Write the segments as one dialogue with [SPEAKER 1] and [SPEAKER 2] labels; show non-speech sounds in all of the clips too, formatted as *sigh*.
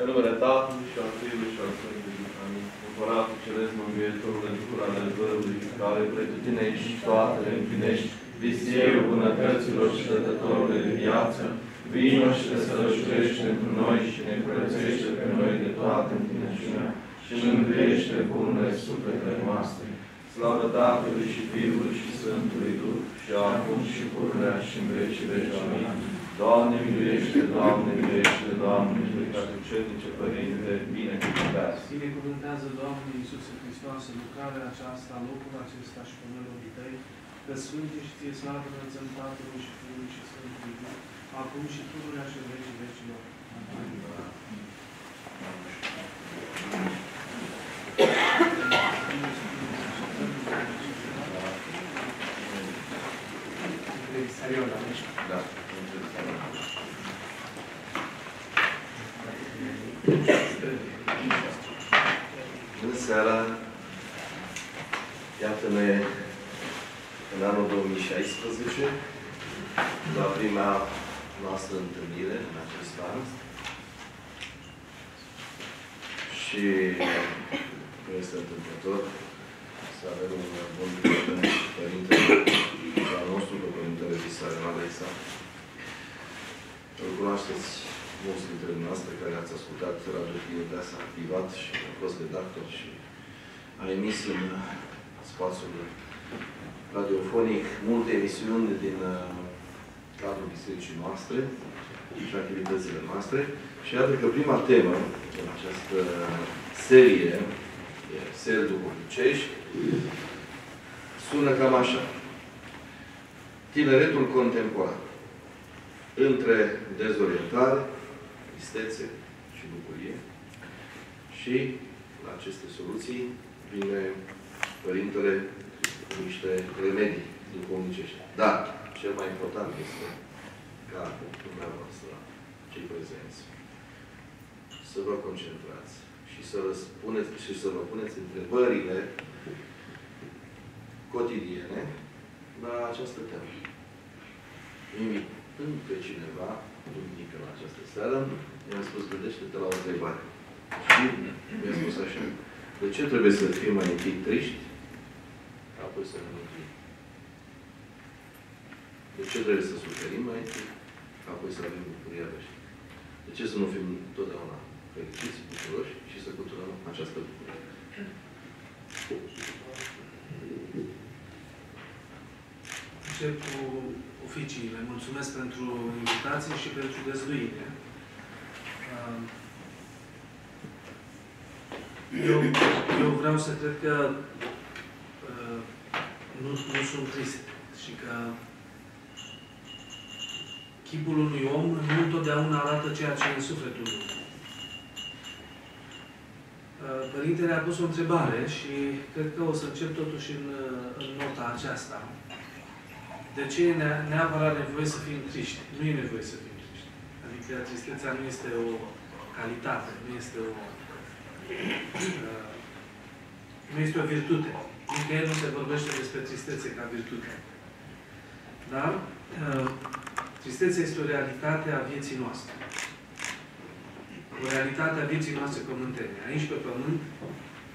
[SPEAKER 1] În numele Tatălui și al Fiului și al Sfântului Duh. Amin. Împăratul Ceresc, Mântuitorul, Duhul adevărului, care pretutinești toate le împlinești, visierul bunătăților și dătătorului de viață, vino și te sălășuiește pentru noi și ne curățește pe noi de toată întinăciunea și mântuiește bunele sufletele noastre. Slavă Tatălui și Fiului și Sfântului Duh, și acum și pururea și în vecii veci. Amin. Doamne, miluiește, Doamne, miluiește, Doamne, miluiește, cu cernice Părinte, binecuvântați.
[SPEAKER 2] Binecuvântează, Doamne Iisuse Hristoase, lucrarea aceasta, locul acesta și pământul Tăi, că Sfântul și Ție slavă înălțăm Tatălui și Fiului și Sfântului Duh, acum și pururea și în vecii vecilor. Amin.
[SPEAKER 1] Da.
[SPEAKER 3] În seara, iată-ne în anul 2016, la prima noastră întâlnire în acest an. Și nu este întâmplător să avem un bun prieten, Părinte al nostru, pe Părintele Visarion Alexa. Îl cunoașteți mulți dintre noastre care ați ascultat Radio Piodeasa activat și a fost redactor și a emis în spațiul radiofonic multe emisiuni din uh, cadrul bisericii noastre și activitățile noastre. Și iată că prima temă în această serie, seri duhovnicești, sună cam așa. Tineretul contemporan. Între dezorientare, tristețe și bucurie. Și la aceste soluții vine Părintele cu niște remedii duhovnicești. Dar, cel mai important este ca dumneavoastră, cei prezenți, să vă concentrați și să răspuneți și să vă puneți întrebările cotidiene la această temă. Invitând pe cineva, duminică la această seară, i-am spus, gândește-te la o întrebare. Și mi-a spus așa, de ce trebuie să fim mai întâi triști, apoi să ne mântuim? De ce trebuie să suferim mai întâi, apoi să avem bucuria veșnică? De ce să nu fim totdeauna fericiți, bucuroși și să continuăm această bucurie?
[SPEAKER 2] Încep cu oficiile. Mulțumesc pentru invitație și pentru dezluire. Uh, Eu, eu vreau să cred că uh, nu, nu sunt trist și că chipul unui om nu întotdeauna arată ceea ce e în sufletul lui. Uh, Părintele a pus o întrebare și cred că o să încep totuși în, uh, în nota aceasta. De ce e ne- neapărat nevoie să fim triști? Nu e nevoie să fim triști. Adică tristețea nu este o calitate, nu este o uh, nu este o virtute. Nicăieri nu se vorbește despre tristețe ca virtute. Dar uh, tristețea este o realitate a vieții noastre. O realitate a vieții noastre pământene. Aici, pe pământ,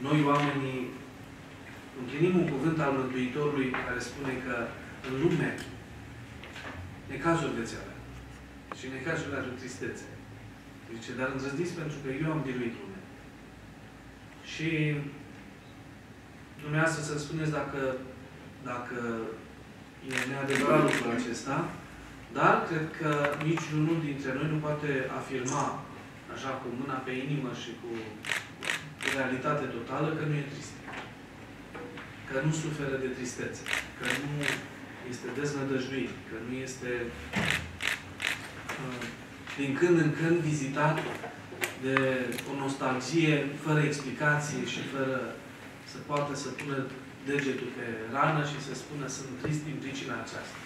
[SPEAKER 2] noi oamenii împlinim un cuvânt al Mântuitorului care spune că în lume necazuri veți avea. Și necazurile are o tristețe. Zice, dar îndrăzniți pentru că eu am biruit lumea. Și dumneavoastră să spuneți dacă, dacă e neadevărat lucrul acesta, dar cred că niciunul dintre noi nu poate afirma, așa cu mâna pe inimă și cu realitate totală, că nu e trist. Că nu suferă de tristețe. Că nu este deznădăjduit. Că nu este uh, din când în când vizitat de o nostalgie fără explicație și fără să poată să pună degetul pe rană și să spună sunt trist din pricina aceasta.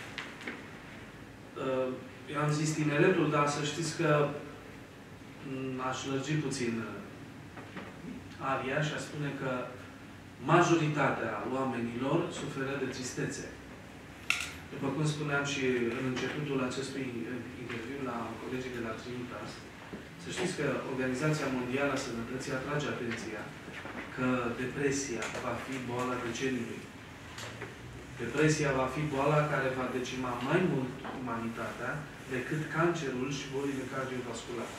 [SPEAKER 2] Uh, Eu am zis tineretul, dar să știți că m, aș lărgi puțin uh, aria și aș spune că majoritatea oamenilor suferă de tristețe. După cum spuneam și în începutul acestui interviu la colegii de la Trinitas, Să știți că Organizația Mondială a Sănătății atrage atenția că depresia va fi boala deceniului. Depresia va fi boala care va decima mai mult umanitatea decât cancerul și bolile cardiovasculare.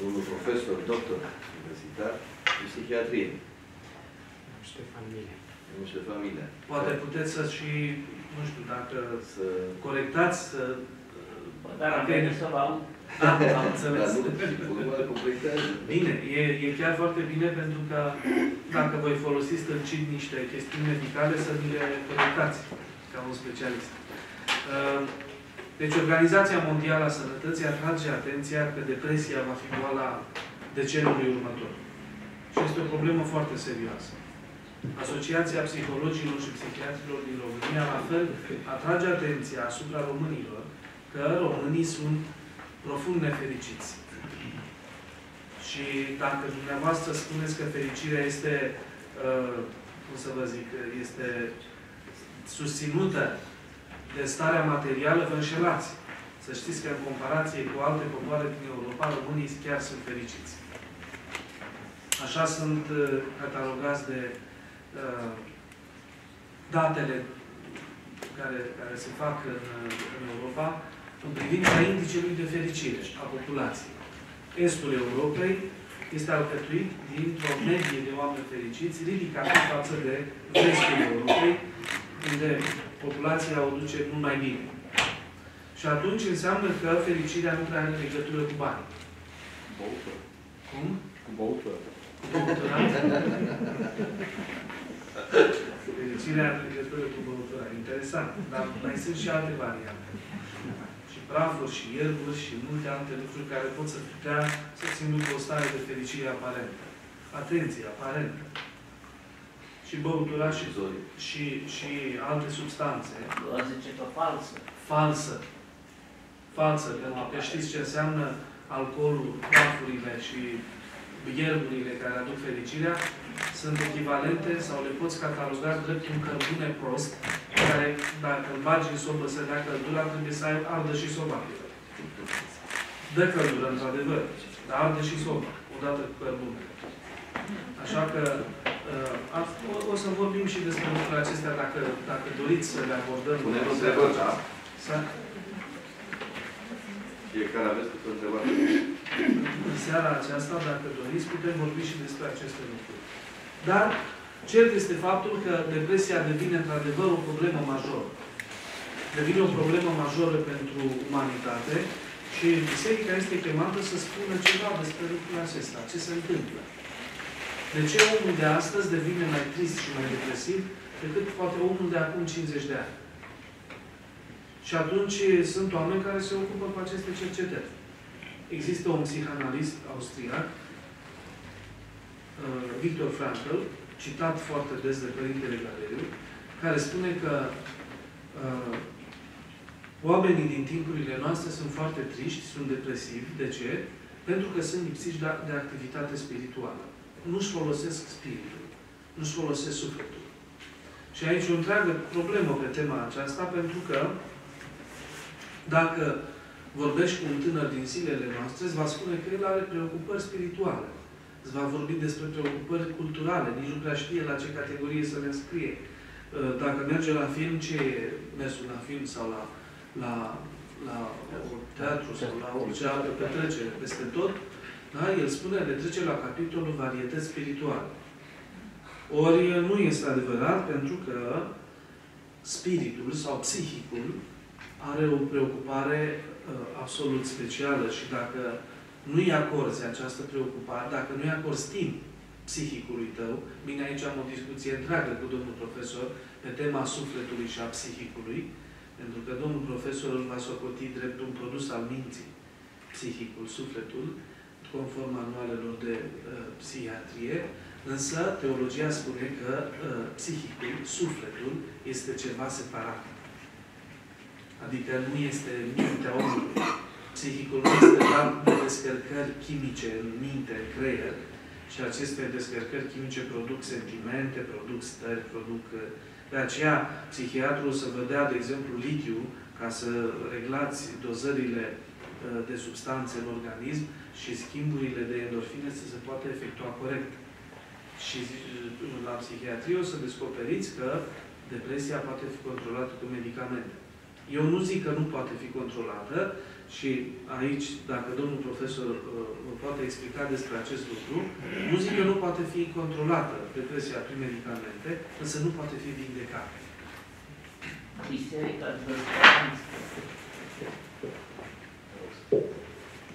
[SPEAKER 3] Domnul profesor, doctor universitar de psihiatrie.
[SPEAKER 4] Ștefan Mile.
[SPEAKER 3] Domnul Ștefan Mile.
[SPEAKER 2] Poate puteți să și, nu știu, dacă
[SPEAKER 3] Să...
[SPEAKER 2] corectați, să...
[SPEAKER 5] Dar am venit să vă aud.
[SPEAKER 2] Da, am înțeles.
[SPEAKER 3] Dar nu, și urmare completează.
[SPEAKER 2] Bine, e, e chiar foarte bine pentru că dacă voi folosi stâlcit niște chestiuni medicale, să mi le corectați ca un specialist. Uh, Deci Organizația Mondială a Sănătății atrage atenția că depresia va fi boala decenului următor. Și este o problemă foarte serioasă. Asociația Psihologilor și Psihiatrilor din România, la fel, atrage atenția asupra românilor că românii sunt profund nefericiți. Și dacă dumneavoastră spuneți că fericirea este, uh, cum să vă zic, este susținută de starea materială, vă înșelați. Să știți că în comparație cu alte popoare din Europa, românii chiar sunt fericiți. Așa sunt uh, catalogați de uh, datele care, care se fac în, în Europa în privința indicelui de fericire a populației. Estul Europei este alcătuit dintr-o medie de oameni fericiți ridicată față de vestul Europei, unde populația o duce mult mai bine. Și atunci înseamnă că fericirea nu prea are legătură cu bani.
[SPEAKER 4] Băutură.
[SPEAKER 2] Cum?
[SPEAKER 4] Cu băutură.
[SPEAKER 2] Cu băutura? Fericirea are legătură cu băutura. Interesant. Dar mai sunt și alte variante. Și prafuri, și ierburi, și multe alte lucruri care pot să putea să țin după o stare de fericire aparentă. Atenție, aparentă. Și băutura și,
[SPEAKER 3] Zori.
[SPEAKER 2] și, și alte substanțe
[SPEAKER 5] Vă zice că falsă.
[SPEAKER 2] falsă. Falsă, pentru că știți ce înseamnă alcoolul, prafurile și ierburile care aduc fericirea, sunt echivalente sau le poți cataloga drept un cărbune prost, care dacă îl bagi în sobă să dea căldura, trebuie să ai ardă și soba. Dă căldură, într-adevăr, dar arde și soba, odată cu cărbunele. Așa că uh, a- o, o să vorbim și despre lucrurile acestea dacă, dacă doriți să le abordăm.
[SPEAKER 3] Punem întrebări, da?
[SPEAKER 2] Să-
[SPEAKER 3] Fiecare aveți câte o întrebare.
[SPEAKER 2] În seara aceasta, dacă doriți, putem vorbi și despre aceste lucruri. Dar, cert este faptul că depresia devine într-adevăr o problemă majoră. Devine o problemă majoră pentru umanitate și Biserica este chemată să spună ceva despre lucrul acesta. Ce se întâmplă? De ce omul de astăzi devine mai trist și mai depresiv decât poate omul de acum 50 de ani? Și atunci sunt oameni care se ocupă cu aceste cercetări. Există un psihanalist austriac, uh, Victor Frankl, citat foarte des de Părintele Galeriu, care spune că uh, oamenii din timpurile noastre sunt foarte triști, sunt depresivi. De ce? Pentru că sunt lipsiți de, de activitate spirituală. Nu-și folosesc spiritul, nu-și folosesc sufletul. Și aici o întreagă problemă pe tema aceasta, pentru că dacă vorbești cu un tânăr din zilele noastre, îți va spune că el are preocupări spirituale. Îți va vorbi despre preocupări culturale, nici nu prea știe la ce categorie să le înscrie. Uh, Dacă merge la film, ce e mersul la film sau la, la, la teatru sau la orice altă petrecere peste tot, da? el spune, le trece la capitolul varietăți spirituale. Ori nu este adevărat pentru că spiritul sau psihicul are o preocupare uh, absolut specială și dacă nu-i acorzi această preocupare, dacă nu-i acorzi timp psihicului tău, bine, aici am o discuție întreagă cu domnul profesor pe tema sufletului și a psihicului, pentru că domnul profesor îl va socoti drept un produs al minții, psihicul, sufletul, conform manualelor de uh, psihiatrie, însă teologia spune că uh, psihicul, sufletul, este ceva separat. Adică nu este mintea omului. Psihicul nu este dat de descărcări chimice în minte, în creier, și aceste descărcări chimice produc sentimente, produc stări, produc... uh, De aceea, psihiatrul să vă dea, de exemplu, litiu, ca să reglați dozările de substanțe în organism și schimburile de endorfine să se poată efectua corect. Și uh, la psihiatrie o să descoperiți că depresia poate fi controlată cu medicamente. Eu nu zic că nu poate fi controlată și aici, dacă domnul profesor uh, poate explica despre acest lucru, nu zic că nu poate fi controlată depresia prin medicamente, însă nu poate fi vindecată.
[SPEAKER 5] Biserica îți dă speranță.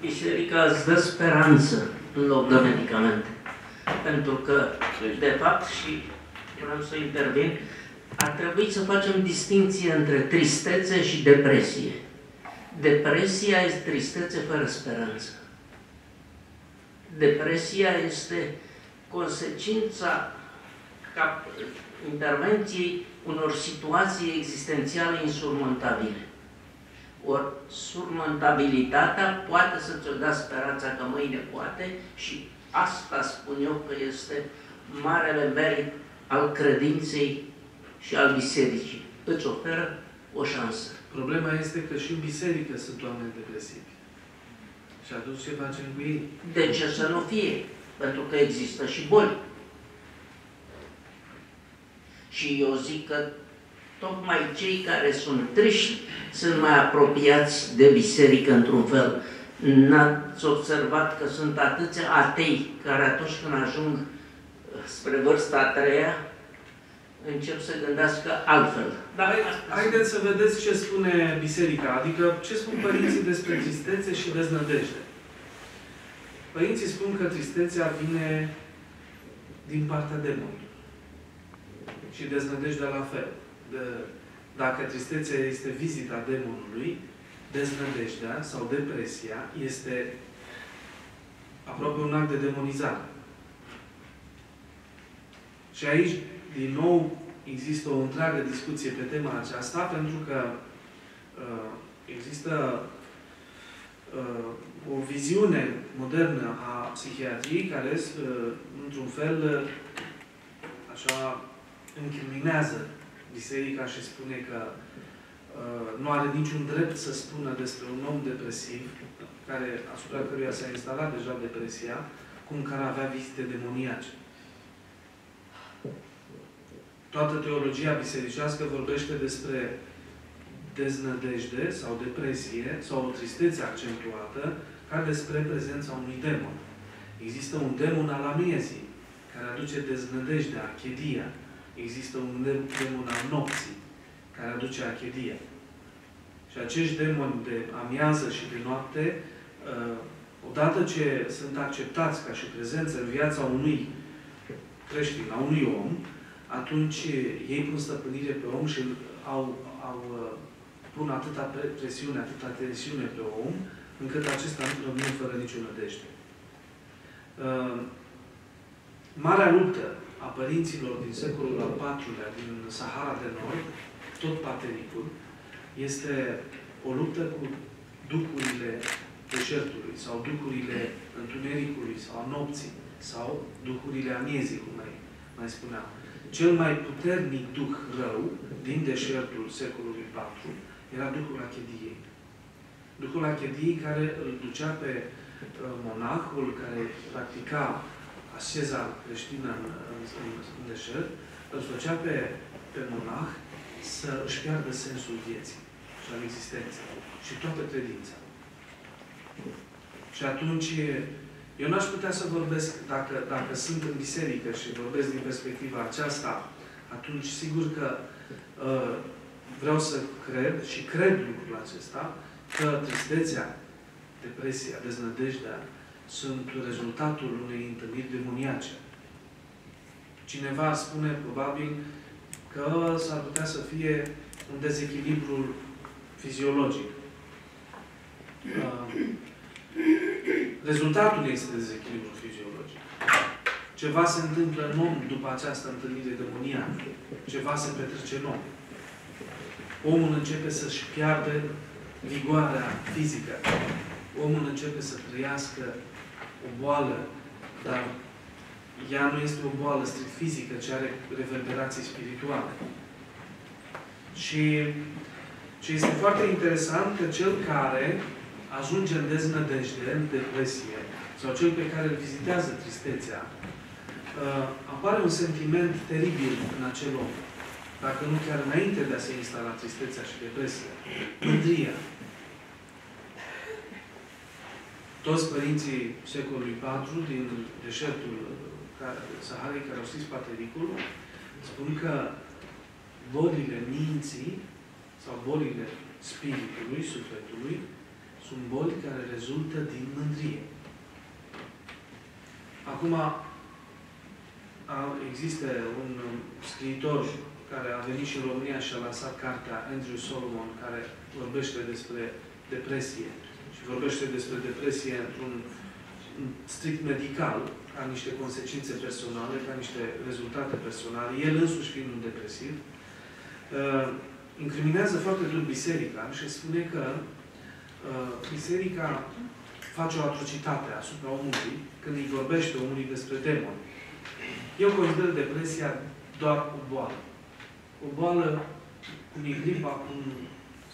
[SPEAKER 5] Biserica îți dă speranță în loc de medicamente. Pentru că, de fapt, și vreau să intervin, ar trebui să facem distinție între tristețe și depresie. Depresia este tristețe fără speranță. Depresia este consecința ca intervenției unor situații existențiale insurmontabile. Ori surmontabilitatea poate să-ți o dea speranța că mâine poate și asta spun eu că este marele merit al credinței și al bisericii. Îți oferă o șansă.
[SPEAKER 2] Problema este că și în biserică sunt oameni depresivi. Și atunci ce facem cu ei?
[SPEAKER 5] De ce să nu fie? Pentru că există și boli. Și eu zic că tocmai cei care sunt triști sunt mai apropiați de biserică într-un fel. N-ați observat că sunt atâția atei care atunci când ajung spre vârsta a treia, încep să gândească altfel.
[SPEAKER 2] Dar haideți să vedeți ce spune biserica, adică ce spun părinții despre tristețe și deznădejde. Părinții spun că tristețea vine din partea demonului. Și deznădejdea la fel. De, dacă tristețea este vizita demonului, deznădejdea sau depresia este aproape un act de demonizare. Și aici, din nou, există o întreagă discuție pe tema aceasta, pentru că uh, există uh, o viziune modernă a psihiatriei care, uh, într-un fel, uh, așa, încriminează biserica și spune că uh, nu are niciun drept să spună despre un om depresiv, care, asupra căruia s-a instalat deja depresia, cum că ar avea vizite demoniace. Toată teologia bisericească vorbește despre deznădejde sau depresie sau o tristețe accentuată ca despre prezența unui demon. Există un demon al amiezii, care aduce deznădejdea, achedia. Există un demon al nopții, care aduce achedia. Și acești demoni de amiază și de noapte, uh, odată ce sunt acceptați ca și prezență în viața unui creștin, a unui om, atunci ei pun stăpânire pe om și au, au, uh, pun atâta presiune, atâta tensiune pe om, încât acesta nu rămâne fără nicio nădejde. Uh, marea luptă a părinților din secolul al IV-lea, din Sahara de Nord, tot patericul, este o luptă cu ducurile deșertului sau ducurile întunericului sau nopții sau ducurile amiezii, cum mai, mai spuneam cel mai puternic duh rău din deșertul secolului IV era Duhul Achediei. Duhul Achediei care îl ducea pe uh, monahul care practica asceza creștină în, în, în deșert, îl făcea pe, pe monah să își piardă sensul vieții și al existenței și toată credința. Și atunci eu n-aș putea să vorbesc, dacă, dacă sunt în biserică și vorbesc din perspectiva aceasta, atunci sigur că uh, vreau să cred și cred lucrul acesta, că tristețea, depresia, deznădejdea sunt rezultatul unei întâlniri demoniace. Cineva spune probabil că s-ar putea să fie un dezechilibru fiziologic. Uh, Rezultatul este dezechilibru fiziologic. Ceva se întâmplă în om după această întâlnire demoniacă. Ceva se petrece în om. Omul începe să-și piardă vigoarea fizică. Omul începe să trăiască o boală, dar ea nu este o boală strict fizică, ci are reverberații spirituale. Și ce este foarte interesant că cel care ajunge în deznădejde, în depresie, sau cel pe care îl vizitează tristețea, uh, apare un sentiment teribil în acel om. Dacă nu chiar înainte de a se instala tristețea și depresia. Mândria. Toți părinții secolului IV din deșertul Saharei care au scris Patericul spun că bolile minții sau bolile spiritului, sufletului, sunt boli care rezultă din mândrie. Acum, există un scriitor care a venit și în România și a lansat cartea Andrew Solomon, care vorbește despre depresie și vorbește despre depresie într-un strict medical, ca niște consecințe personale, ca niște rezultate personale, el însuși fiind un depresiv, uh, incriminează foarte dur biserica și spune că uh, biserica face o atrocitate asupra omului când îi vorbește omului despre demoni. Eu consider depresia doar o boală. O boală cum e gripa, cum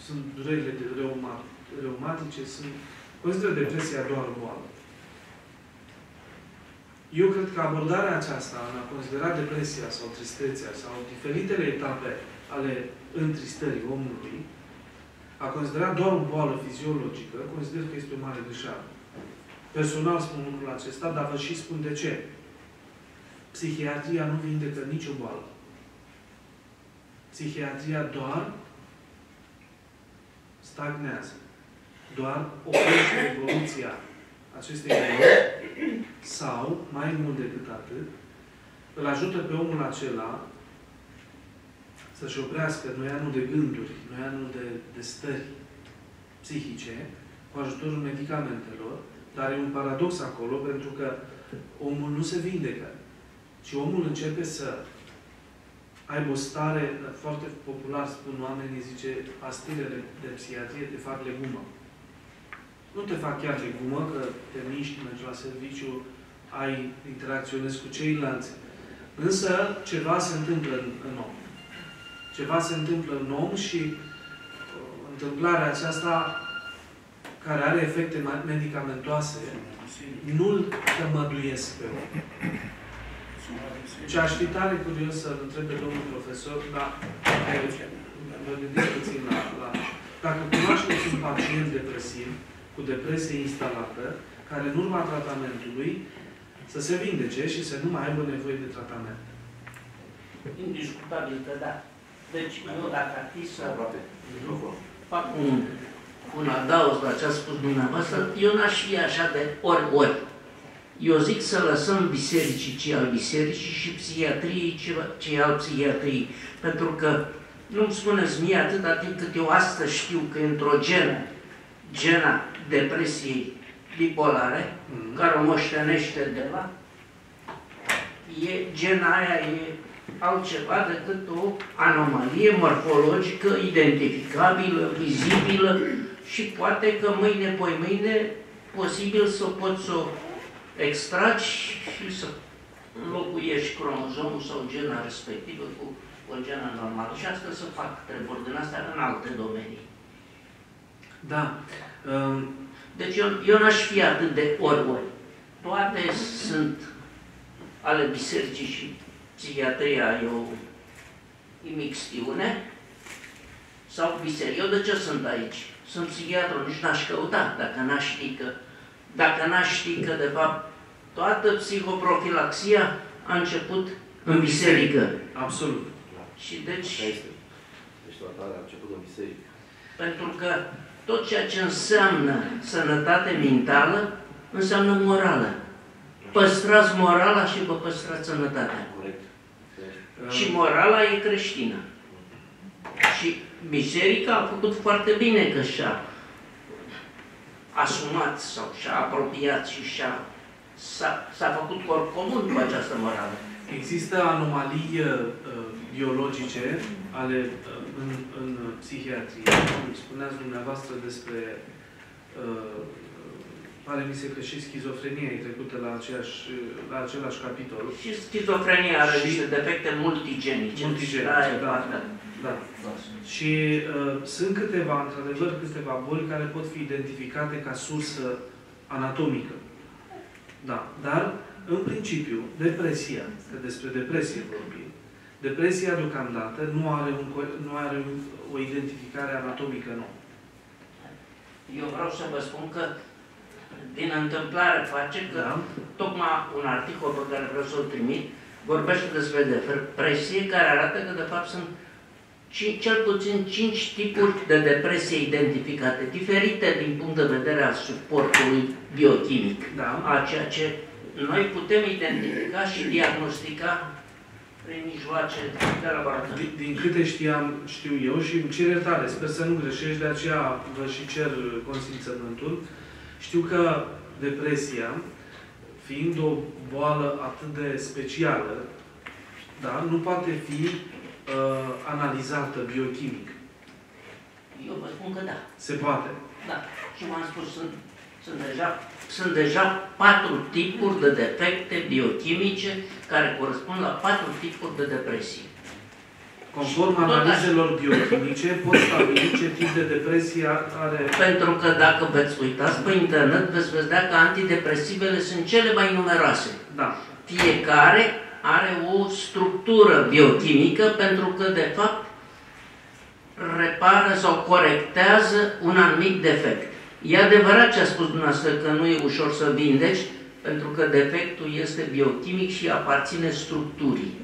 [SPEAKER 2] sunt durerile de reuma, reumatice, sunt, consider depresia doar o boală. Eu cred că abordarea aceasta, în a considera depresia sau tristețea sau diferitele etape ale întristării omului, a considera doar o boală fiziologică, consider că este o mare greșeală. Personal spun lucrul acesta, dar vă și spun de ce. Psihiatria nu vindecă nicio boală. Psihiatria doar stagnează. Doar oprește evoluția acestei boli sau, mai mult decât atât, îl ajută pe omul acela să-și oprească noianul de gânduri, noianul de, de stări psihice, cu ajutorul medicamentelor, dar e un paradox acolo, pentru că omul nu se vindecă, ci omul începe să aibă o stare, foarte popular spun oamenii, zice, pastilele de psihiatrie te fac legumă. Nu te fac chiar legumă, că te miști, mergi la serviciu, ai, interacționezi cu ceilalți. Însă, ceva se întâmplă în, în om. Ceva se întâmplă în om și uh, întâmplarea aceasta care are efecte medicamentoase, nu-l tămăduiesc pe om. Ce aș fi tare curios să-l întrebe domnul profesor, dar vă gândiți puțin la, la... Dacă cunoașteți un pacient depresiv, cu depresie instalată, care în urma tratamentului să se vindece și să nu mai aibă nevoie de tratament.
[SPEAKER 5] Indiscutabil că da. Deci, eu dacă ar fi să fac un un adaos la ce a spus dumneavoastră, eu n-aș fi așa de ori-ori. Eu zic să lăsăm bisericii ce al bisericii și psihiatriei ce al psihiatriei. Pentru că nu-mi spuneți mie atâta timp cât eu astăzi știu că într-o genă, gena depresiei bipolare, mm-hmm. care o moștenește de la, e, gena aia e altceva decât o anomalie morfologică identificabilă, vizibilă, și poate că mâine, poi mâine, posibil să poți să o extragi și să înlocuiești cromozomul sau gena respectivă cu o genă normală. Și asta să fac treburi din astea în alte domenii.
[SPEAKER 2] Da. Um...
[SPEAKER 5] Deci eu, eu n-aș fi atât de ori-ori. Toate sunt ale bisericii și psihiatria e o imixtiune sau biserică. Eu de ce sunt aici? sunt psihiatru, nici n-aș căuta dacă n-aș ști că, dacă n-aș ști că, de fapt, toată psihoprofilaxia a început în biserică.
[SPEAKER 2] Absolut.
[SPEAKER 5] Și deci...
[SPEAKER 3] Deci tratarea a început în biserică.
[SPEAKER 5] Pentru că tot ceea ce înseamnă sănătate mentală, înseamnă morală. Păstrați morala și vă păstrați sănătatea.
[SPEAKER 3] Corect.
[SPEAKER 5] Și morala e creștină. Și biserica a făcut foarte bine că și-a asumat sau și-a apropiat și și-a s-a făcut corp comun cu această morală.
[SPEAKER 2] Există anomalii uh, biologice ale, uh, în, în psihiatrie. Spuneați dumneavoastră despre uh, pare mi se că și schizofrenia e trecută la, aceeași, la același capitol.
[SPEAKER 5] Și schizofrenia are și niște defecte multigenice.
[SPEAKER 2] Multigenice, da. da. Și uh, sunt câteva, într-adevăr, câteva boli care pot fi identificate ca sursă anatomică. Da, dar, în principiu, depresia, că despre depresie vorbim, depresia deocamdată nu are, un, co- nu are un, o identificare anatomică nouă.
[SPEAKER 5] Eu vreau să vă spun că din întâmplare face că
[SPEAKER 2] Da?
[SPEAKER 5] tocmai un articol pe care vreau să-l trimit vorbește despre depresie care arată că de fapt sunt ci- cel puțin cinci tipuri de depresie identificate, diferite din punct de vedere al suportului biochimic,
[SPEAKER 2] Da.
[SPEAKER 5] a ceea ce noi putem identifica și diagnostica prin mijloace de laborator.
[SPEAKER 2] Din, din câte știam, știu eu și îmi cer iertare, sper să nu greșești, de aceea vă și cer consimțământul. Știu că depresia, fiind o boală atât de specială, da, nu poate fi uh, analizată biochimic.
[SPEAKER 5] Eu vă spun că da.
[SPEAKER 2] Se poate.
[SPEAKER 5] Da. Și v-am spus, sunt, sunt, deja, sunt deja patru tipuri de defecte biochimice care corespund la patru tipuri de depresie.
[SPEAKER 2] Conform
[SPEAKER 5] Tot așa.
[SPEAKER 2] analizelor biochimice, pot stabili ce tip de depresie are
[SPEAKER 5] Pentru că dacă veți uitați pe internet, veți vedea că antidepresivele sunt cele mai numeroase.
[SPEAKER 2] Da.
[SPEAKER 5] Fiecare are o structură biochimică pentru că, de fapt, repară sau corectează un anumit defect. E adevărat ce a spus dumneavoastră că nu e ușor să vindeci, pentru că defectul este biochimic și aparține structurii.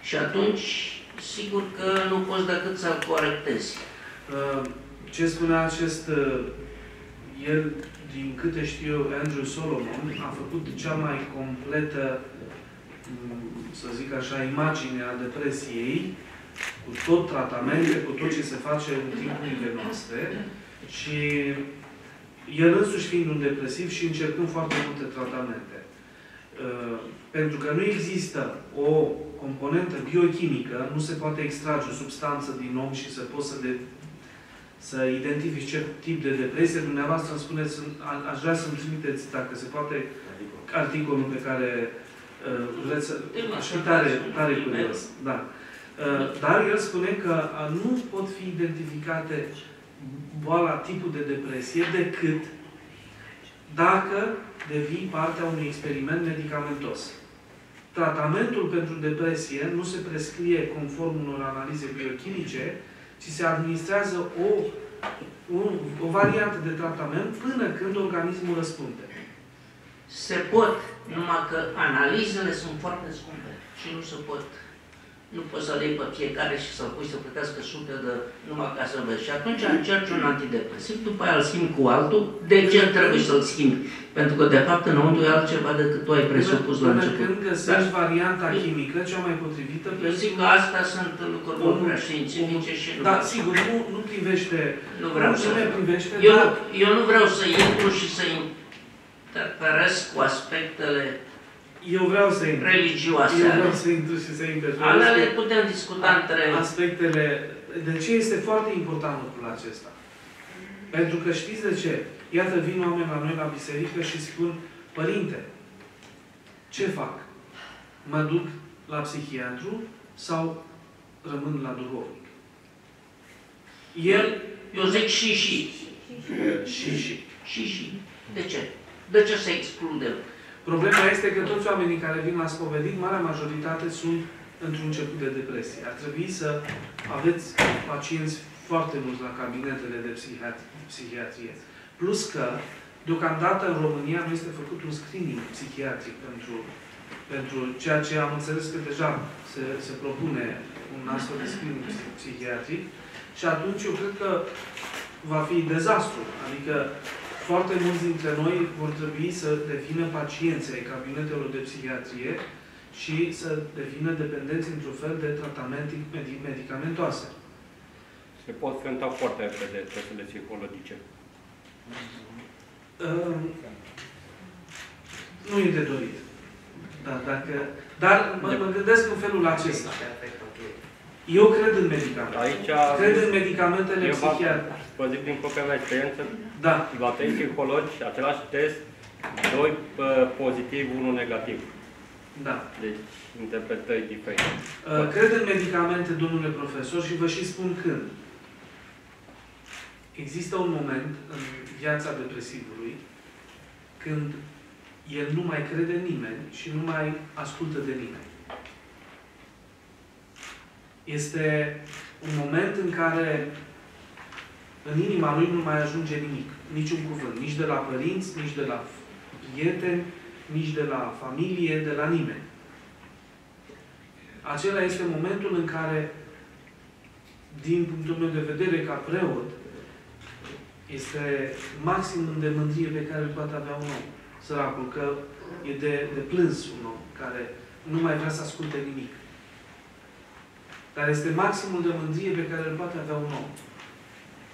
[SPEAKER 5] Și atunci, sigur că nu poți decât să-l corectezi.
[SPEAKER 2] Uh, Ce spunea acest, uh, el, din câte știu eu, Andrew Solomon, a făcut cea mai completă, mm, să zic așa, imagine a depresiei, cu tot tratamente, cu tot ce se face în timpurile noastre și el însuși fiind un depresiv și încercând foarte multe tratamente. Uh, Pentru că nu există o componentă biochimică, nu se poate extrage o substanță din om și să poți să, de, să identifici ce tip de depresie. Dumneavoastră îmi spuneți, a- aș vrea să-mi trimiteți, dacă se poate, articolul pe care uh, vreți să... Aș fi tare, tare curios. Da. Uh, dar el spune că uh, nu pot fi identificate boala, tipul de depresie, decât dacă devii partea unui experiment medicamentos. Tratamentul pentru depresie nu se prescrie conform unor analize biochimice, ci se administrează o, un, o variantă de tratament până când organismul răspunde.
[SPEAKER 5] Se pot, numai că analizele sunt foarte scumpe și nu se pot. Nu poți să le iei pe fiecare și să-l pui să plătească sute de numai ca să vezi. Și atunci încerci un antidepresiv, după aia îl schimbi cu altul. De ce trebuie să-l schimbi? Pentru că, de fapt, înăuntru e altceva decât tu ai presupus la
[SPEAKER 2] până
[SPEAKER 5] început.
[SPEAKER 2] când găsești varianta chimică cea mai potrivită
[SPEAKER 5] Eu
[SPEAKER 2] pentru...
[SPEAKER 5] zic că astea sunt lucruri mult prea științifice și nu...
[SPEAKER 2] Da, sigur, nu, nu privește...
[SPEAKER 5] Nu vreau
[SPEAKER 2] nu
[SPEAKER 5] să...
[SPEAKER 2] ne privește,
[SPEAKER 5] Eu,
[SPEAKER 2] dar...
[SPEAKER 5] eu nu vreau să intru și să interferez cu aspectele
[SPEAKER 2] Eu vreau să intru.
[SPEAKER 5] religioase
[SPEAKER 2] Eu
[SPEAKER 5] ale
[SPEAKER 2] vreau să intru și să interferez
[SPEAKER 5] Alele
[SPEAKER 2] cu
[SPEAKER 5] putem discuta între...
[SPEAKER 2] aspectele... De ce este foarte important lucrul acesta? Pentru că știți de ce? Iată, vin oameni la noi la biserică și spun, Părinte, ce fac? Mă duc la psihiatru sau rămân la duhovnic? El
[SPEAKER 5] Eu zic și și.
[SPEAKER 2] și și.
[SPEAKER 5] Și și. De ce? De ce să excludem?
[SPEAKER 2] Problema este că toți oamenii care vin la spovedit, marea majoritate sunt într-un început de depresie. Ar trebui să aveți pacienți foarte mulți la cabinetele de psihiat- psihiatrie. Plus că, deocamdată în România nu este făcut un screening psihiatric pentru, pentru ceea ce am înțeles că deja se, se propune un astfel de screening psi- psihiatric. Și atunci eu cred că va fi dezastru. Adică foarte mulți dintre noi vor trebui să devină pacienți ai cabinetelor de psihiatrie și să devină dependenți într-un fel de tratamente medi- medicamentoase.
[SPEAKER 4] Se pot frânta foarte repede testele psihologice.
[SPEAKER 2] Uh, nu e de dorit. Da, dacă... Dar mă, mă gândesc în felul acesta. Eu cred în medicamente.
[SPEAKER 4] Aici,
[SPEAKER 2] Cred în medicamentele
[SPEAKER 4] eu fac,
[SPEAKER 2] psihiatrice.
[SPEAKER 4] vă zic din propria mea experiență,
[SPEAKER 2] Da.
[SPEAKER 4] la trei psihologi, același test, doi uh, pozitiv, unul negativ.
[SPEAKER 2] Da.
[SPEAKER 4] Deci, interpretări diferite.
[SPEAKER 2] Uh, Cred în medicamente, domnule profesor, și vă și spun când. Există un moment în viața depresivului când el nu mai crede în nimeni și nu mai ascultă de nimeni. Este un moment în care în inima lui nu mai ajunge nimic, niciun cuvânt, nici de la părinți, nici de la prieteni, nici de la familie, de la nimeni. Acela este momentul în care, din punctul meu de vedere, ca preot, este maximum de mândrie pe care îl poate avea un om. Săracul, că e de, de plâns un om care nu mai vrea să asculte nimic. Dar este maximul de mândrie pe care îl poate avea un om.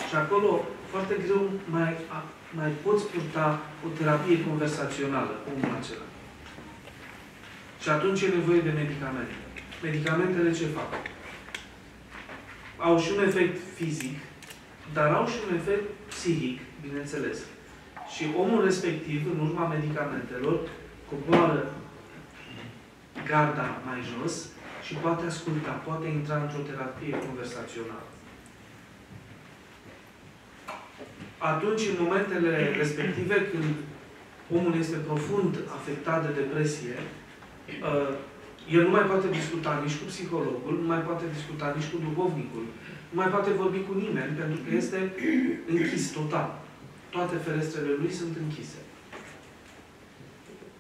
[SPEAKER 2] Și acolo, foarte greu, mai, a- mai poți purta o terapie conversațională cu omul acela. Și atunci e nevoie de medicamente. Medicamentele ce fac? Au și un efect fizic, dar au și un efect psihic, bineînțeles. Și omul respectiv, în urma medicamentelor, coboară garda mai jos și poate asculta, poate intra într-o terapie conversațională. Atunci, în momentele respective, când omul este profund afectat de depresie, uh, el nu mai poate discuta nici cu psihologul, nu mai poate discuta nici cu duhovnicul, nu mai poate vorbi cu nimeni, pentru că este închis total. Toate ferestrele lui sunt închise.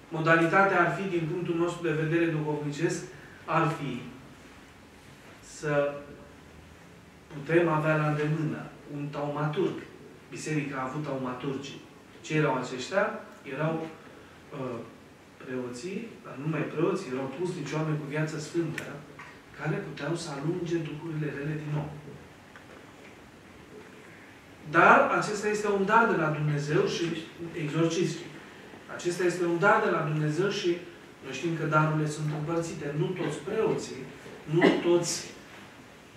[SPEAKER 2] Modalitatea ar fi, din punctul nostru de vedere duhovnicesc, ar fi să putem avea la îndemână un taumaturg. Biserica a avut taumaturgi. Ce erau aceștia? Erau uh, preoții, dar nu numai preoții, erau pusnici oameni cu viață sfântă, care puteau să alunge duhurile rele din om. Dar acesta este un dar de la Dumnezeu și exorcistul. Acesta este un dar de la Dumnezeu și noi știm că darurile sunt împărțite. Nu toți preoții, nu toți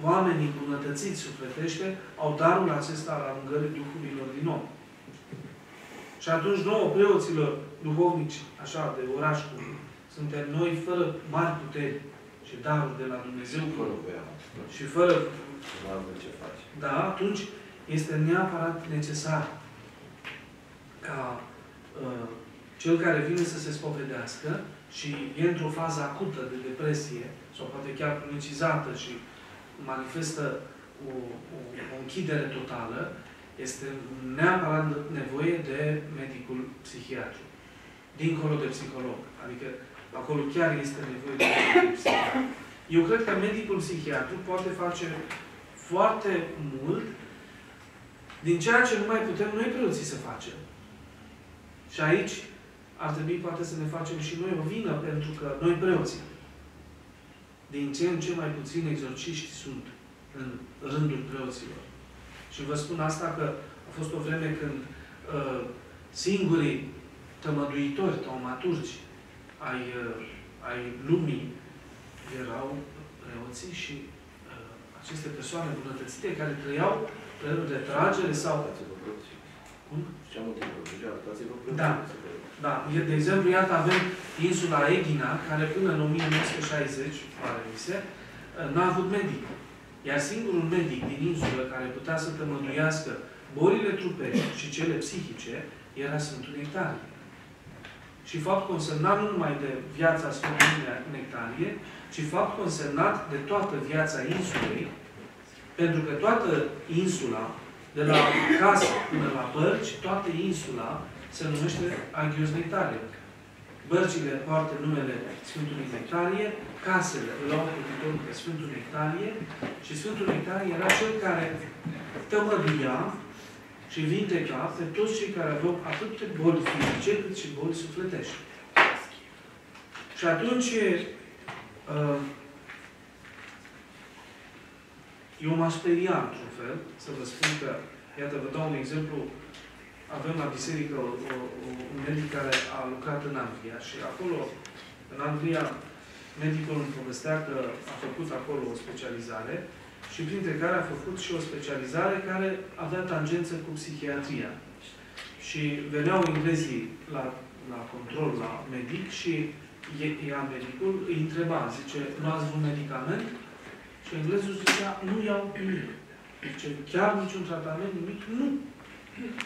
[SPEAKER 2] oamenii bunătățiți sufletește au darul acesta al alungării duhurilor din om. Și atunci nouă preoților duhovnici, așa, de oraș cum suntem noi, fără mari puteri și daruri de la Dumnezeu,
[SPEAKER 3] Fără voiam.
[SPEAKER 2] și fără
[SPEAKER 3] Nu avem ce face.
[SPEAKER 2] da, atunci este neapărat necesar ca uh, cel care vine să se spovedească și e într-o fază acută de depresie, sau poate chiar cronicizată și manifestă o, o, o închidere totală, este neapărat nevoie de medicul psihiatru. Dincolo de psiholog. Adică acolo chiar este nevoie de medicul psihiatru. Eu cred că medicul psihiatru poate face foarte mult din ceea ce nu mai putem noi preoții să facem. Și aici ar trebui poate să ne facem și noi o vină, pentru că noi preoții, din ce în ce mai puțini exorciști sunt în rândul preoților. Și vă spun asta că a fost o vreme când uh, singurii tămăduitori, taumaturgi ai, uh, ai lumii erau preoții și uh, aceste persoane bunătățite care trăiau felul de tragere sau...
[SPEAKER 3] Dați-vă preoți.
[SPEAKER 2] Cum?
[SPEAKER 3] Ce am întâmplat? Deja, dați-vă preoți.
[SPEAKER 2] Da. Da, e- de exemplu, iată, avem insula Egina, care până în 1960, pare mi se, n-a avut medic. Iar singurul medic din insulă care putea să tămăduiască bolile trupești și cele psihice era Sfântul Nectarie. Și fapt consemnat nu numai de viața Sfântului Nectarie, ci fapt consemnat de toată viața insulei, pentru că toată insula, de la casă până la bărci, toată insula se numește Agios Nectarie. Bărcile poartă numele Sfântului Nectarie, casele îl au pe pe Sfântul Nectarie și Sfântul Nectarie era cel care tămăduia și vindeca pe toți cei care aveau atât de boli fizice cât și boli sufletești. Și atunci, uh, eu m-aș speria într-un fel, să vă spun că, iată, vă dau un exemplu, avem la biserică o, o, o, un medic care a lucrat în Anglia și acolo, în Anglia, medicul îmi povestea că a făcut acolo o specializare și printre care a făcut și o specializare care avea tangență cu psihiatria. Și veneau englezii la, la control, la medic și Ea medicul îi întreba, zice, luați un medicament? Și englezul zicea, nu iau nimic. Zice, chiar niciun tratament, nimic? Nu.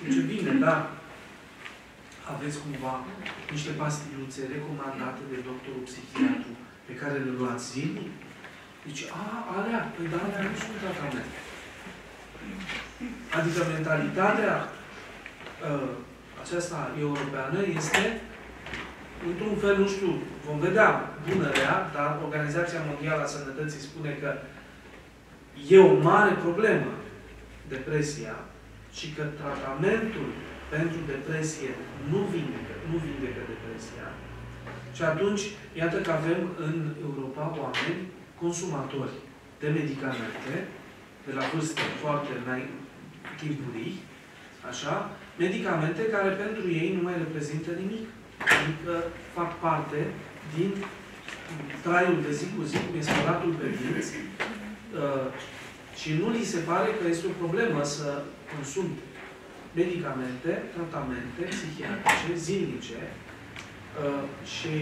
[SPEAKER 2] Zice, bine, dar aveți cumva niște pastiluțe recomandate de doctorul psihiatru pe care le luați zilnic? Zice, a, alea, păi dar alea nu sunt tratament. Adică mentalitatea uh, aceasta europeană este, într-un fel, nu știu, vom vedea bună rea, dar Organizația Mondială a Sănătății spune că e o mare problemă depresia și că tratamentul pentru depresie nu vindecă, nu vindecă depresia. Și atunci, iată că avem în Europa oameni consumatori de medicamente, de la vârstă foarte timpurii, așa, medicamente care pentru ei nu mai reprezintă nimic. Adică fac parte din traiul de zi cu zi, cum e spălatul pe dinți, uh, și nu li se pare că este o problemă să consum medicamente, tratamente psihiatrice, zilnice, uh, și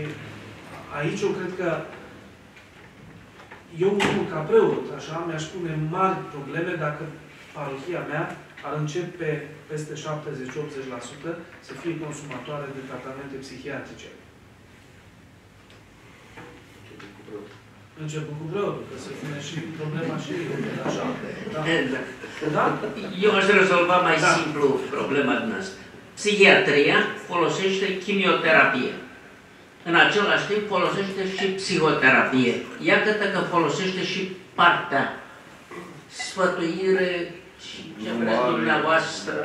[SPEAKER 2] aici eu cred că eu, ca preot, așa, mi-aș pune mari probleme dacă parohia mea ar începe peste 70-80% să fie consumatoare de tratamente psihiatrice. Începem cu preotul, că se pune și problema și așa. Da.
[SPEAKER 5] Da.
[SPEAKER 2] da?
[SPEAKER 5] Eu aș rezolva mai
[SPEAKER 2] Da.
[SPEAKER 5] simplu problema noastră. Psihiatria folosește chimioterapie. În același timp folosește și psihoterapie. Iată că folosește și partea sfătuire și ce vreți
[SPEAKER 3] Numai-
[SPEAKER 5] dumneavoastră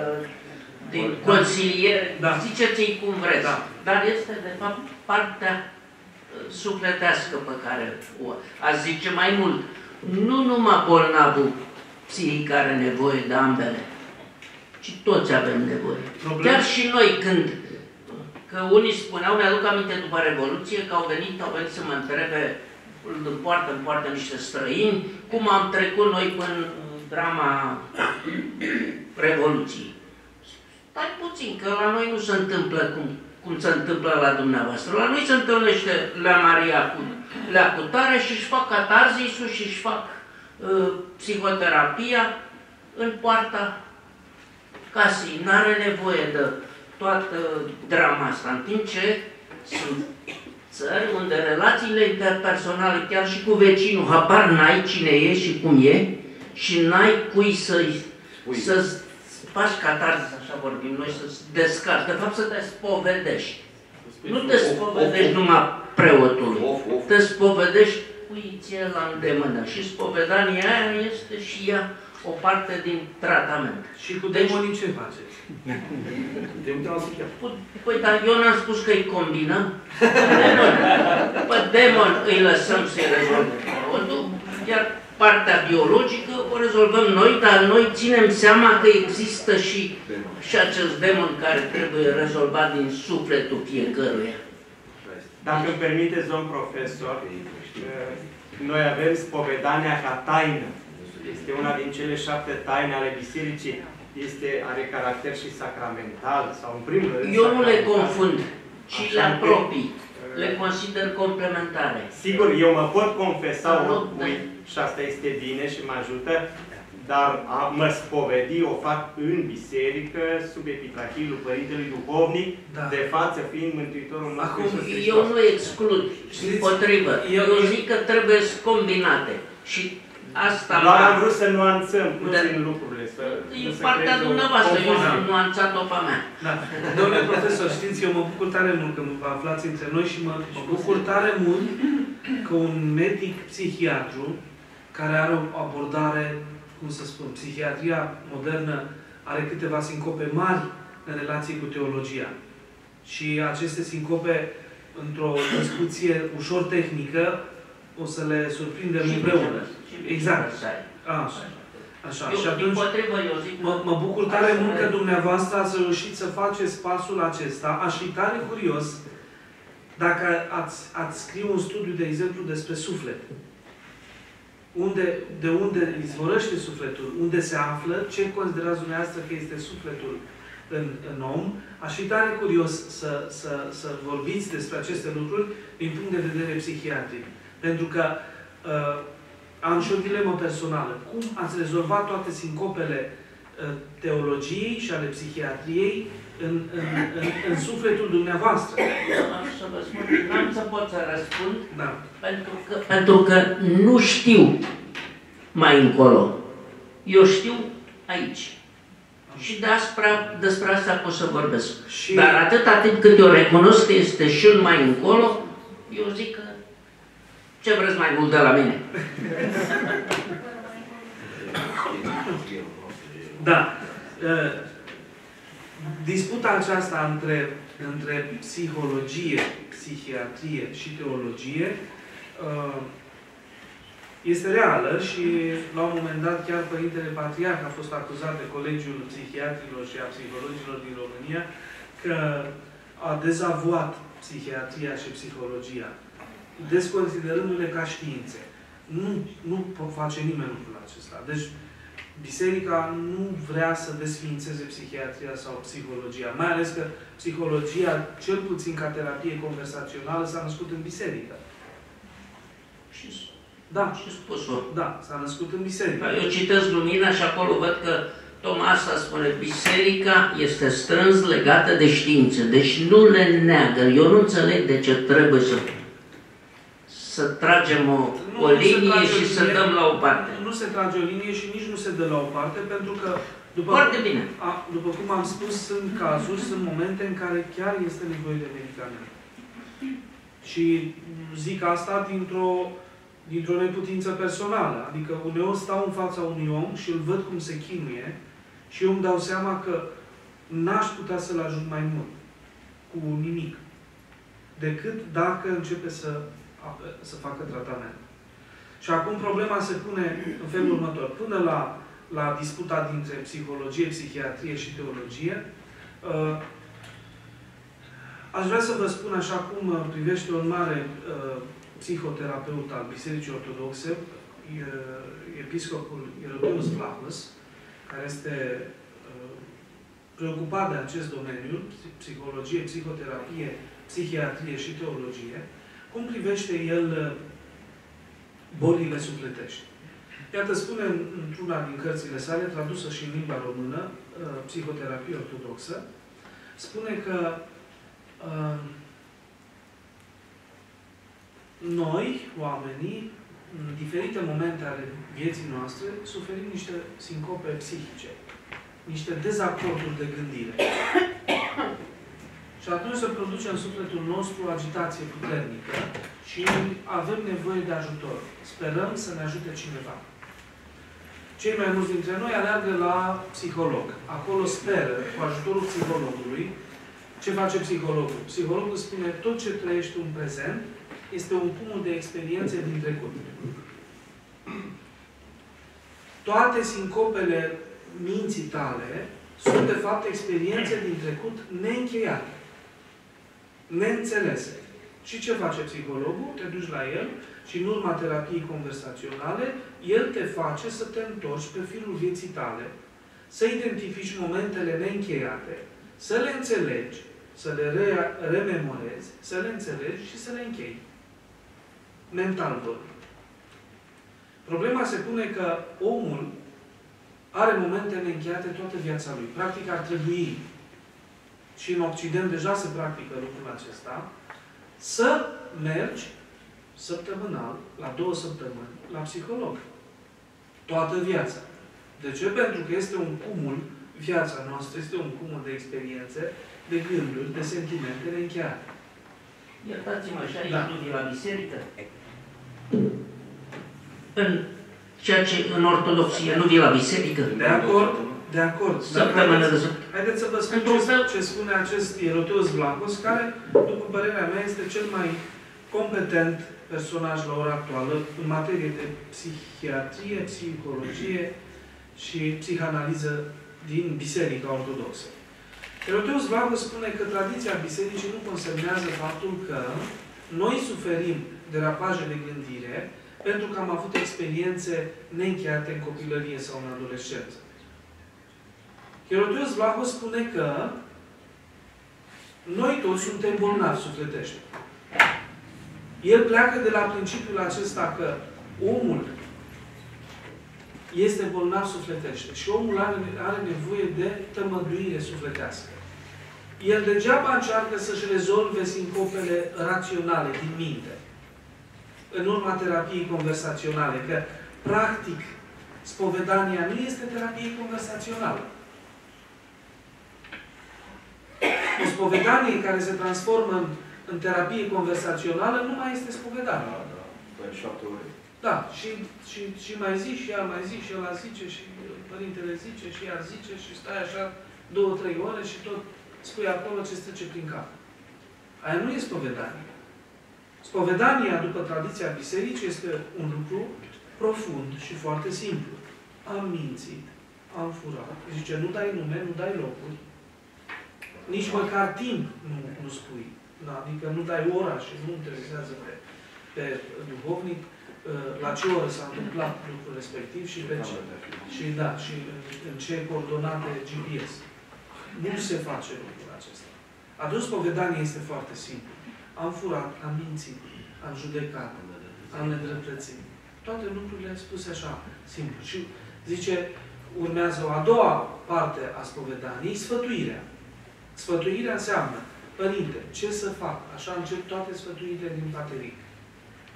[SPEAKER 5] din
[SPEAKER 2] Da.
[SPEAKER 5] consiliere,
[SPEAKER 2] Da.
[SPEAKER 5] ziceți-i cum vreți.
[SPEAKER 2] Da.
[SPEAKER 5] Dar este de fapt partea uh, sufletească pe care o... Aș zice mai mult, nu numai bolnavul psihic are nevoie de ambele, ci toți avem nevoie.
[SPEAKER 2] Problem-
[SPEAKER 5] Chiar și noi când, că unii spuneau, mi-aduc aminte după Revoluție, că au venit, au venit să mă întrebe în poartă, în poartă niște străini, cum am trecut noi până în drama Revoluției. Stai puțin, că la noi nu se întâmplă cum, cum se întâmplă la dumneavoastră. La noi se întâlnește la Maria cu leacutare și își fac catarzisul și își fac uh, psihoterapia în poarta casei. N-are nevoie de toată drama asta. În timp ce sunt țări unde relațiile interpersonale, chiar și cu vecinul, habar n-ai cine e și cum e și n-ai cui să-i
[SPEAKER 3] Spui.
[SPEAKER 5] să faci catarsis, așa vorbim noi, să-ți descarci. De fapt să te spovedești. Nu te spovedești numai preotului.
[SPEAKER 3] Of, of.
[SPEAKER 5] Te spovedești cui ție la îndemână. Și spovedania aia este și ea o parte din tratament.
[SPEAKER 2] Și cu
[SPEAKER 5] Deci-
[SPEAKER 2] demonii ce faceți?
[SPEAKER 3] Te uităm la psihiatru.
[SPEAKER 5] Păi, Păi, dar eu n-am spus că îi combinăm. Demon. Pe demon îi lăsăm să-i rezolve. Iar partea biologică o rezolvăm noi, dar noi ținem seama că există și, și acest demon care trebuie rezolvat din sufletul fiecăruia.
[SPEAKER 6] Dacă îmi permiteți, domn profesor, eh, noi avem spovedania ca taină. Este una din cele șapte taine ale bisericii. Este, are caracter și sacramental sau în primul rând
[SPEAKER 5] Eu nu le
[SPEAKER 6] sacramental.
[SPEAKER 5] confund, ci
[SPEAKER 6] Așa
[SPEAKER 5] le
[SPEAKER 6] încât,
[SPEAKER 5] apropii.
[SPEAKER 6] Eh,
[SPEAKER 5] Le consider complementare.
[SPEAKER 6] Sigur, eu mă pot confesa
[SPEAKER 5] Da, nu,
[SPEAKER 6] oricui și asta este bine și mă ajută, dar a mă spovedi o fac în biserică, sub epitrachilul Părintelui Duhovnic,
[SPEAKER 2] Da.
[SPEAKER 6] de față fiind Mântuitorul nostru
[SPEAKER 5] Acum,
[SPEAKER 6] Iisus Hristos.
[SPEAKER 5] eu nu exclud,
[SPEAKER 2] Știți,
[SPEAKER 5] potrivă.
[SPEAKER 2] eu-
[SPEAKER 5] Eu zic că trebuie să combinate. Și asta
[SPEAKER 6] Doar
[SPEAKER 5] m-a-
[SPEAKER 6] am vrut să nuanțăm
[SPEAKER 5] Da.
[SPEAKER 6] puțin lucrurile, să
[SPEAKER 5] E
[SPEAKER 6] nu se
[SPEAKER 5] partea
[SPEAKER 6] creeze o
[SPEAKER 5] dumneavoastră, eu
[SPEAKER 6] confuzie.
[SPEAKER 5] am nuanțat-o pe mea.
[SPEAKER 2] Da. Domnule profesor, știți, eu mă bucur tare mult că vă aflați între noi și mă, mă bucur tare mult că un medic psihiatru care are o abordare, cum să spun, psihiatria modernă are câteva sincope mari în relație cu teologia. Și aceste sincope, într-o discuție ușor tehnică, o să le surprindem împreună. Exact. Așa. Așa.
[SPEAKER 5] Eu,
[SPEAKER 2] Și
[SPEAKER 5] din
[SPEAKER 2] atunci,
[SPEAKER 5] potrivă, eu zic
[SPEAKER 2] Mă, mă bucur tare
[SPEAKER 5] Asta
[SPEAKER 2] mult
[SPEAKER 5] e.
[SPEAKER 2] că dumneavoastră ați reușit să faceți pasul acesta. Aș fi tare curios dacă ați, ați scrie un studiu, de exemplu, despre suflet. Unde, de unde izvorăște sufletul, unde se află, ce considerați dumneavoastră că este sufletul în, în om. Aș fi tare curios să, să, să vorbiți despre aceste lucruri din punct de vedere psihiatric. Pentru că uh, am și o dilemă personală. Cum ați rezolvat toate sincopele uh, teologiei și ale psihiatriei în, în, în, în sufletul dumneavoastră?
[SPEAKER 5] Am să vă spun, n-am să pot să răspund,
[SPEAKER 2] Da.
[SPEAKER 5] pentru că, pentru că nu știu mai încolo. Eu știu aici. Și despre, despre asta pot să vorbesc.
[SPEAKER 2] Și-
[SPEAKER 5] Dar atâta timp cât eu recunosc că este și un mai încolo, eu zic că ce vreți mai mult de la mine?
[SPEAKER 2] Da. Uh, Disputa aceasta între, între psihologie, psihiatrie și teologie uh, este reală și la un moment dat chiar Părintele Patriarh a fost acuzat de Colegiul Psihiatrilor și a Psihologilor din România că a dezavuat psihiatria și psihologia, desconsiderându-le ca științe. Nu, nu face nimeni lucrul acesta. Deci, Biserica nu vrea să desființeze psihiatria sau psihologia, mai ales că psihologia, cel puțin ca terapie conversațională, s-a născut în biserică.
[SPEAKER 5] Și,
[SPEAKER 2] Da,
[SPEAKER 5] și spus-o.
[SPEAKER 2] da, s-a născut în biserică.
[SPEAKER 5] Dar Eu citesc Lumina și acolo văd că tocmai asta spune, biserica este strâns legată de știință, deci nu le neagă. Eu nu înțeleg de ce trebuie să, să tragem o,
[SPEAKER 2] Nu,
[SPEAKER 5] o
[SPEAKER 2] nu se
[SPEAKER 5] linie
[SPEAKER 2] trage o
[SPEAKER 5] și să
[SPEAKER 2] linie.
[SPEAKER 5] dăm la o parte.
[SPEAKER 2] Nu se trage o linie și nici nu se dă la o parte, pentru că, după,
[SPEAKER 5] Foarte bine.
[SPEAKER 2] a, după cum am spus, sunt cazuri, sunt momente în care chiar este nevoie de medicamente. Și zic asta dintr-o dintr-o neputință personală. Adică uneori stau în fața unui om și îl văd cum se chinuie și eu îmi dau seama că n-aș putea să-l ajut mai mult cu nimic decât dacă începe să, ape- să facă tratament. Și acum problema se pune în felul următor. Până la, la disputa dintre psihologie, psihiatrie și teologie, uh, aș vrea să vă spun așa cum uh, privește un mare uh, psihoterapeut al Bisericii Ortodoxe, uh, episcopul Ierodeus Flaccus, care este uh, preocupat de acest domeniu, psihologie, psihoterapie, psihiatrie și teologie, cum privește el uh, bolile sufletești. Iată, spune în- într-una din cărțile sale, tradusă și în limba română, uh, Psihoterapie Ortodoxă, spune că uh, noi, oamenii, în diferite momente ale vieții noastre, suferim niște sincope psihice, niște dezacorduri de gândire. Și atunci se produce în sufletul nostru o agitație puternică și avem nevoie de ajutor. Sperăm să ne ajute cineva. Cei mai mulți dintre noi aleargă la psiholog. Acolo speră, cu ajutorul psihologului, ce face psihologul? Psihologul spune, tot ce trăiești în prezent este un cumul de experiențe din trecut. Toate sincopele minții tale sunt, de fapt, experiențe din trecut neîncheiate, neînțelese. Și ce face psihologul? Te duci la el și în urma terapiei conversaționale, el te face să te întorci pe firul vieții tale, să identifici momentele neîncheiate, să le înțelegi, să le re- rememorezi, să le înțelegi și să le închei. Mental vorbind. Problema se pune că omul are momente neîncheiate toată viața lui. Practic ar trebui, și în Occident deja se practică lucrul acesta, să mergi săptămânal, la două săptămâni, la psiholog. Toată viața. De ce? Pentru că este un cumul, viața noastră este un cumul de experiențe, de gânduri, de sentimente neîncheiate.
[SPEAKER 5] Iertați-mă, și aici
[SPEAKER 2] Da.
[SPEAKER 5] nu vii la biserică? În ceea ce în ortodoxie nu vii la biserică?
[SPEAKER 2] De acord? De acord. Dar
[SPEAKER 5] Săptămână de
[SPEAKER 2] haideți-
[SPEAKER 5] săptămână.
[SPEAKER 2] Haideți să vă spun
[SPEAKER 5] Într-un
[SPEAKER 2] ce,
[SPEAKER 5] fel-
[SPEAKER 2] ce spune acest Ieroteus Vlacos, care, după părerea mea, este cel mai competent personaj la ora actuală în materie de psihiatrie, psihologie și psihanaliză din Biserica Ortodoxă. Ieroteus Vlacos spune că tradiția Bisericii nu consemnează faptul că noi suferim derapaje de gândire pentru că am avut experiențe neîncheiate în copilărie sau în adolescență. Herodios Vlaho spune că noi toți suntem bolnavi sufletești. El pleacă de la principiul acesta că omul este bolnav sufletește și omul are, are nevoie de tămăduire sufletească. El degeaba încearcă să-și rezolve sincopele raționale din minte în urma terapiei conversaționale, că practic spovedania nu este terapie conversațională. O spovedanie care se transformă în, în terapie conversațională nu mai este spovedanie.
[SPEAKER 3] Da, da. Doi șapte ore.
[SPEAKER 2] Da, și, și, și mai zi și ea mai zi și ăla zice și părintele zice și ea zice și stai așa două, trei ore și tot spui acolo ce trece prin cap. Aia nu e spovedanie. Spovedania, după tradiția bisericii, este un lucru profund și foarte simplu. Am mințit, am furat. Zice, nu dai nume, nu dai locuri. Nici măcar timp nu, nu spui. Da? Adică nu dai ora și nu interesează pe, pe duhovnic uh, la ce oră s-a întâmplat lucrul respectiv și pe ce. Și da, și în, în ce coordonate GPS. Nu se face lucrul acesta. Adus povedanie este foarte simplu. Am furat, am mințit, am judecat, am nedreptățit. Toate lucrurile spuse așa, simplu. Și zice, urmează o a doua parte a spovedaniei, sfătuirea. Sfătuirea înseamnă, Părinte, ce să fac? Așa încep toate sfătuirile din pateric.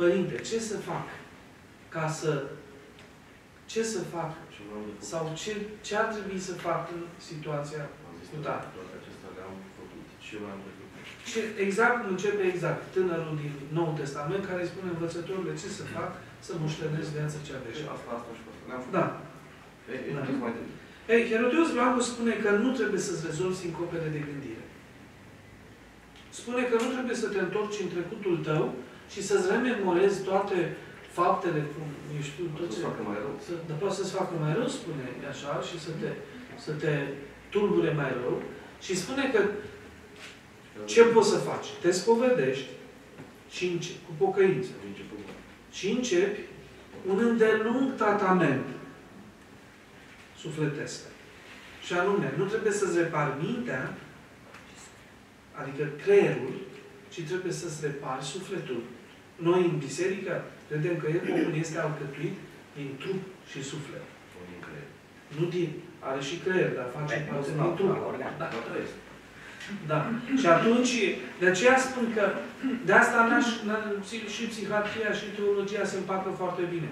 [SPEAKER 2] Părinte, ce să fac ca să... Ce să fac? Sau ce, ce ar trebui să fac în situația cu tare?
[SPEAKER 3] Toate acestea le-am făcut și eu le-am făcut.
[SPEAKER 2] Și exact cum începe exact tânărul din Noul Testament care îi spune învățătorile ce să fac să moștenesc viața cea
[SPEAKER 3] Deci
[SPEAKER 2] veșnică.
[SPEAKER 3] asta, asta și asta. Le-am făcut.
[SPEAKER 2] Da.
[SPEAKER 3] Ei, ei,
[SPEAKER 2] Da.
[SPEAKER 3] da. mai departe.
[SPEAKER 2] Ei, Herodios Vlagu spune că nu trebuie să-ți rezolvi sincopele de gândire. Spune că nu trebuie să te întorci în trecutul tău și să-ți rememorezi toate faptele, cum, eu știu, tot
[SPEAKER 3] Să
[SPEAKER 2] ce...
[SPEAKER 3] facă mai rău.
[SPEAKER 2] Să, dar poate să-ți facă mai rău, spune așa, și să te, să te tulbure mai rău. Și spune că ce poți să faci? Te spovedești și începi, cu pocăință.
[SPEAKER 3] Am început.
[SPEAKER 2] Și începi un îndelung tratament sufletesc. Și anume, nu trebuie să-ți repari mintea, adică creierul, ci trebuie să-ți repari sufletul. Noi, în biserică, credem că omul este alcătuit din trup și suflet.
[SPEAKER 3] Unii cred.
[SPEAKER 2] Nu din... Are și creier, dar face parte din trup. Da.
[SPEAKER 3] Dar trăiesc.
[SPEAKER 2] Da. Și atunci, de aceea spun că de asta n-aș, n- și psihiatria și teologia se împacă foarte bine.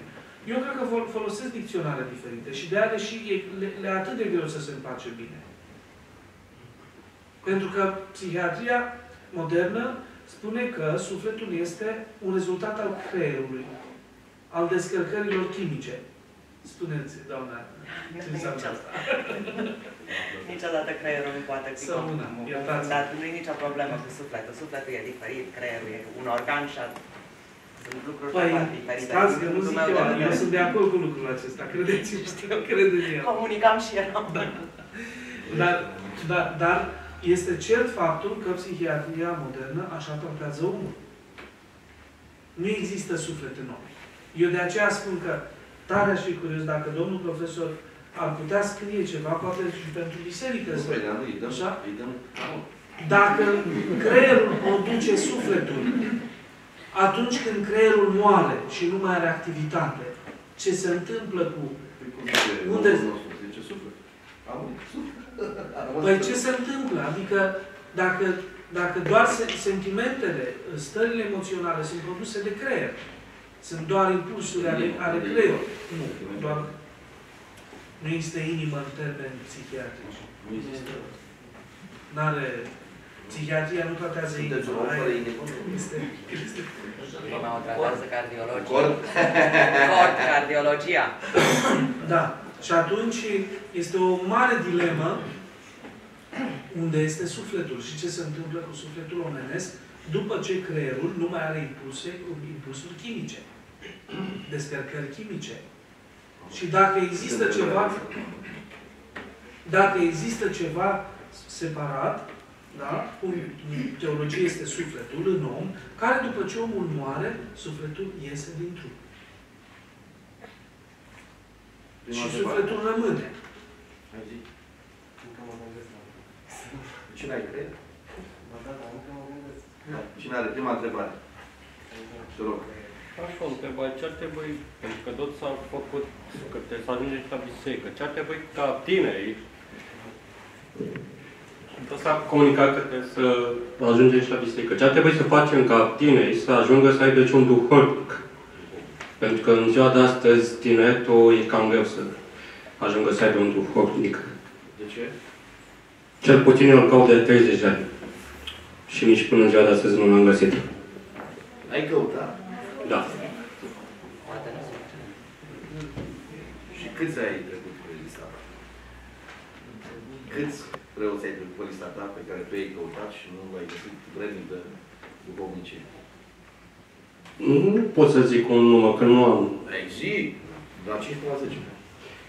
[SPEAKER 2] Eu cred că fol- folosesc dicționare diferite și de aia și le, le atât de greu să se împace bine. Pentru că psihiatria modernă spune că sufletul este un rezultat al creierului, al descărcărilor chimice. Spuneți, doamna, ce înseamnă asta?
[SPEAKER 7] Niciodată creierul nu poate fi
[SPEAKER 2] Să una, iertați-mă.
[SPEAKER 7] confundat. Nu e nicio problemă cu sufletul. Sufletul e diferit, creierul e un organ și a... sunt lucruri
[SPEAKER 2] Păi,
[SPEAKER 7] foarte diferite.
[SPEAKER 2] stați că
[SPEAKER 7] Din
[SPEAKER 2] nu
[SPEAKER 7] punctul
[SPEAKER 2] zic
[SPEAKER 7] meu
[SPEAKER 2] eu,
[SPEAKER 7] de
[SPEAKER 2] eu
[SPEAKER 7] vedere.
[SPEAKER 2] sunt de acord cu lucrul acesta, credeți-mă, *laughs* eu cred în el.
[SPEAKER 7] Comunicam și eram.
[SPEAKER 2] Dar, dar, dar este cert faptul că psihiatria modernă așa tratează omul. Nu există suflet în om. Eu de aceea spun că tare aș fi curios dacă domnul profesor ar putea scrie ceva, poate și pentru biserică.
[SPEAKER 3] Nu
[SPEAKER 2] să-
[SPEAKER 3] vedea, nu, îi dăm,
[SPEAKER 2] Așa?
[SPEAKER 3] îi dăm, nu.
[SPEAKER 2] Dacă creierul produce sufletul, atunci când creierul moare și nu mai are activitate, ce se întâmplă cu...
[SPEAKER 3] Păi cum zice
[SPEAKER 2] Unde-
[SPEAKER 3] Domnul nostru, zice suflet. Am murit suflet. A rămas
[SPEAKER 2] Păi
[SPEAKER 3] suflet.
[SPEAKER 2] ce se întâmplă? Adică dacă, dacă doar se- sentimentele, stările emoționale sunt produse de creier, sunt doar impulsuri ale, ale creierului. Nu, doar... Nu există inimă în termeni psihiatrici.
[SPEAKER 3] Nu există.
[SPEAKER 2] N-are... Psihiatria nu tratează
[SPEAKER 3] Sunteți un
[SPEAKER 2] inima.
[SPEAKER 3] om
[SPEAKER 2] aia
[SPEAKER 3] fără inimă?
[SPEAKER 2] Este, este
[SPEAKER 7] Lumea o tratează cardiologia.
[SPEAKER 3] Cord? *laughs*
[SPEAKER 7] Cort, cardiologia.
[SPEAKER 2] Da. Și atunci este o mare dilemă unde este sufletul și ce se întâmplă cu sufletul omenesc după ce creierul nu mai are impulse, impulsuri chimice, descărcări chimice. Și dacă există ceva, dacă există ceva separat, da, cum în teologie este sufletul în om, care după ce omul moare, sufletul iese din trup.
[SPEAKER 3] Prima
[SPEAKER 2] Și
[SPEAKER 3] întrebare.
[SPEAKER 2] sufletul rămâne.
[SPEAKER 3] Ai zi. Cine ai creier? Da. Cine are prima întrebare? Te rog.
[SPEAKER 4] Aș o întrebare, ce ar trebui, pentru că tot s-a făcut, că trebuie să ajungeți la biserică, ce ar trebui ca tinerii, tot s-a comunicat că trebuie să ajungem și la biserică, ce ar trebui să facem ca tinerii să ajungă să aibă și un duhovnic? Pentru că în ziua de astăzi tineretul e cam greu să ajungă să aibă un duhovnic.
[SPEAKER 3] De ce?
[SPEAKER 4] Cel puțin eu îl caut de 30 de ani. Și nici până în ziua de astăzi nu l-am găsit.
[SPEAKER 3] Ai căutat.
[SPEAKER 4] Da.
[SPEAKER 3] Și câți ai trecut pe lista ta? Câți preoți ai trecut pe lista ta pe care tu ai căutat și nu ai găsit vrednic de duhovnicie?
[SPEAKER 4] Nu pot să zic un număr, că nu am.
[SPEAKER 3] Ai zi, la 5 până la 10.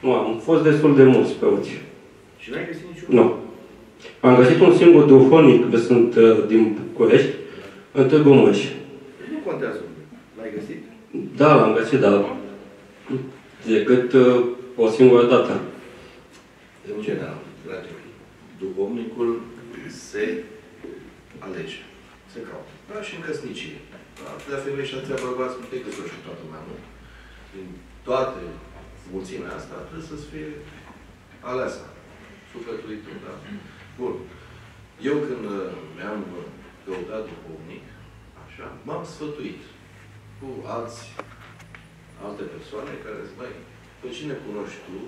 [SPEAKER 4] Nu am. Fost destul de mulți preoți.
[SPEAKER 3] Și n-ai găsit niciun?
[SPEAKER 4] Nu. Am găsit un singur duhovnic, că sunt uh, din București, în Târgu Mureș.
[SPEAKER 3] Nu contează unde. L-ai găsit?
[SPEAKER 4] Da, l-am găsit, dar decât uh, o singură dată.
[SPEAKER 3] În general, dragii mei, duhovnicul se alege, se caută. Da, și în căsnicie. Atâtea femei și atâtea bărbați nu te găsești toată lumea, nu? Din toate mulțimea asta trebuie să fie aleasă, sufletului tău, da? Bun. Eu când uh, mi-am uh, căutat duhovnic, așa, m-am sfătuit cu alți, alte persoane care zic, băi, pe cine cunoști tu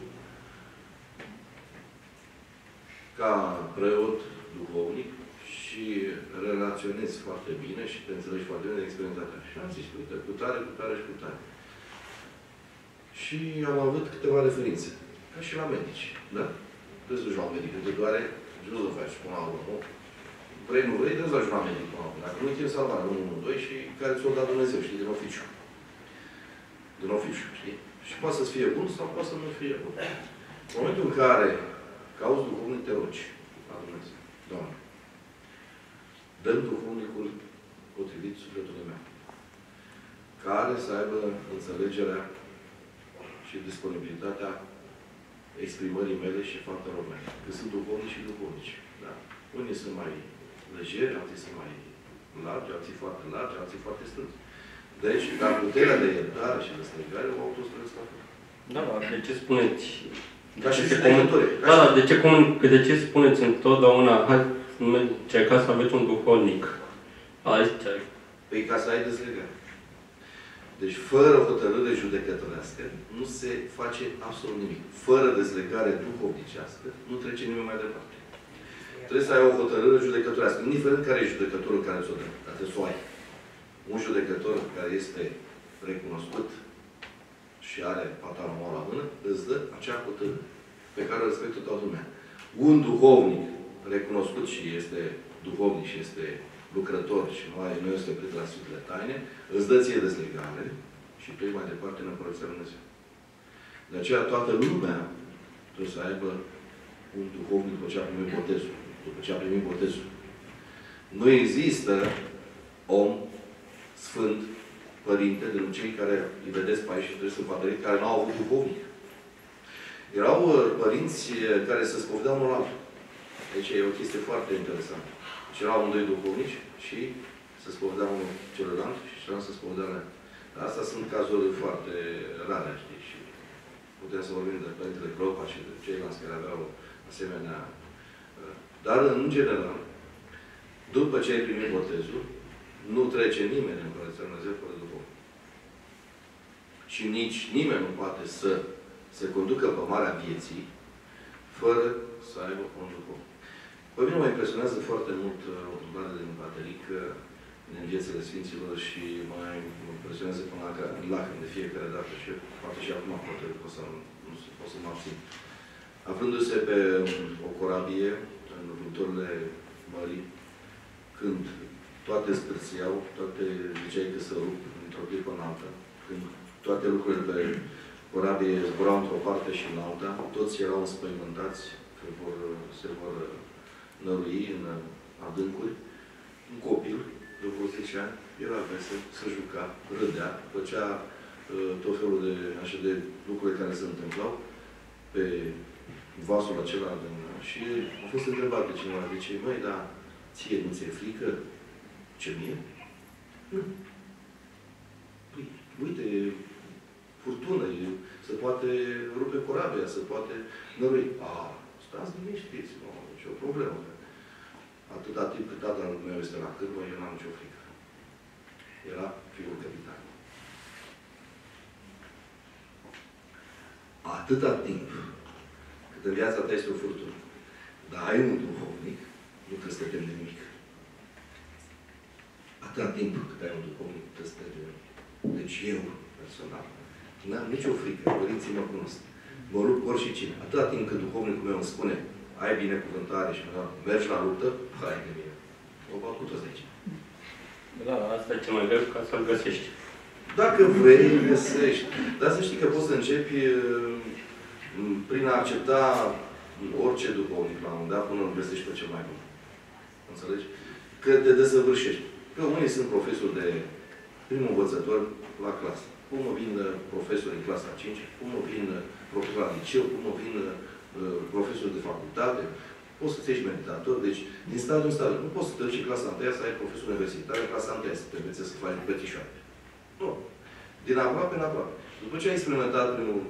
[SPEAKER 3] ca preot, duhovnic și relaționezi foarte bine și te înțelegi foarte bine de experiența ta. Și am zis, uite, cu tare, cu tare și cu tare. Și am avut câteva referințe. Ca și la medici, da? Trebuie să duci la un medic, când te doare, nu să faci până la urmă, nu? Vrei, nu vrei, trebuie să duci la un medic până la urmă. Dacă nu, e salvare 1, 2 și care ți-o dat Dumnezeu, știi, din oficiu. Din oficiu, știi? Și poate să fie bun sau poate să nu fie bun. În momentul în care cauți duhovnic, te rogi la Dumnezeu. Doamne, dăm duhovnicul potrivit sufletului meu, care să aibă înțelegerea și disponibilitatea exprimării mele și faptelor mele. Că sunt duhovnici și duhovnici. Da? Unii sunt mai lejeri, alții sunt mai largi, alții foarte largi, alții foarte strânți. Deci, dar puterea de iertare și de strigare o au toți prezentat.
[SPEAKER 4] Da, da, de ce spuneți?
[SPEAKER 3] Ca și
[SPEAKER 4] de ce
[SPEAKER 3] judecători.
[SPEAKER 4] comun- Da, da, de ce, comun... de ce spuneți întotdeauna, hai, încercați să aveți un duhovnic? Aici,
[SPEAKER 3] Păi ca să ai dezlegare. Deci, fără hotărâre judecătorească, nu se face absolut nimic. Fără dezlegare duhovnicească, nu trece nimeni mai departe. Trebuie să ai o hotărâre judecătorească, indiferent care e judecătorul care ți-o dă. Dar trebuie să o ai. Un judecător care este recunoscut și are pataromul la mână, îți dă acea hotărâre pe care o respectă toată lumea. Un duhovnic recunoscut și este duhovnic și este lucrător și nu, ai, nu este prit la Sfântele Taine, îți dă ție dezlegare și pleci mai departe în Împărăția Lui Dumnezeu. De aceea toată lumea trebuie să aibă un duhovnic după ce a primit botezul. După ce a primit botezul. Nu există om sfânt, părinte, din cei care îi vedeți pe aici și trebuie să vă adăriți, care nu au avut duhovnic. Erau uh, părinți uh, care se spovedeau unul la altul. Deci e o chestie foarte interesantă. Deci erau amândoi duhovnici și se spovedeau unul celălalt și celălalt se spovedea la el. Asta sunt cazuri foarte rare, știi, și putem să vorbim de Părintele Clopa și de ceilalți care aveau asemenea. uh, Dar, în general, după ce ai primit botezul, nu trece nimeni în Împărăția Lui Dumnezeu fără duhovnic. Și nici nimeni nu poate să se conducă pe marea vieții fără să aibă un duhovnic. Pe mine mă impresionează foarte mult uh, o întâmplare din Paterică, din viețile Sfinților și mă impresionează până la lacrimi de fiecare dată și poate și acum poate că o să, nu știu, o să mă abțin. Aflându-se pe o corabie în viitorile mării, când toate scârțiau, toate ziceai că se rup într-o clipă în alta, când toate lucrurile pe corabie zburau într-o parte și în alta, toți erau înspăimântați că vor, se vor nărui în adâncuri. Un copil de vreo 10 ani era vesel, se juca, râdea, făcea uh, tot felul de, așa, de lucruri care se întâmplau pe vasul acela din Și a fost întrebat de cineva, de ce, măi, dar ție nu ți-e frică? Ce mie? Nu. Păi, uite, e furtună, e, se poate rupe corabia, se poate nărui. A, stați liniștiți, nu, nicio problemă. Atâta timp cât tatăl meu este la cârmă, eu n-am nicio frică. Era fiul capitan. Atâta timp cât în viața ta este o furtună, dar ai un duhovnic, nu trebuie să te temi de nimic. Atâta timp cât ai un duhovnic, nu trebuie să te temi de nimic. Deci eu, personal, n-am nicio frică, părinții mă cunosc. Mă lupt cu oricine. Atâta timp cât duhovnicul meu îmi spune ai binecuvântare și mergi la luptă, hai de mine. O bat cu toți de aici.
[SPEAKER 4] Da, asta e cel mai greu ca să-l găsești.
[SPEAKER 3] Dacă vrei, găsești. Dar să știi că poți să începi uh, prin a accepta orice duhovnic la un moment dat până îl găsești pe cel mai bun. Înțelegi? Că te desăvârșești. Că unii sunt profesori de prim învățător la clasă. Cum vin profesori în clasa 5, cum vin profesori la liceu, cum vin uh, profesori de facultate, poți să-ți ieși meditator, deci din stadiu în stadiu. Nu poți să te duci în clasa 1 să ai profesor universitar, în clasa 1 să te înveți să faci plătișoare. Nu. Din aproape în aproape. După ce ai experimentat primul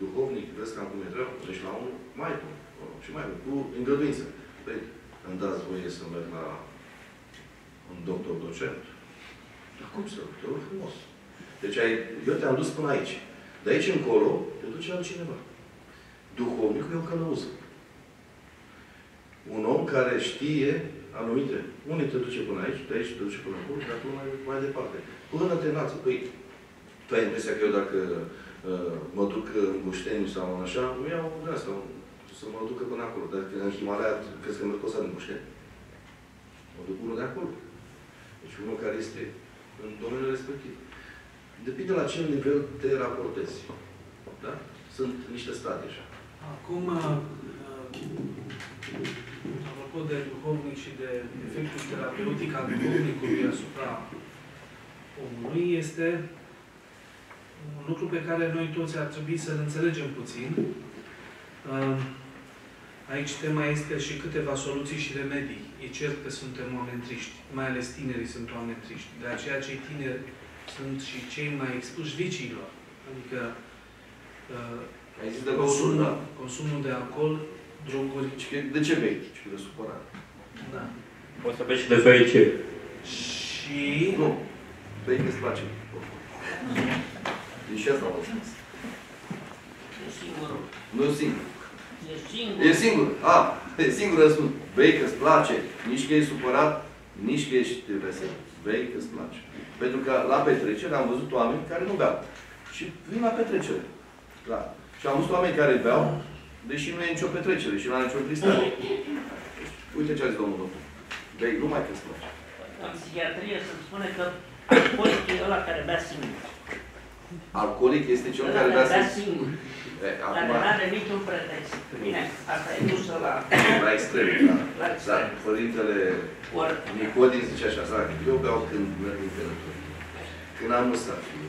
[SPEAKER 3] duhovnic, vezi cam cum e treaba, deci la unul mai bun. Și mai bun, cu îngăduință. Păi, îmi dați voie să merg la un doctor docent. Dar cum să? Te rog frumos. Deci ai, eu te-am dus până aici. De aici încolo, te duce altcineva. Duhovnicul e o călăuză. Un om care știe anumite. Unii te duce până aici, de aici te duce până acolo, de acolo mai, mai departe. Până te înalță. Păi, tu ai impresia că eu dacă uh, mă duc în Bușteni sau în așa, nu iau de asta, să mă duc până acolo. Dar în Himalaya, crezi că merg o să în Bușteni? Mă duc unul de acolo. Deci unul care este în domeniul respectiv. Depinde la ce nivel te raportezi. Da? Sunt niște stadii așa.
[SPEAKER 2] Acum, uh, apropo de duhovnic și de efectul terapeutic al duhovnicului asupra omului, este un lucru pe care noi toți ar trebui să-l înțelegem puțin. Uh, Aici tema este și câteva soluții și remedii. E cert că suntem oameni triști, mai ales tinerii sunt oameni triști. De aceea cei tineri sunt și cei mai expuși viciilor. Adică uh,
[SPEAKER 3] Ai zis de consum, da?
[SPEAKER 2] consumul de alcool, droguri.
[SPEAKER 3] De ce bei? Și de supărare.
[SPEAKER 2] Da.
[SPEAKER 4] Poți să vezi și de fericire.
[SPEAKER 2] Și
[SPEAKER 3] Nu. Bei că îți place. Din ce asta am spus?
[SPEAKER 5] E singurul.
[SPEAKER 3] Nu singur.
[SPEAKER 5] E singur.
[SPEAKER 3] E singur. A, e singur răspuns. Bei că îți place. Nici că ești supărat, nici că ești vesel. Bei că îți place. Pentru că la petrecere am văzut oameni care nu beau. Și vin la petrecere. Da. Și am văzut oameni care beau, deși nu e nicio petrecere și nu are nicio tristare. Uite ce a zis domnul doctor. Bei numai că îți place.
[SPEAKER 5] În psihiatrie se spune că alcoolic e ăla care bea singur.
[SPEAKER 3] Alcoolic este cel
[SPEAKER 5] Ăla
[SPEAKER 3] care
[SPEAKER 5] care
[SPEAKER 3] bea
[SPEAKER 5] bea
[SPEAKER 3] singur.
[SPEAKER 5] singur.
[SPEAKER 3] E,
[SPEAKER 5] Care
[SPEAKER 3] Acum,
[SPEAKER 5] nu are niciun pretext. Bine, asta e dusă la,
[SPEAKER 3] la extrem, da.
[SPEAKER 5] la
[SPEAKER 3] Da,
[SPEAKER 5] extrem.
[SPEAKER 3] părintele
[SPEAKER 5] Ori,
[SPEAKER 3] Nicodim zice așa, zac, eu beau când merg în călătorie. Când am musafir.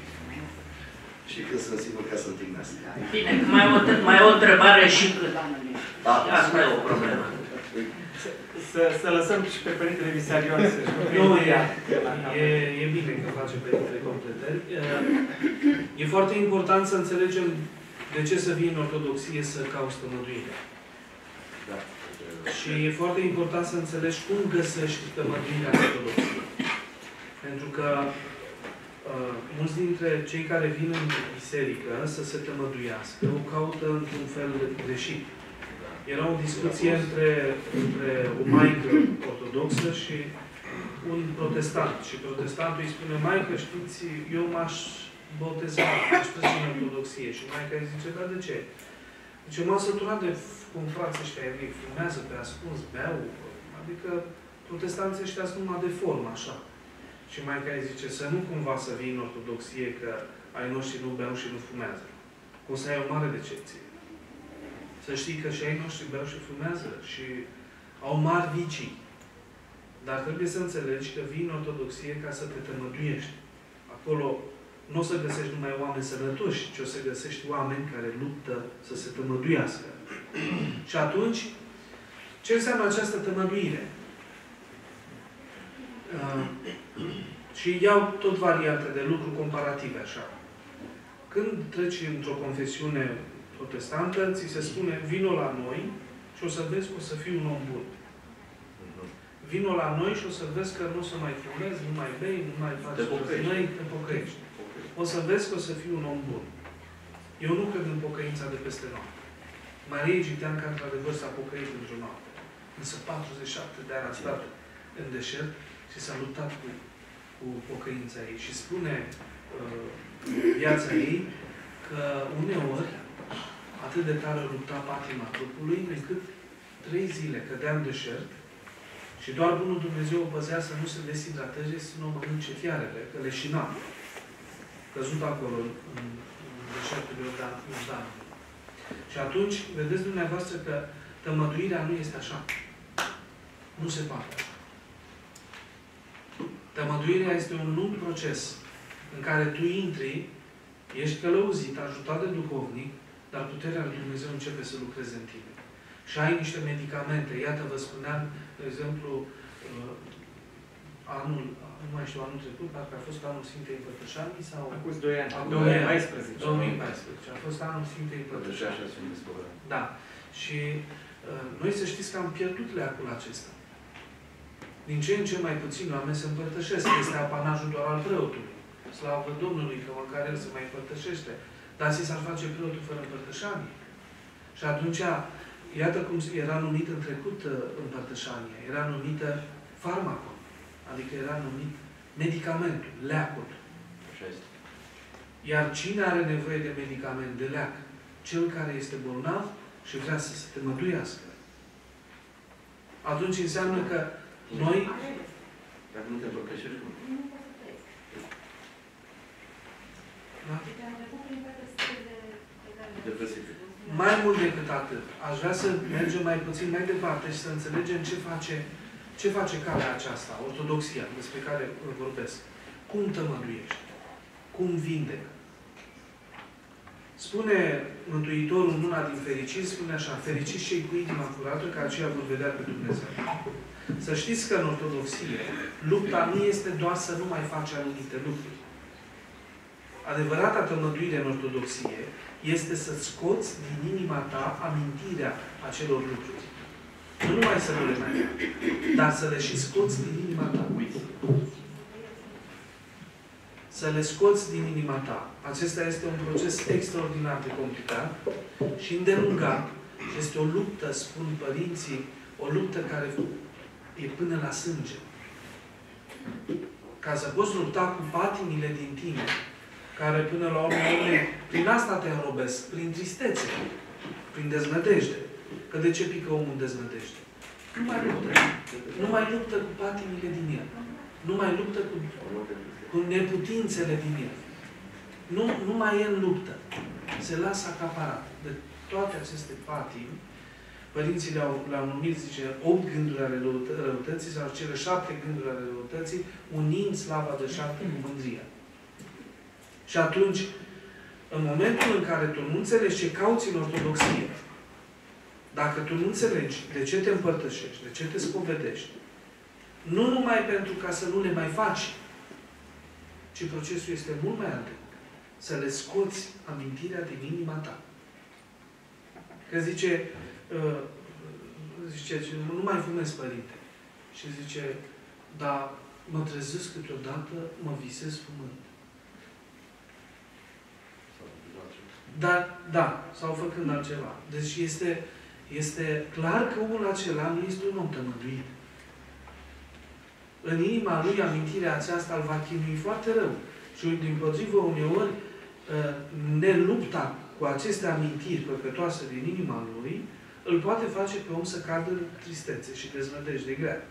[SPEAKER 3] Și când sunt sigur că să întâlnesc.
[SPEAKER 5] bine, mai o, mai o întrebare și cât.
[SPEAKER 3] Da.
[SPEAKER 5] Asta e o problemă.
[SPEAKER 6] Să, să lăsăm și pe Părintele Visarion să
[SPEAKER 2] Nu, e, e, e bine că face Părintele completări. E foarte important să înțelegem de ce să vii în Ortodoxie să cauți tămăduire.
[SPEAKER 3] Da.
[SPEAKER 2] Și e foarte important să înțelegi cum găsești tămăduirea în Ortodoxie. Pentru că uh, mulți dintre cei care vin în biserică să se tămăduiască o caută într-un fel greșit. Era o discuție între, între o maică ortodoxă și un protestant. Și protestantul îi spune, maică, știți, eu m-aș boteza, aș trece în ortodoxie. Și maica îi zice, dar de ce? Deci m-am săturat de f- cum frații ăștia evrei fumează pe ascuns, beau, adică protestanții ăștia sunt numai de formă, așa. Și maica îi zice, să nu cumva să vii în ortodoxie că ai noștri nu beau și nu fumează. O să ai o mare decepție. Să știi că și ai noștri beau și fumează și au mari vicii. Dar trebuie să înțelegi că vii în ortodoxie ca să te tămăduiești. Acolo nu o să găsești numai oameni sănătoși, ci o să găsești oameni care luptă să se tămăduiască. *clears throat* și atunci, Ce înseamnă această tămăduire? Uh, *clears throat* și iau tot variante de lucru comparative, așa. Când treci într-o confesiune protestantă, ți se spune, vino la noi și o să vezi că o să fii un om bun. Vino la noi și o să vezi că nu o să mai fumezi, nu mai bei, nu mai faci
[SPEAKER 1] Te pocăiești.
[SPEAKER 2] noi te pocăiești. O să vezi că o să fii un om bun. Eu nu cred în pocăința de peste noapte. Maria Egiptean, care într-adevăr s-a pocăit într-o noapte. Însă 47 de ani a stat în deșert și s-a luptat cu, cu pocăința ei. Și spune uh, viața ei că uneori atât de tare lupta patima trupului, încât trei zile cădea în deșert și doar Bunul Dumnezeu o păzea să nu se deshidrateze, să nu mănânce fiarele, că leșina. Căzut acolo în, în deșertul Iordan, Iordan. Și atunci, vedeți dumneavoastră că tămăduirea nu este așa. Nu se poate. Tămăduirea este un lung proces în care tu intri, ești călăuzit, ajutat de duhovnic, dar puterea lui Dumnezeu începe să lucreze în tine. Și ai niște medicamente. Iată, vă spuneam, de exemplu, uh, anul, nu mai știu, anul trecut, parcă a fost anul Sfintei Împărtășanii sau...
[SPEAKER 6] Acum 2 ani,
[SPEAKER 2] Acum
[SPEAKER 6] 2014.
[SPEAKER 2] 2014. A fost anul Sfintei
[SPEAKER 3] Păi
[SPEAKER 2] Împărtășanii.
[SPEAKER 3] așa sunt descoperit.
[SPEAKER 2] Da. Și uh, noi să știți că am pierdut leacul acesta. Din ce în ce mai puțin oameni se împărtășesc. Este apanajul doar al preotului. Slavă Domnului că măcar el se mai împărtășește. Dar ți s-ar face preotul fără împărtășanie. Și atunci, iată cum era numit în trecut uh, împărtășania. Era numită farmacon. Adică era numit medicamentul, leacul.
[SPEAKER 3] Așa este.
[SPEAKER 2] Iar cine are nevoie de medicament, de leac? Cel care este bolnav și vrea să se temăduiască. Atunci înseamnă că noi,
[SPEAKER 1] Dacă nu te împărtășești, cum?
[SPEAKER 2] da?
[SPEAKER 1] Depresiv.
[SPEAKER 2] mai mult decât atât, aș vrea să mergem mai puțin mai departe și să înțelegem ce face, ce face calea aceasta, ortodoxia, despre care vorbesc. Cum tămăduiește? Cum vindecă? Spune Mântuitorul în una din fericiri, spune așa, fericiți cei cu inima curată, că aceia vor vedea pe Dumnezeu. Să știți că în Ortodoxie, lupta nu este doar să nu mai faci anumite lucruri. Adevărata tămăduire în Ortodoxie este să scoți din inima ta amintirea acelor lucruri. Nu numai să nu le mai faci, dar să le și scoți din inima ta. Să le scoți din inima ta. Acesta este un proces extraordinar de complicat și îndelungat. Și este o luptă, spun părinții, o luptă care e până la sânge. Ca să poți lupta cu patimile din tine, care până la urmă, prin asta te înrobesc, prin tristețe, prin deznădejde. Că de ce pică omul în deznădejde? Nu mai luptă. Nu mai luptă cu patimile din el. Nu mai luptă cu, cu neputințele din el. Nu, nu mai e în luptă. Se lasă acaparat de toate aceste patimi. Părinții le-au, le-au numit, zice, 8 gânduri ale răută- răutății sau cele șapte gânduri ale răutății, unind slava de șapte cu mândria. Și atunci, în momentul în care tu nu înțelegi ce cauți în ortodoxie, dacă tu nu înțelegi de ce te împărtășești, de ce te spovedești, nu numai pentru ca să nu le mai faci, ci procesul este mult mai adânc. Să le scoți amintirea din inima ta. Că zice, uh, zice, nu mai fumez, părinte. Și zice, dar mă trezesc câteodată, mă visez fumând. Dar, da, sau făcând altceva. Deci este, este clar că omul acela nu este un om tămăduit. În inima lui, amintirea aceasta îl va chinui foarte rău. Și din potrivă, uneori, ă, nelupta cu aceste amintiri păcătoase din inima lui, îl poate face pe om să cadă în tristețe și deznădejde grea.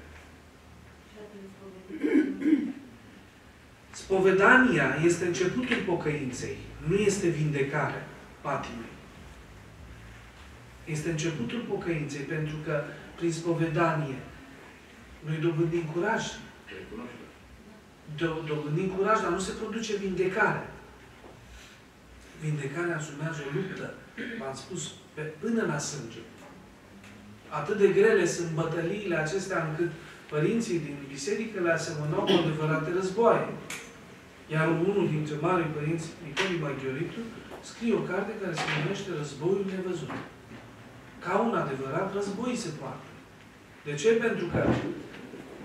[SPEAKER 2] Spovedania este începutul pocăinței, nu este vindecarea patimii. Este începutul pocăinței, pentru că prin spovedanie noi dobândim curaj. Do- dobândim curaj, dar nu se produce vindecare. Vindecarea asumează o luptă, v-am spus, pe, până la sânge. Atât de grele sunt bătăliile acestea încât părinții din biserică le asemănau cu adevărate războaie. Iar unul dintre mari părinți, Nicoli Maghioritu, scrie o carte care se numește Războiul nevăzut. Ca un adevărat război se poartă. De ce? Pentru că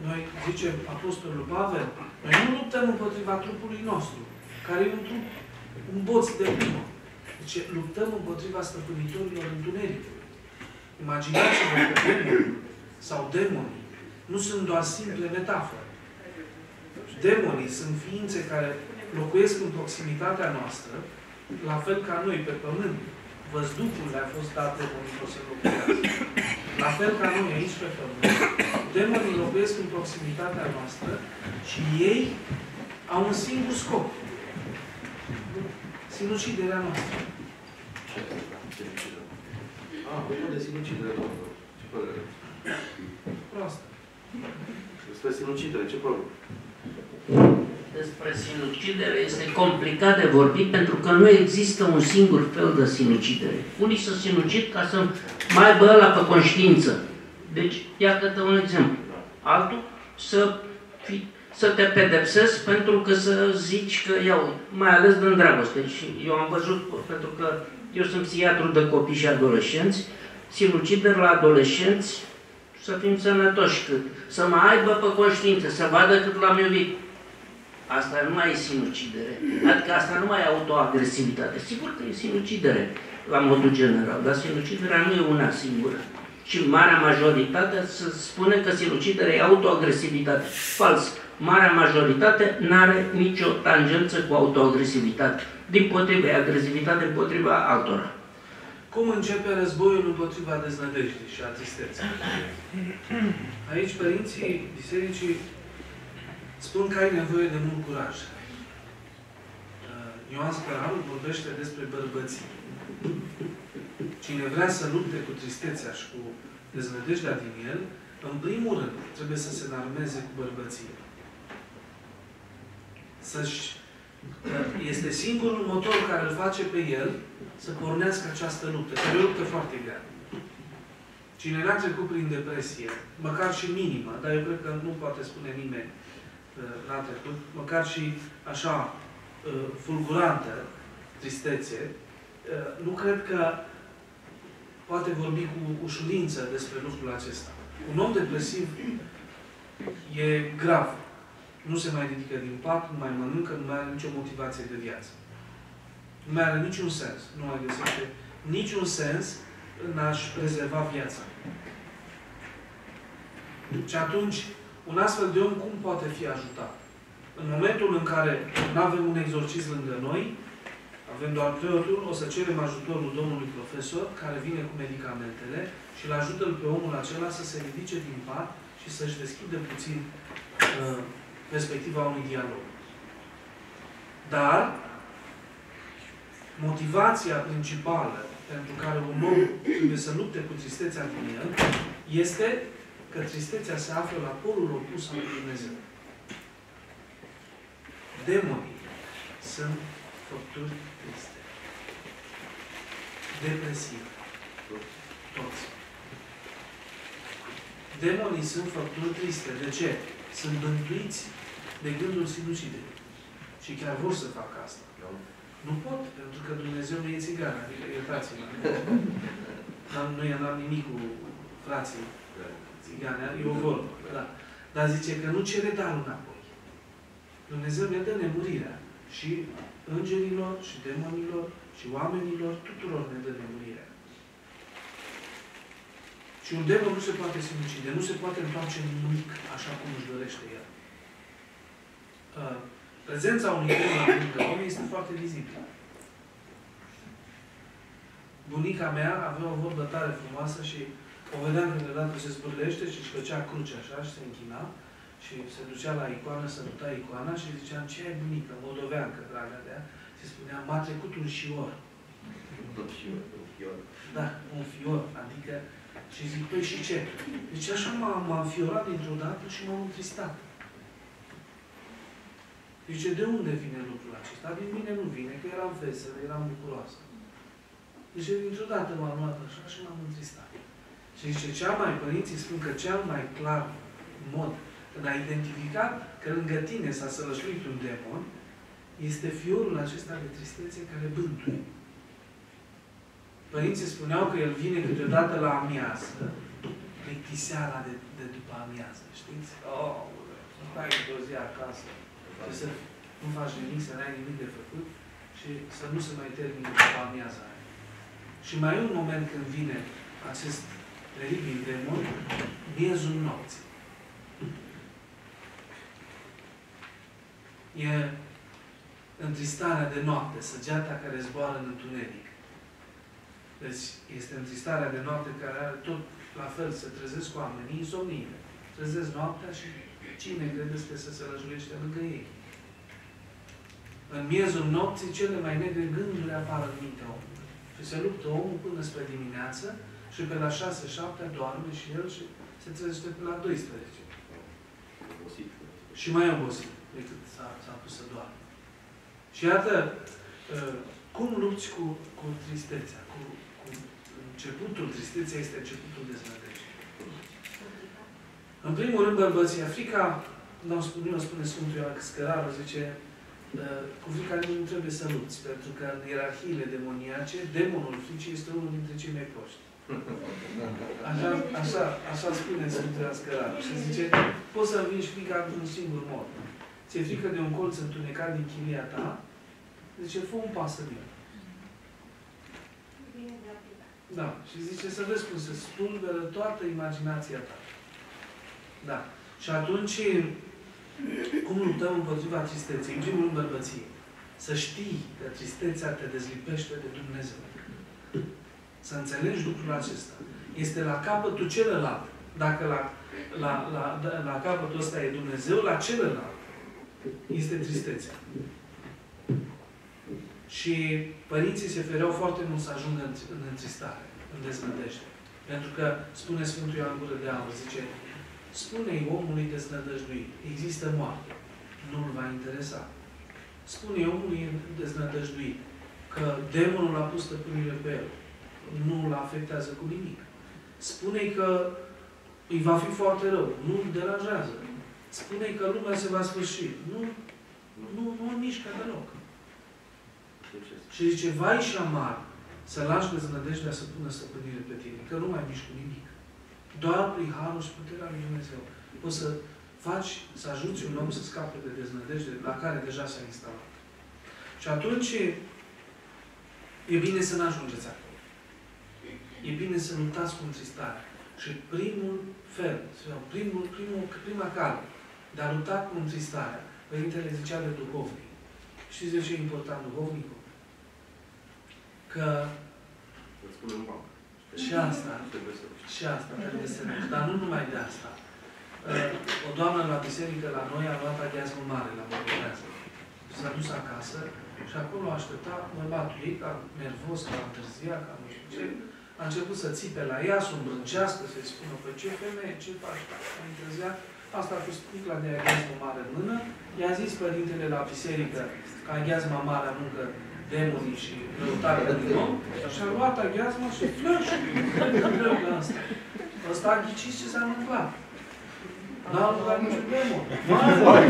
[SPEAKER 2] noi, zice Apostolul Pavel, noi nu luptăm împotriva trupului nostru, care e un trup, un boț de primă. Deci luptăm împotriva stăpânitorilor întunericului. Imaginați-vă că demonii sau demonii nu sunt doar simple metafore. Demonii sunt ființe care locuiesc în proximitatea noastră, la fel ca noi pe pământ. Văzducul le-a fost dat demonilor să locuiască. La fel ca noi aici pe pământ, demonii locuiesc în proximitatea noastră și ei au un singur scop. Sinuciderea noastră.
[SPEAKER 3] Ah, vorbim de sinucidere, domnul. Ce părere?
[SPEAKER 2] Proastă.
[SPEAKER 3] Despre sinucidere, ce părere?
[SPEAKER 5] Despre sinucidere este complicat de vorbit pentru că nu există un singur fel de sinucidere. Unii se sinucid ca să mai aibă ăla pe conștiință. Deci, iată un exemplu. Altul, să, fi, să te pedepsesc pentru că să zici că iau, mai ales din dragoste. Și eu am văzut, pentru că eu sunt psihiatru de copii și adolescenți, sinucideri la adolescenți, să fim sănătoși, cât, să mă aibă pe conștiință, să vadă cât l-am iubit. Asta nu mai e sinucidere. Adică asta nu mai e autoagresivitate. Sigur că e sinucidere la modul general, dar sinuciderea nu e una singură. Și marea majoritate se spune că sinuciderea e autoagresivitate. Fals. Marea majoritate nu are nicio tangență cu autoagresivitate. Din potrivă, e agresivitate împotriva altora.
[SPEAKER 2] Cum începe războiul împotriva deznădejdii și a tristeței? Aici părinții bisericii spun că ai nevoie de mult curaj. Uh, Ioan Scărarul vorbește despre bărbății. Cine vrea să lupte cu tristețea și cu deznădejdea din el, în primul rând, trebuie să se înarmeze cu bărbăție. Să-și este singurul motor care îl face pe el să pornească această luptă, care e o luptă foarte grea. Cine n-a trecut prin depresie, măcar și minimă, dar eu cred că nu poate spune nimeni n-a trecut, măcar și așa fulgurantă tristețe, nu cred că poate vorbi cu ușurință despre lucrul acesta. Un om depresiv e grav. Nu se mai ridică din pat, nu mai mănâncă, nu mai are nicio motivație de viață. Nu mai are niciun sens. Nu mai găsește niciun sens în a-și prezerva viața. Și atunci, un astfel de om cum poate fi ajutat? În momentul în care nu avem un exorcist lângă noi, avem doar preotul, o să cerem ajutorul domnului profesor, care vine cu medicamentele și îl ajută pe omul acela să se ridice din pat și să-și deschidă puțin uh, perspectiva unui dialog. Dar, motivația principală pentru care un om trebuie să lupte cu tristețea din el, este că tristețea se află la polul opus al lui Dumnezeu. Demonii sunt făpturi triste. Depresive. Toți. Demonii sunt făpturi triste. De ce? Sunt bântuiți de gândul sinucidere. Și chiar vor să facă asta. Nu pot, pentru că Dumnezeu nu e țigan, adică iertați-mă. *laughs* Nu i-am nimic cu frații țigane, e o vorbă. Da. Dar zice că nu cere darul înapoi. Dumnezeu ne dă nemurirea. Și îngerilor, și demonilor, și oamenilor, tuturor ne dă nemurirea. Și un demon nu se poate sinucide, nu se poate întoarce nimic așa cum își dorește el. Uh, prezența unui demon lângă om este foarte vizibilă. Bunica mea avea o vorbă tare frumoasă și o vedeam câteodată se zbârlește și își făcea cruce așa și se închina și se ducea la icoană să nuta icoana și ziceam, ce ai bunică, moldoveancă, dragă de ea? Și spunea, m-a trecut un șior.
[SPEAKER 3] Un fior.
[SPEAKER 2] Da, un fior, adică, și zic, păi și ce? Deci așa m-a înfiorat dintr-o dată și m-am întristat. Zice, de unde vine lucrul acesta? Din mine nu vine, că eram veselă, eram bucuroasă. Deci dintr-o dată m-am luat așa și m-am întristat. Și zice, cea mai, părinții spun că cel mai clar mod când a identificat că lângă tine s-a sălășluit un demon, este fiorul acesta de tristețe care bântuie. Părinții spuneau că el vine câteodată la amiază, plictiseala de, de după amiază, știți? Oh, să stai într-o zi acasă, trebuie să nu faci nimic, să n-ai nimic de făcut și să nu se mai termine după amiaza aia. Și mai e un moment când vine acest teribil demon, miezul nopții. E întristarea de noapte, săgeata care zboară în întuneric. Deci este întristarea de noapte care are tot la fel, se trezesc oamenii insomniile. Trezesc noaptea și cine credeți că se sălăjuiește lângă ei? În miezul nopții, cele mai negre gânduri apar în mintea omului. Și se luptă omul până spre dimineață și pe la 6-7 doarme și el și se trezește pe la 12. Și mai obosit decât s-a pus să doarme. Și iată, uh, cum lupți cu, cu tristețea, cu, cu începutul tristeței este începutul deznădejdii. În primul rând, bărbății, frica, nu o spune Sfântul Ioan Scărarul, zice, uh, cu frica nu trebuie să lupți, pentru că în ierarhiile demoniace, demonul fricii este unul dintre cei mai proști. Așa, așa, așa spune Sfântul Ioan Scărarul. Și zice, poți să învingi frica într-un singur mod. Ți-e frică de un colț întunecat din chilia ta, zice, fă un pas în el. Da. Și zice să vezi cum se spulberă toată imaginația ta. Da. Și atunci, cum luptăm împotriva tristeței? În primul rând, bărbăție. Să știi că tristețea te dezlipește de Dumnezeu. Să înțelegi lucrul acesta. Este la capătul celălalt. Dacă la, la, la, la capătul ăsta e Dumnezeu, la celălalt este tristețea. Și părinții se fereau foarte mult să ajungă în, în întristare, în deznădejde. Pentru că, spune Sfântul Ioan Gură de Aur, zice, spune-i omului deznădăjduit, există moarte, nu-l va interesa. Spune-i omului deznădăjduit că demonul a pus stăpânire pe el, nu-l afectează cu nimic. Spune-i că îi va fi foarte rău, nu-l deranjează. Spune-i că lumea se va sfârși, nu, nu, nu mișcă deloc. Și zice, vai și amar să lași deznădejdea să pună stăpânire pe tine, că nu mai miști cu nimic. Doar prin Harul și puterea lui Dumnezeu poți să faci, să ajuți un om să scape de deznădejde la care deja s-a instalat. Și atunci e bine să nu ajungeți acolo. E bine să luptați cu întristarea. Și primul fel, sau primul, primul, prima cale de a lupta cu întristarea, Părintele zicea de duhovnic. Știți de ce e important duhovnicul? că și asta, și asta trebuie să mergi. Dar nu numai de asta. Uh, o doamnă la biserică la noi a luat aghiazmă mare la Bărbărează. S-a dus acasă și acolo aștepta bărbatul ei, ca nervos, ca întârzia, ca nu știu ce. A început să țipe la ea, să îmbrâncească, să-i spună, pe ce femeie, ce faci? A întârziat. Asta a fost sticla de aghiazmă mare în mână. I-a zis părintele la biserică că aghiazma mare aruncă demonii și răutatea din om, și a luat aghiazma și flăș, la asta. Ăsta a ghicit ce s-a întâmplat. N-a lucrat niciun demon. Mai,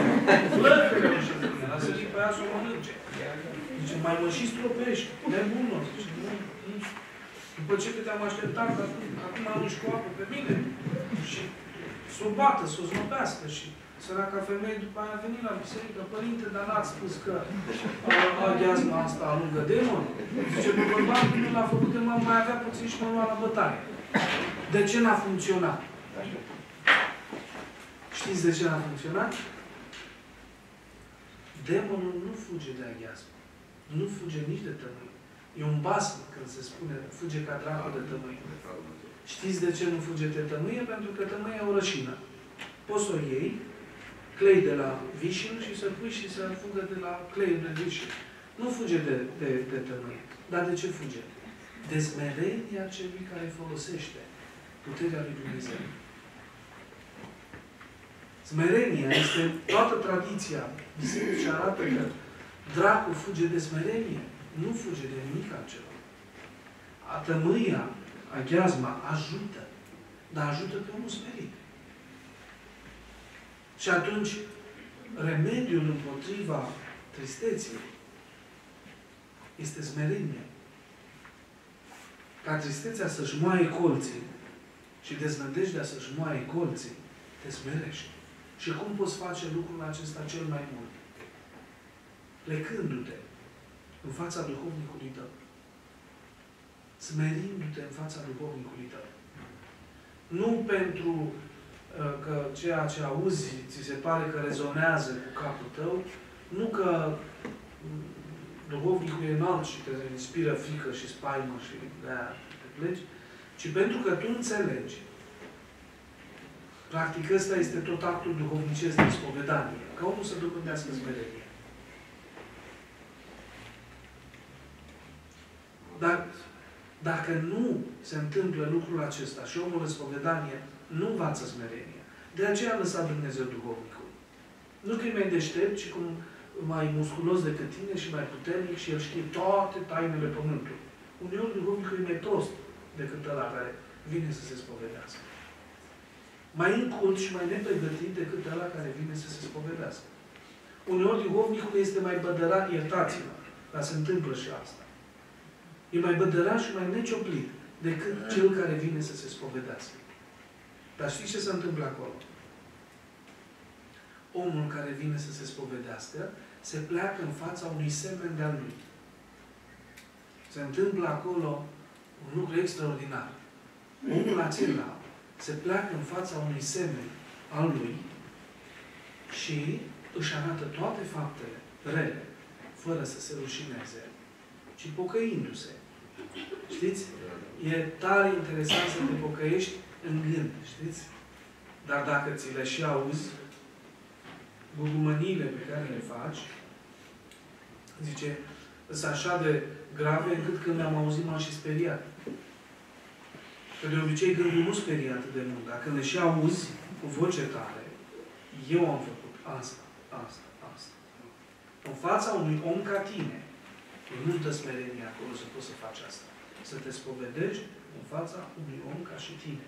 [SPEAKER 2] flăcăle și a sărit pe ea să o mănânce. Zice, mai mă și stropești, nebună. Zice, nu, nu. După ce că te-am așteptat, acum am cu apă pe mine. Și să o bată, să o znopească și Săraca femeie după aia a venit la biserică, părinte, dar n-ați spus că aghiazma asta alungă demon? Zice, bă, bărbatul nu l-a făcut de mai avea puțin și mă lua la bătaie. De ce n-a funcționat? Știți de ce n-a funcționat? Demonul nu fuge de aghiazmă. Nu fuge nici de tămâie. E un basm când se spune fuge ca dracu de tămâie. Știți de ce nu fuge de tămâie? Pentru că tămâia e o rășină. Poți să o iei, clei de la vișin și să pui și să fugă de la cleiul de vișin. Nu fuge de, de, de tămâie. Dar de ce fuge? De smerenia celui care folosește puterea lui Dumnezeu. Smerenia este toată tradiția bisericii arată că dracul fuge de smerenie, nu fuge de nimic altceva. A tămâia, aghiazma, ajută. dar ajută pe omul smerit. Și atunci, remediul împotriva tristeții este smerenia. Ca tristețea să-și moaie colții și deznădejdea să-și moaie colții, te smerești. Și cum poți face lucrul acesta cel mai mult? Plecându-te în fața duhovnicului tău. Smerindu-te în fața duhovnicului tău. Nu pentru uh, că ceea ce auzi ți se pare că rezonează cu capul tău, nu că mm, duhovnicul e înalt și te inspiră frică și spaimă și de-aia te pleci, ci pentru că tu înțelegi Practic ăsta este tot actul duhovnicesc de spovedanie. Ca omul să dobândească smerenie. Dar dacă nu se întâmplă lucrul acesta și omul în spovedanie nu învață smerenia, de aceea a lăsat Dumnezeu duhovnicul. Nu că e mai deștept, ci cum mai musculos decât tine și mai puternic și el știe toate tainele pământului. Uneori duhovnicul e mai prost decât ăla care vine să se spovedească mai incult și mai nepregătit decât ăla care vine să se spovedească. Uneori duhovnicul este mai bădărat, iertați-mă, dar se întâmplă și asta. E mai bădărat și mai necioplit decât cel care vine să se spovedească. Dar știți ce se întâmplă acolo? Omul care vine să se spovedească se pleacă în fața unui semen de-al lui. Se întâmplă acolo un lucru extraordinar. Omul acela se pleacă în fața unui semn al lui și își arată toate faptele rele, fără să se rușineze, ci pocăindu-se. Știți? E tare interesant să te pocăiești în gând, știți? Dar dacă ți le și auzi, gugumăniile pe care le faci, zice, sunt așa de grave încât când le-am auzit m-am și speriat. Că de obicei gândul nu sperie atât de mult. Dacă le și auzi cu voce tare, eu am făcut asta, asta, asta. În fața unui om ca tine, e multă smerenie acolo să poți să faci asta. Să te spovedești în fața unui om ca și tine.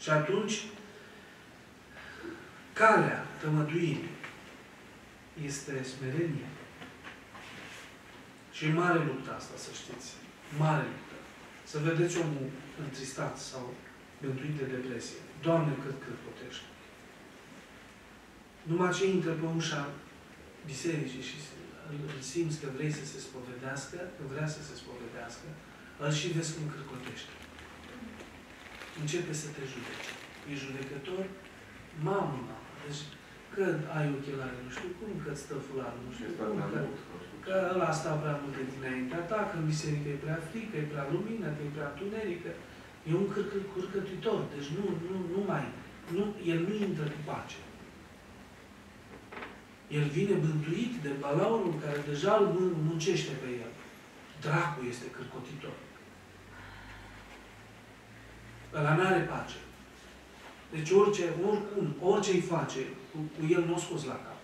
[SPEAKER 2] Și atunci, calea tămăduirii este smerenie. Și mare luptă asta, să știți. Mare luptă. Să vedeți omul întristat sau bântuit de depresie. Doamne, cât cât potești. Numai ce intră pe ușa bisericii și îl simți că vrei să se spovedească, că vrea să se spovedească, îl și vezi cum cârcotește. Începe să te judece. E judecător? Mamă, mamă. Deci, când ai ochelare, nu știu cum, că stă fularul, nu știu cum, că că ăla stă prea mult de dinaintea ta, că în biserică e prea frică, e prea lumină, că e prea tunerică. E un curcătitor, deci nu, nu, nu mai, nu, el nu intră cu pace. El vine bântuit de balaurul care deja îl muncește pe el. Dracul este cârcotitor. Ăla nu are pace. Deci orice, oricum, orice îi face, cu, cu el nu o scos la cap.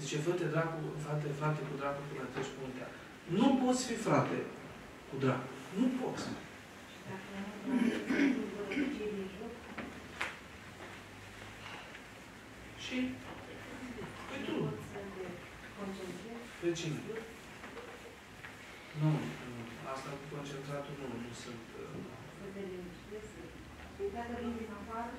[SPEAKER 2] Zice, fă-te dracu, frate, frate cu dracu până treci puntea. Nu poți fi frate cu dracu. Nu poți. Și? Păi tu. Pe cine? Nu, asta cu concentratul nu, nu sunt...
[SPEAKER 8] Dacă vin din afară,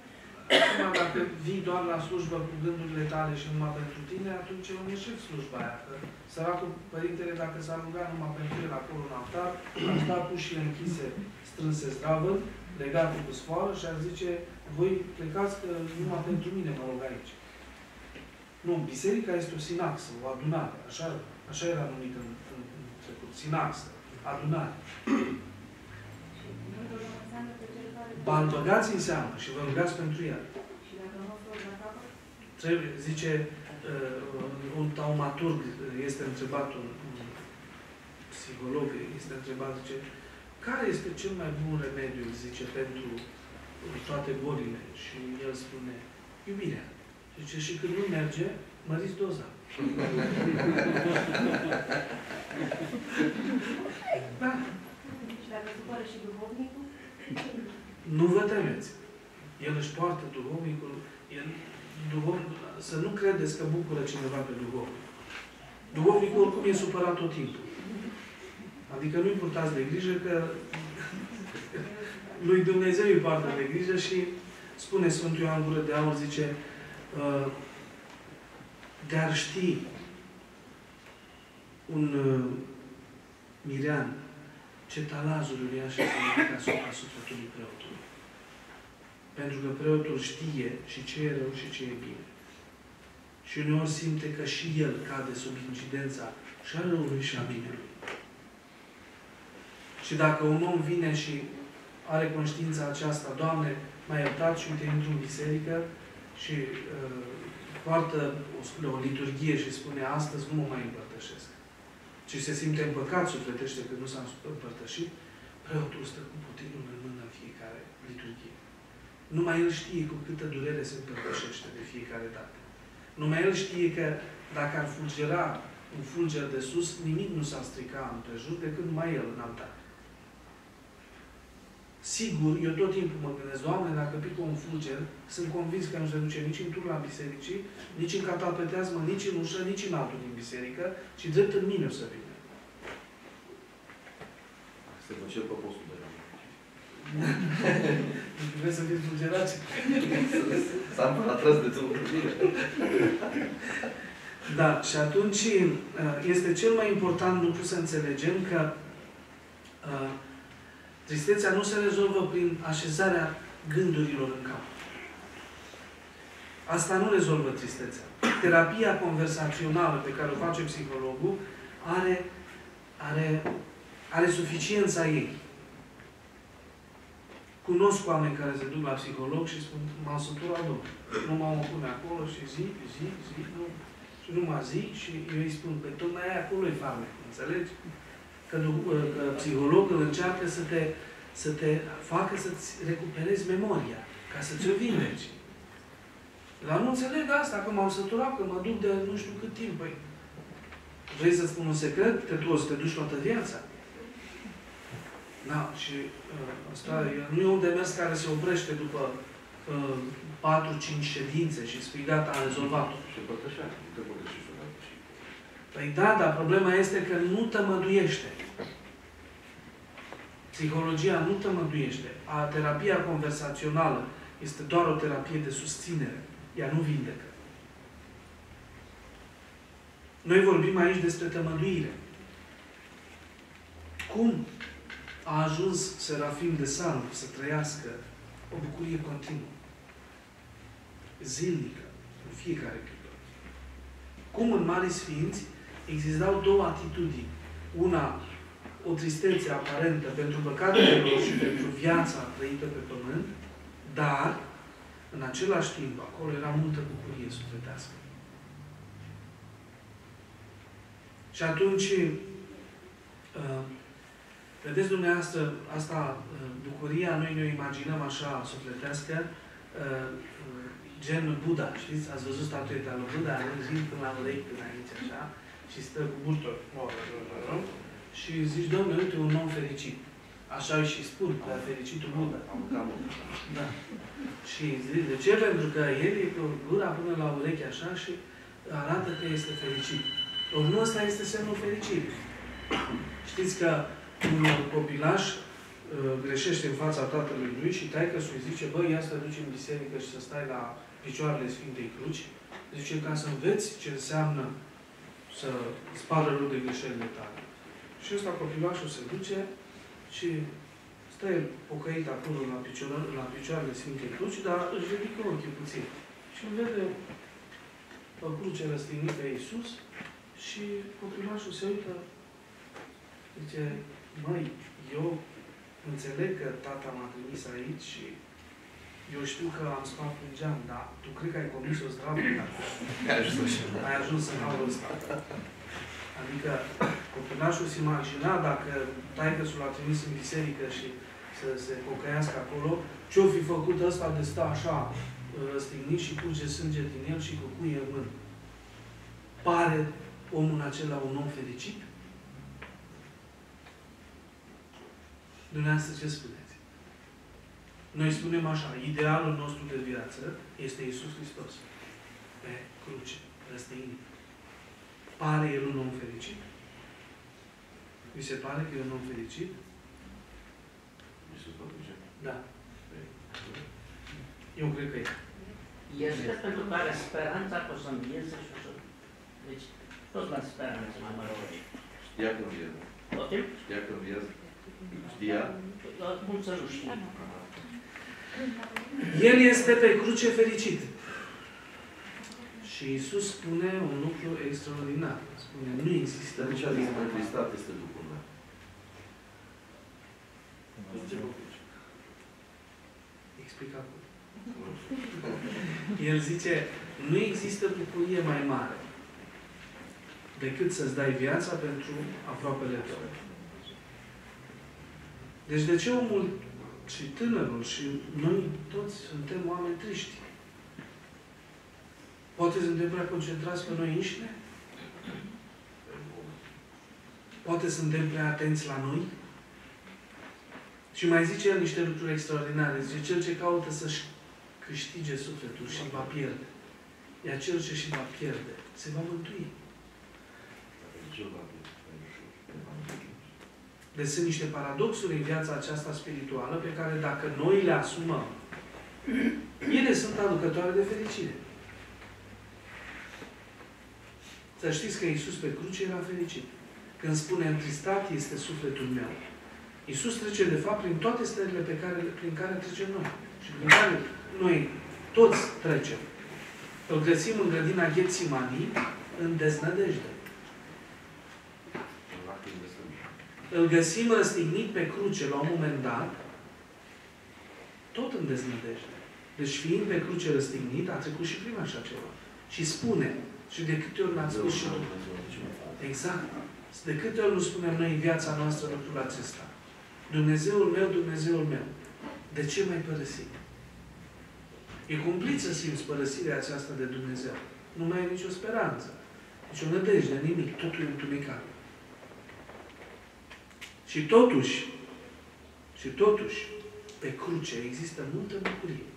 [SPEAKER 2] Acum, dacă vii doar la slujbă cu gândurile tale și numai pentru tine, atunci e un eșec slujba aia. Că săracul părintele, dacă s-ar ruga numai pentru el acolo în altar, ar sta ușile închise, strânse zdravă, legate cu sfoară și ar zice, voi plecați că numai pentru mine mă rog aici. Nu, biserica este o sinaxă, o adunare. Așa, așa era numită în, în, în trecut. Sinaxă, adunare. Ba băgați în seamă și vă rugați pentru el. Trebuie, zice, uh, un taumaturg este întrebat, un, un psiholog este întrebat, zice, care este cel mai bun remediu, zice, pentru toate bolile? Și el spune, iubirea. Zice, și când nu merge, măriți doza.
[SPEAKER 8] Și dacă supără și duhovnicul?
[SPEAKER 2] Nu vă temeți. El își poartă duhovnicul, el, duhov, să nu credeți că bucură cineva pe duhovnic. Duhovnicul oricum e supărat tot timpul. Adică nu-i purtați de grijă că lui Dumnezeu îi poartă de grijă și spune Sfântul Ioan Gură de Aur, zice, uh, de-ar ști un uh, mirean ce talazuri uriașe se ridică asupra sufletului preotului. Pentru că preotul știe și ce e rău și ce e bine. Și uneori simte că și el cade sub incidența și a răului și a binelui. Și dacă un om vine și are conștiința aceasta, Doamne, m-ai iertat și uite, intru în biserică și uh, poartă o, o liturghie și spune, astăzi nu mă mai împărtășesc. Ci se simte împăcat sufletește că nu s-a împărtășit, preotul stă cu putinul în mână în fiecare liturghie. Numai el știe cu câtă durere se împărtășește de fiecare dată. Numai el știe că dacă ar fulgera un fulger de sus, nimic nu s-ar strica împrejur decât numai el în altar. Sigur, eu tot timpul mă gândesc, Doamne, dacă pică un fulger, sunt convins că nu se duce nici în tur la bisericii, nici în catapeteazmă, nici în ușă, nici în altul din biserică, ci drept în mine o să vină.
[SPEAKER 3] Se vă cer pe postul de la
[SPEAKER 2] Vreți *laughs* să fiți fulgerați? *laughs*
[SPEAKER 1] S-a atras de tot bine. *laughs*
[SPEAKER 2] Da, și atunci uh, este cel mai important lucru să înțelegem că uh, tristețea nu se rezolvă prin așezarea gândurilor în cap. Asta nu rezolvă tristețea. Terapia conversațională pe care o face psihologul are, are, are suficiența ei. Cunosc oameni care se duc la psiholog și spun, m-am săturat, domnule. Nu mă pune acolo și zi, zi, zi, nu. Și nu mă zi și eu îi spun, pe tocmai aia acolo e farmec, înțelegi? Că, că psihologul încearcă să te, să te facă să-ți recuperezi memoria, ca să ți-o vindeci. Dar nu înțeleg asta, că m-am săturat, că mă duc de nu știu cât timp. Păi, vrei să spun un secret? Te tu o să te duci toată viața. Da, și uh, asta nu e un demers care se oprește după uh, 4-5 ședințe și spui, gata, am rezolvat-o.
[SPEAKER 3] Și părtășea, nu te părtășești odată.
[SPEAKER 2] Păi da, dar problema este că nu tămăduiește. Psihologia nu tămăduiește. A terapia conversațională este doar o terapie de susținere. Ea nu vindecă. Noi vorbim aici despre tămăduire. Cum a ajuns Serafim de Saru să trăiască o bucurie continuă, zilnică, în fiecare clipă. Cum în Mari Sfinți existau două atitudini. Una, o tristețe aparentă pentru păcatele lor și pentru viața trăită pe pământ, dar, în același timp, acolo era multă bucurie sufletească. Și atunci, uh, vedeți dumneavoastră, asta, uh, bucuria, noi ne imaginăm așa sufletească, uh, gen Buddha, știți? Ați văzut statueta lui Buddha, rânjind până la urechi, până aici, așa, și stă cu burtor. Și zici, domnule, uite, un om fericit. Așa îi și spun, dar fericitul Buddha. Da. Și zic, de ce? Pentru că el e cu gura până la ureche așa și arată că este fericit. Ori nu ăsta este semnul fericit. Știți că un copilaș uh, greșește în fața tatălui lui și taică să-i zice, băi, ia să te duci în biserică și să stai la picioarele Sfintei Cruci. Zice, ca să înveți ce înseamnă să spară lui de greșelile tale. Și ăsta copilașul se duce și stă el pocăit acolo la, picior, la picioarele Sfintei Cruci, dar își ridică ochii puțin. Și îl vede pe cruce răstignit pe Iisus și copilașul se uită, zice, măi, eu înțeleg că tata m-a trimis aici și eu știu că am spart un geam, dar tu cred că ai comis o zdravă *laughs* dacă ai ajuns în halul ăsta. Adică copilașul se imagina dacă taică l-a trimis în biserică și să se pocăiască acolo, ce-o fi făcut ăsta de stă așa răstignit și curge sânge din el și cu cuie în mână. Pare omul acela un om fericit? Dumneavoastră ce spuneți? Noi spunem așa, idealul nostru de viață este Isus Hristos. Pe cruce, răstignit. Pare El un om fericit? Vi se pare că e un om fericit?
[SPEAKER 3] Iisus pe cruce.
[SPEAKER 2] Da. Eu cred că e.
[SPEAKER 5] Este pentru care speranța că o să învieze și o să... Deci, toți la speranță, mai mă rog.
[SPEAKER 3] Știa că înviază.
[SPEAKER 5] Poftim?
[SPEAKER 3] Știa că înviază. Știa.
[SPEAKER 5] Cum să nu știi?
[SPEAKER 2] El este pe cruce fericit. Și Isus spune un lucru extraordinar. Spune, nu există
[SPEAKER 3] Dar de ce a zis mai tristat este Duhul meu?
[SPEAKER 2] Explic acum. El zice, nu există bucurie mai mare decât să-ți dai viața pentru aproapele tău. Deci de ce omul și tânărul și noi toți suntem oameni triști? Poate suntem prea concentrați pe noi înșine? Poate suntem prea atenți la noi? Și mai zice el niște lucruri extraordinare. Zice, cel ce caută să-și câștige sufletul și va pierde. Iar cel ce și va pierde, se va mântui. Deci sunt niște paradoxuri în viața aceasta spirituală pe care dacă noi le asumăm, ele sunt aducătoare de fericire. Să știți că Iisus pe cruce era fericit. Când spune întristat este sufletul meu. Iisus trece, de fapt, prin toate stările pe care, prin care trecem noi. Și prin care noi toți trecem. Îl găsim în grădina Ghețimanii în deznădejde. Îl găsim răstignit pe cruce la un moment dat, tot în deznădejde. Deci fiind pe cruce răstignit, a trecut și prin așa ceva. Și spune, și de câte ori n-ați spus și Exact. De câte ori nu spunem noi în viața noastră lucrul acesta? Dumnezeul meu, Dumnezeul meu. De ce mai părăsit? E cumplit să simți părăsirea aceasta de Dumnezeu. Nu mai ai nicio speranță, nicio nădejde, nimic. Totul e întunecat. Și totuși, și totuși, pe cruce există multă bucurie.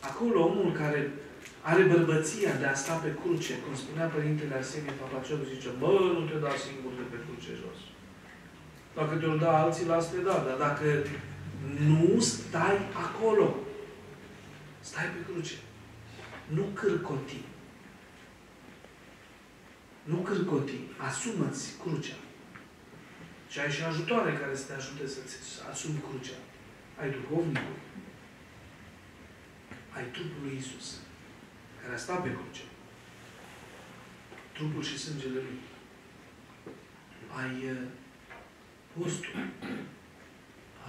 [SPEAKER 2] Acolo omul care are bărbăția de a sta pe cruce, cum spunea Părintele Arsenie Papaciolu, zice, bă, nu te da singur de pe cruce jos. Dacă te-o da alții, lasă te da, dar dacă nu stai acolo, stai pe cruce. Nu cârcoti. Nu cârcoti. Asumă-ți crucea. Și ai și ajutoare care să te ajute să-ți asumi crucea. Ai duhovnicul. Ai trupul lui Isus, care a stat pe cruce. Trupul și sângele lui. Ai uh, postul.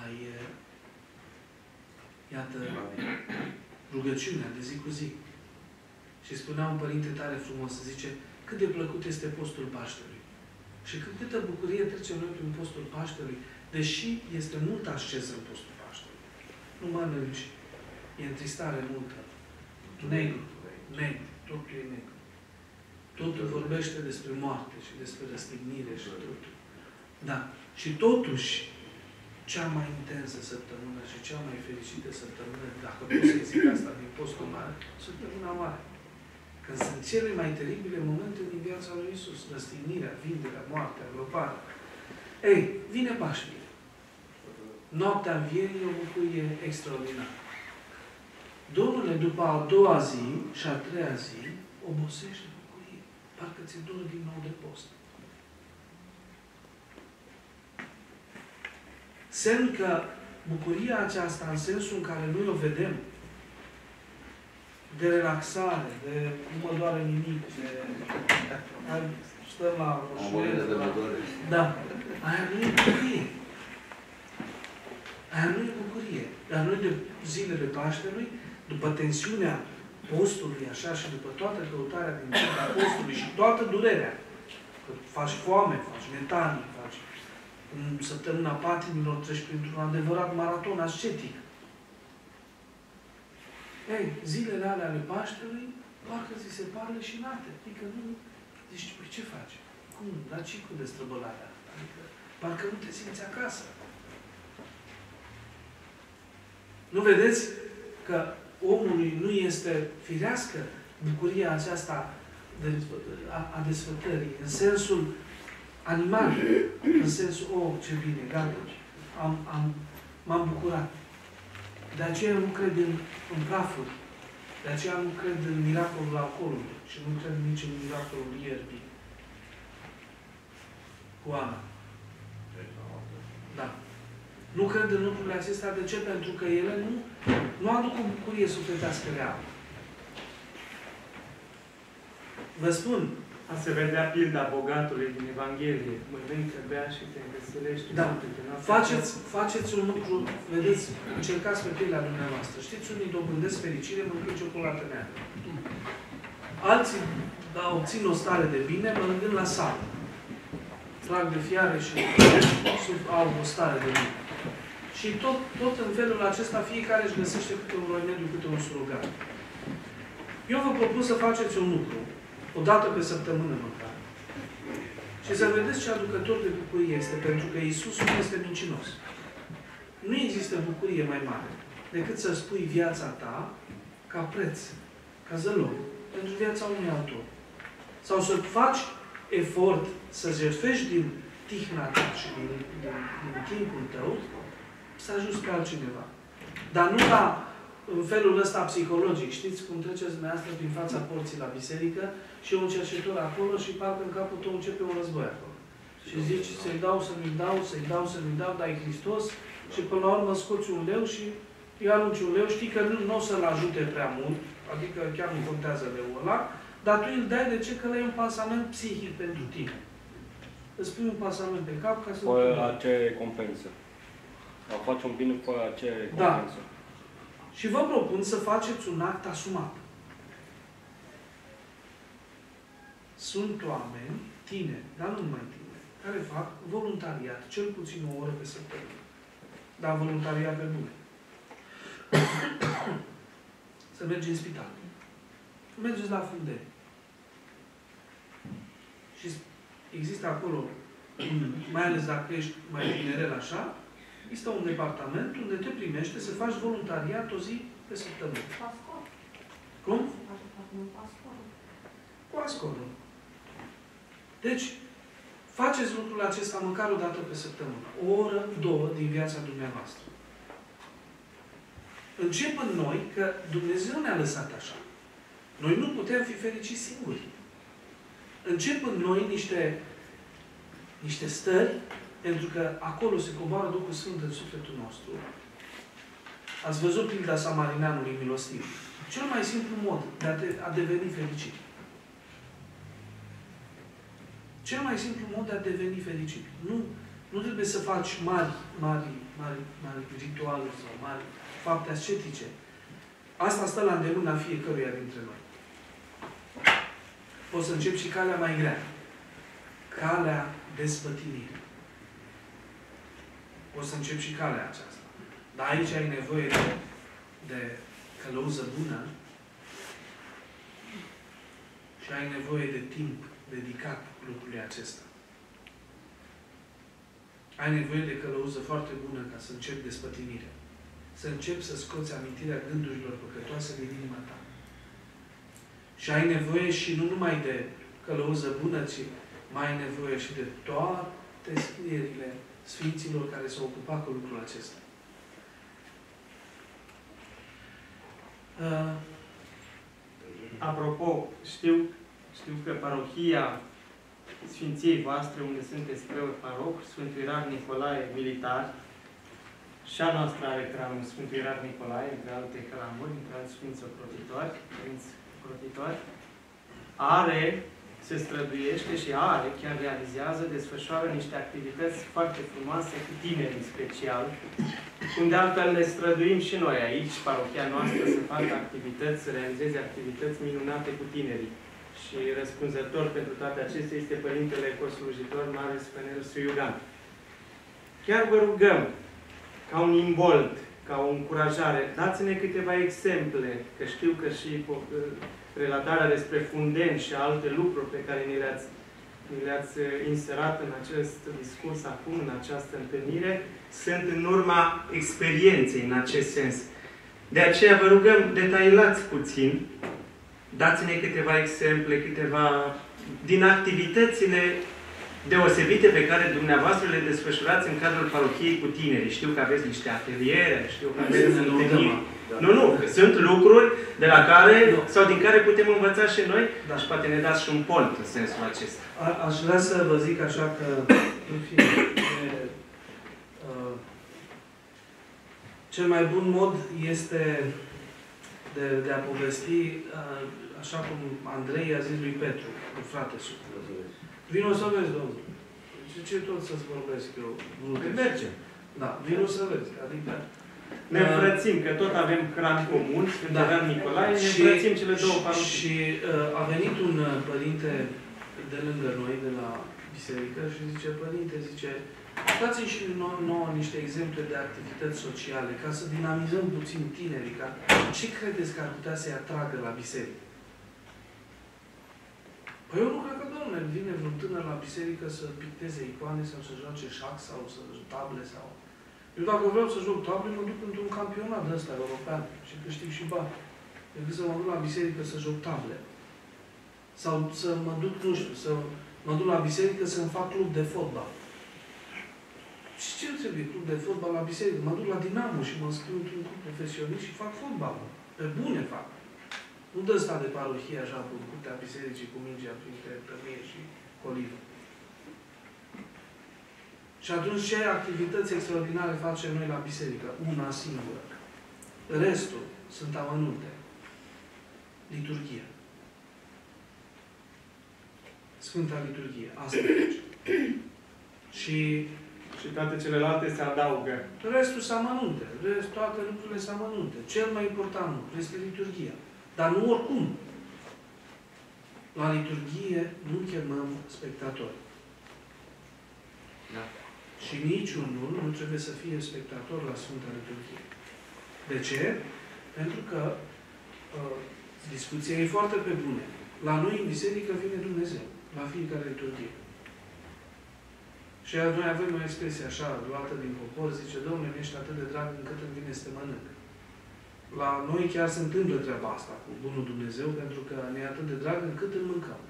[SPEAKER 2] Ai, uh, iată, rugăciunea de zi cu zi. Și spunea un părinte tare frumos, zice, cât de plăcut este postul Paștelui. Și câtă bucurie trecem noi prin postul Paștelui, deși este mult asceză în postul Paștelui. Nu mănânci, e întristare multă. Negru, negru, totul e negru. Totul vorbește despre moarte și despre răstignire și totul. Da. Și totuși, cea mai intensă săptămână și cea mai fericită săptămână, dacă pot să zic asta din postul mare, săptămâna mare. Când sunt cele mai teribile momente din viața lui Isus, răstignirea, vinderea, moartea, groparea. Ei, vine Paștele. Noaptea învierii e o bucurie extraordinară. Domnule, după a doua zi și a treia zi, obosește bucurie. Parcă ți-e dor din nou de post. Semn că bucuria aceasta, în sensul în care noi o vedem, de relaxare, de nu mă doare nimic, de hai, stăm la roșuietă,
[SPEAKER 3] de
[SPEAKER 2] la...
[SPEAKER 3] mădore.
[SPEAKER 2] Da. Aia nu e bucurie. Aia nu e bucurie. Dar noi de zilele Paștelui, după tensiunea postului, așa, și după toată căutarea din timpul postului și toată durerea, că faci foame, faci metanii, faci în săptămâna patimilor treci printr-un adevărat maraton ascetic. Ei, zilele alea ale Paștelui, parcă ți se par leșinate. Adică nu... Zici, păi ce faci? Cum? Dar ce cu destrăbălarea? Adică, parcă nu te simți acasă. Nu vedeți că omului nu este firească bucuria aceasta de, a, a desfătării, în sensul animal, în sensul, oh, ce bine, gata, am, am, m-am bucurat. De aceea nu cred în, în prafuri, de aceea nu cred în miracolul alcoolului și nu cred nici în miracolul ierbii. Cu Ana. Da. Nu cred în lucrurile acestea. De ce? Pentru că ele nu, nu aduc o bucurie sufletească reală. Vă spun,
[SPEAKER 6] A se vedea pilda bogatului din Evanghelie. Mănâncă, bea și te înveselești.
[SPEAKER 2] Da. faceți, faceți un lucru, vedeți, încercați pe pielea dumneavoastră. Știți, unii dobândesc fericire mâncând ciocolată neagră. Alții da, obțin o stare de bine mănângând la sală. Trag de fiare și au o stare de bine. Și tot, tot în felul acesta fiecare își găsește câte un remediu, câte un surogat. Eu vă propun să faceți un lucru, o dată pe săptămână măcar. Și să vedeți ce aducător de bucurie este, pentru că Isus nu este mincinos. Nu există bucurie mai mare decât să spui viața ta ca preț, ca zălon, pentru viața unui autor. Sau să faci efort să jertfești din tihna ta și din, din, din timpul tău, să ajungi pe altcineva. Dar nu ca în felul ăsta psihologic. Știți cum treceți dumneavoastră prin fața porții la biserică și e un cercetor acolo și parcă în capul tău începe un război acolo. Și zici, să-i dau, să-mi dau, să-i dau, să-mi dau, dai Hristos și până la urmă scoți un leu și îi arunci un leu, știi că nu, nu o să-l ajute prea mult, adică chiar nu contează leul ăla, dar tu îl dai de ce? Că le un pasament psihic pentru tine. Îți pui un pasament pe cap ca să...
[SPEAKER 4] Fără acea recompensă. A face un bine fără acea recompensă. Da.
[SPEAKER 2] Și vă propun să faceți un act asumat. Sunt oameni, tineri, dar nu numai tineri, care fac voluntariat, cel puțin o oră pe săptămână. Dar voluntariat pe bune. *coughs* să mergi în spital. Mergeți la fundere. Și există acolo, mai ales dacă ești mai tinerel așa, Există un departament unde te primește să faci voluntariat o zi pe săptămână.
[SPEAKER 8] Pascor.
[SPEAKER 2] Cum?
[SPEAKER 8] Pascor.
[SPEAKER 2] Cu ascolul. Deci, faceți lucrul acesta măcar o dată pe săptămână. O oră, două din viața dumneavoastră. Începând noi că Dumnezeu ne-a lăsat așa. Noi nu putem fi fericiți singuri. Începând noi niște, niște stări pentru că acolo se coboară Duhul Sfânt în sufletul nostru. Ați văzut pilda Samarinanului milostiv. Cel mai simplu mod de a, te, a deveni fericit. Cel mai simplu mod de a deveni fericit. Nu, nu trebuie să faci mari, mari, mari, mari ritualuri sau mari fapte ascetice. Asta stă la îndemâna fiecăruia dintre noi. Poți să încep și calea mai grea. Calea despătinirii o să încep și calea aceasta. Dar aici ai nevoie de, de călăuză bună și ai nevoie de timp dedicat lucrului acesta. Ai nevoie de călăuză foarte bună ca să începi despătinirea. Să începi să scoți amintirea gândurilor păcătoase din inima ta. Și ai nevoie și nu numai de călăuză bună, ci mai ai nevoie și de toate scrierile Sfinților care s-au ocupat cu lucrul acesta.
[SPEAKER 6] Uh, apropo, știu, știu că parohia Sfinției voastre, unde sunteți preot paroc, Sfântul Irar Nicolae, militar, și a noastră are cramul Sfântul Irar Nicolae, între alte cramuri, între alți Sfinți Ocrotitori, Sfinți Ocrotitori, are se străduiește și are, chiar realizează, desfășoară niște activități foarte frumoase cu tineri în special, cum de altfel ne străduim și noi aici, parochia noastră, să facă activități, să realizeze activități minunate cu tinerii. Și răspunzător pentru toate acestea este Părintele Coslujitor Mare Spănel Suiugan. Chiar vă rugăm, ca un imbold, ca o încurajare, dați-ne câteva exemple, că știu că și relatarea despre funden și alte lucruri pe care ni le-ați le-ați inserat în acest discurs acum, în această întâlnire, sunt în urma experienței în acest sens. De aceea vă rugăm, detailați puțin, dați-ne câteva exemple, câteva din activitățile deosebite pe care dumneavoastră le desfășurați în cadrul parochiei cu tineri. Știu că aveți niște ateliere, știu că aveți
[SPEAKER 2] Să ne
[SPEAKER 6] întâlniri.
[SPEAKER 2] Lăudăm.
[SPEAKER 6] Nu, nu, sunt lucruri de la care,
[SPEAKER 2] Nu.
[SPEAKER 6] sau din care putem învăța și noi
[SPEAKER 2] Da.
[SPEAKER 6] și poate ne dați și un pont în sensul acesta.
[SPEAKER 2] A- Aș vrea să vă zic așa că, în fine, e, uh, cel mai bun mod este de, de a povesti, uh, așa cum Andrei a zis lui Petru, lui frate suc. Vino să vezi, domnul. Ce, ce tot să-ți vorbesc eu? Nu
[SPEAKER 6] Păi
[SPEAKER 2] te-
[SPEAKER 6] mergem.
[SPEAKER 2] Da, vino să vezi. Adică,
[SPEAKER 6] Ne înfrățim, că tot avem hram comun, Sfântul
[SPEAKER 2] Da.
[SPEAKER 6] Ioan Nicolae, ne
[SPEAKER 2] Și-
[SPEAKER 6] înfrățim cele două
[SPEAKER 2] și,
[SPEAKER 6] parochii.
[SPEAKER 2] și uh, a venit un uh, părinte de lângă noi, de la biserică, și zice, părinte, zice, dați-mi și nouă, nouă niște exemple de activități sociale, ca să dinamizăm puțin tinerii. Ca... Ce credeți că ar putea să-i atragă la biserică? Păi eu nu cred că, domnule, vine vreun tânăr la biserică să picteze icoane sau să joace șac sau să table sau... Eu dacă vreau să joc table, mă duc într-un campionat de ăsta european și câștig și bani. Decât să mă duc la biserică să joc table. Sau să mă duc, nu știu, să mă duc la biserică să-mi fac club de fotbal. Și ce îmi trebuie club de fotbal la biserică? Mă duc la Dinamo și mă înscriu într-un club profesionist și fac fotbal. Pe bune fac. Nu dă sta de parohie așa pe curtea bisericii cu mingea printre tămie și colivă. Și atunci ce activități extraordinare facem noi la biserică? Una singură. Restul sunt amănunte. Liturghia. Sfânta Liturghie. Asta face. Și
[SPEAKER 6] Și toate celelalte se adaugă.
[SPEAKER 2] restul sunt amănunte. Rest, toate lucrurile sunt amănunte. Cel mai important lucru este liturghia. Dar nu oricum. La liturghie nu chemăm spectatori.
[SPEAKER 6] Da.
[SPEAKER 2] Și niciunul nu trebuie să fie spectator la Sfânta Liturghie. De ce? Pentru că uh, discuția e foarte pe bune. La noi în biserică vine Dumnezeu, la fiecare liturghie. Și noi avem o expresie așa, luată din popor, zice, Domnule, ești atât de drag încât îmi vine să te mănânc. La noi chiar se întâmplă treaba asta cu Bunul Dumnezeu, pentru că ne e atât de drag încât îl mâncăm.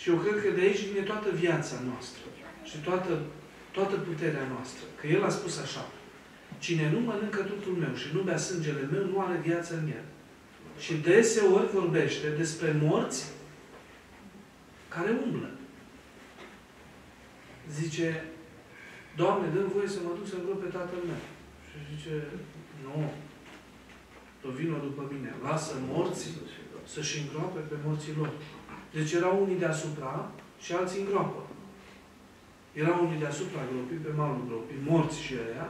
[SPEAKER 2] Și eu cred că de aici vine toată viața noastră și toată, toată puterea noastră. Că El a spus așa, cine nu mănâncă trupul meu și nu bea sângele meu, nu are viață în el. Și deseori vorbește despre morți care umblă. Zice, Doamne, dă voie să mă duc să îngrop pe tatăl meu. Și zice, nu, tu vină după mine, lasă morții să-și îngroape pe morții lor. Deci erau unii deasupra și alții în groapă. Erau unii deasupra gropii, pe malul gropii, morți și ăia,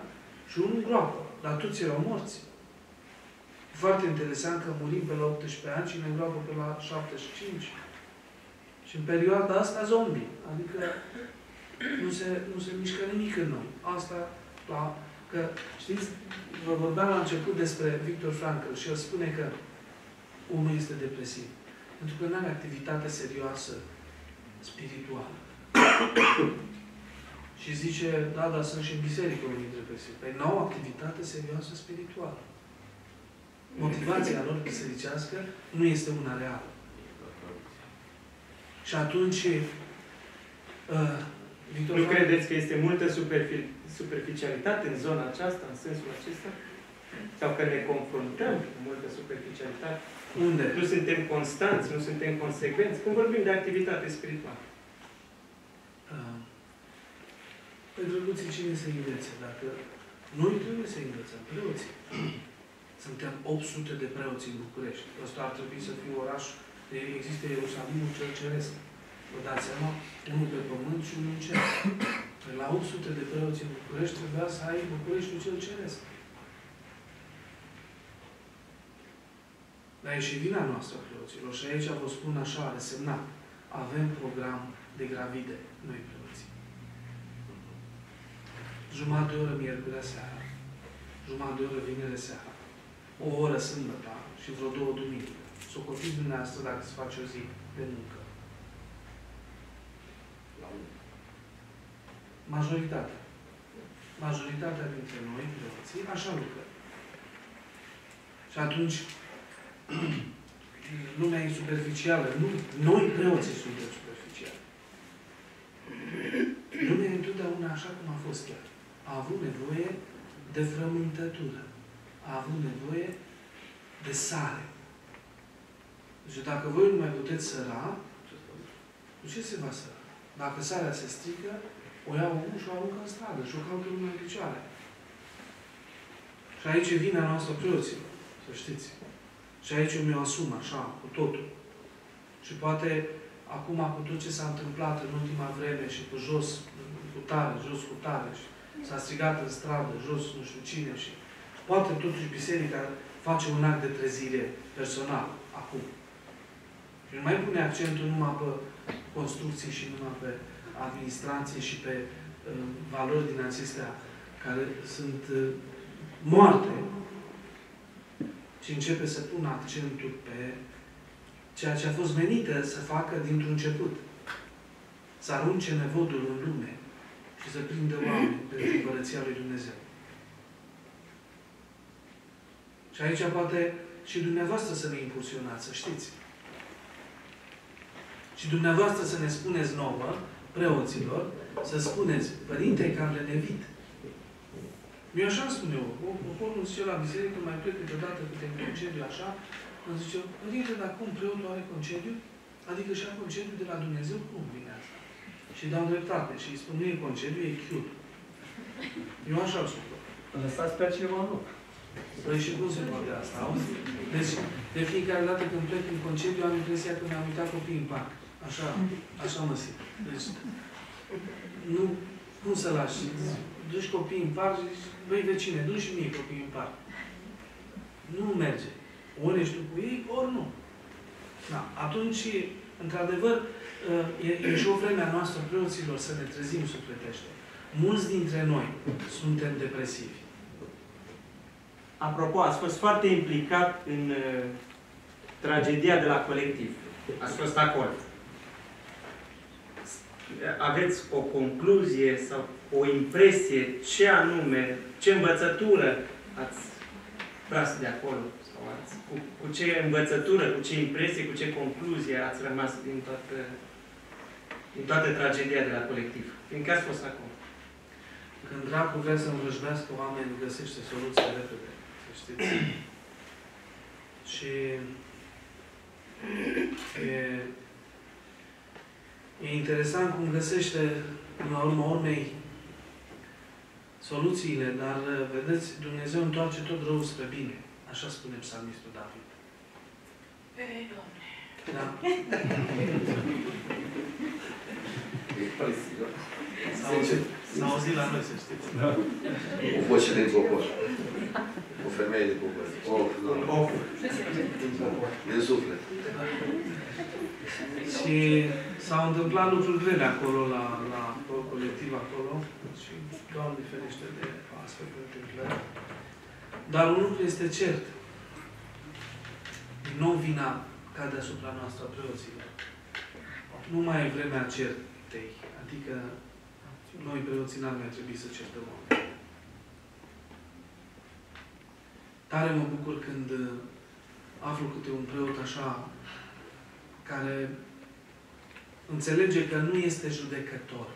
[SPEAKER 2] și unul în groapă. Dar toți erau morți. Foarte interesant că murim pe la 18 ani și ne îngroapă pe la 75. Și în perioada asta zombie. Adică nu se, nu se mișcă nimic în noi. Asta la... Că, știți, vă vorbeam la început despre Victor Frankl și el spune că omul este depresiv. Pentru că nu are activitate serioasă spirituală. Și zice, da, dar sunt și în biserică unii depresivi. Păi n-au activitate serioasă spirituală. Motivația lor bisericească nu este una reală. Și atunci, uh, Victor
[SPEAKER 6] Nu
[SPEAKER 2] Frankl-
[SPEAKER 6] credeți că este multă superfi- superficialitate în zona aceasta, în sensul acesta? Sau că ne confruntăm cu multă superficialitate?
[SPEAKER 2] Unde?
[SPEAKER 6] Nu suntem constanți, nu suntem consecvenți. Când vorbim de activitate spirituală.
[SPEAKER 2] Uh, Pe drăguții cine să învețe? Dacă noi trebuie să învățăm, preoții. *clears throat* Suntem 800 de preoți în București. Ăsta ar trebui să fie oraș. Există Ierusalimul cel ceresc. Vă dați seama? Unul pe pământ și unul în cer. Păi la 800 de preoți în București trebuia să ai Bucureștiul cel ceresc. Dar e și vina noastră, preoților. Și aici vă spun așa, resemnat. Avem program de gravide, noi preoții. Jumătate de oră miercurea seara, jumătate de oră vinere seara, o oră sâmbătă și vreo două duminică. Socotiți dumneavoastră dacă se face o zi de muncă. La un. Majoritatea. Majoritatea dintre noi, preoții, așa lucrăm. Și atunci, *clears throat* lumea e superficială. Nu, noi preoții suntem superficiali. *clears throat* Lumea e întotdeauna așa cum a fost ea. A avut nevoie de frământătură. A avut nevoie de sare. Deci dacă voi nu mai puteți săra, cu ce se va săra? Dacă sarea se strică, o iau și o aruncă în stradă și o caută lumea în picioare. Și aici e vina noastră preoților, să știți. Și aici eu mi-o asum așa, cu totul. Și poate acum cu tot ce s-a întâmplat în ultima vreme și cu jos, cu tare, jos cu tare și s-a strigat în stradă, jos nu știu cine și poate totuși biserica face un act de trezire personal acum. Și nu mai pune accentul numai pe construcții și numai pe administrație și pe uh, valori din acestea care sunt uh, moarte, ci începe să pună accentul pe ceea ce a fost menită să facă dintr-un început. Să arunce nevodul în lume și să prindă oameni pentru Împărăția lui Dumnezeu. Și aici poate și dumneavoastră să ne impulsionați, să știți. Și dumneavoastră să ne spuneți nouă, preoților, să spuneți, Părinte cam lenevit. Eu așa îmi spun eu. Poporul zice la biserică, mai plec câteodată câte în concediu așa, îmi zice, Părinte, dar cum preotul are concediu? Adică și-a concediu de la Dumnezeu? Cum vine asta? Și dau dreptate și îi spun, nu e concediu, e chiul. Eu așa îl spun.
[SPEAKER 9] Lăsați pe cineva în loc.
[SPEAKER 2] Păi și cum se poate asta, auzi? Deci, de fiecare dată când plec în concediu, am impresia că mi-am uitat copiii în parc. Așa, așa mă simt. Deci, nu, cum să lași? Duci copiii în parc și zici, băi vecine, du și mie copiii în parc. Nu merge. Ori ești tu cu ei, ori nu. Da. Atunci, într-adevăr, e, e și o vreme a noastră preoților să ne trezim sufletește. Mulți dintre noi suntem depresivi.
[SPEAKER 6] Apropo, ați fost foarte implicat în uh, tragedia de la colectiv. Ați fost acolo. Aveți o concluzie sau o impresie, ce anume, ce învățătură ați tras de acolo? Sau ați, cu, cu ce învățătură, cu ce impresie, cu ce concluzie ați rămas din toată, din toată tragedia de la colectiv? Fiindcă ați fost acolo.
[SPEAKER 2] Când dracul vrea să învrăjbească oameni, găsește soluții repede. Să știți. *clears throat* Și e, e interesant cum găsește, în la urma urmei, soluțiile, dar, vedeți, Dumnezeu întoarce tot răul spre bine. Așa spune psalmistul David.
[SPEAKER 8] Ei, Doamne!
[SPEAKER 2] Da. S-a auzit, *laughs* s-a auzit la noi, să știți.
[SPEAKER 3] O voce din popor. O femeie din popor. Of, doamne.
[SPEAKER 6] Of.
[SPEAKER 3] Din suflet.
[SPEAKER 2] Și s-au întâmplat lucruri grele acolo, la, la colectiv acolo. Și Doamne ferește de astfel de întâmplări. Dar un lucru este cert. Din nou vina cade asupra noastră a preoților. Nu mai e vremea certei. Adică noi preoții n-ar mai trebui să certăm oameni. Tare mă bucur când uh, aflu câte un preot așa care înțelege că nu este judecător.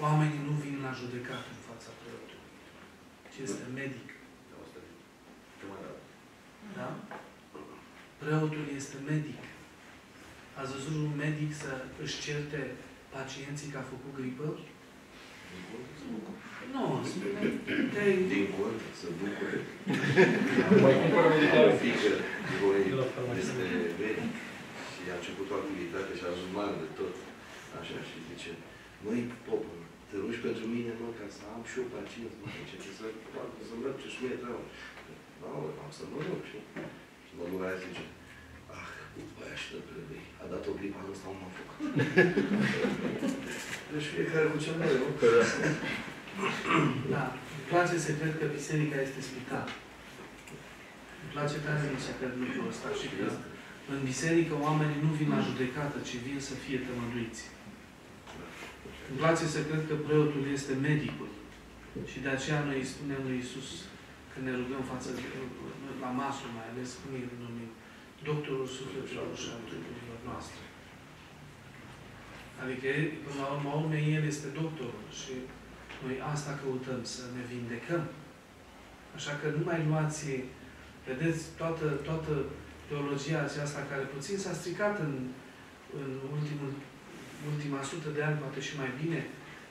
[SPEAKER 2] Oamenii nu vin la judecat în fața preotului, ci este medic. Da? Preotul este medic. Ați văzut un medic să își certe pacienții că a făcut gripă? Nu, spune, te-ai...
[SPEAKER 3] Din cont, să bucure.
[SPEAKER 9] Mai cumpără medicamente.
[SPEAKER 3] Fică, voi este medic și a început o activitate și a ajuns mare de tot. Așa, și zice, măi, popă, te rogi pentru mine, mă, ca să am și eu pacienți, mă, începe să, să merg ce și mie treaba. Da, mă, am să mă rog și, și mă rog aia zice, ah, băia și de plebei, a dat o gripă, anul ăsta nu m-am făcut. *laughs* deci fiecare cu ce mere, nu?
[SPEAKER 2] Da. Îmi place să cred că biserica este spital. Îmi place tare mult să cred lucrul ăsta și că în biserică oamenii nu vin la judecată, ci vin să fie tămăduiți. Îmi place să cred că preotul este medicul. Și de aceea noi îi spunem lui Iisus, când ne rugăm față de, la masă mai ales, cum îi numim, doctorul sufletelor și al trupurilor noastre. Adică, până la urmă, urmă, El este doctorul și noi asta căutăm, să ne vindecăm. Așa că nu mai luați, vedeți, toată, toată teologia aceasta care puțin s-a stricat în, în ultimul, ultima sută de ani, poate și mai bine,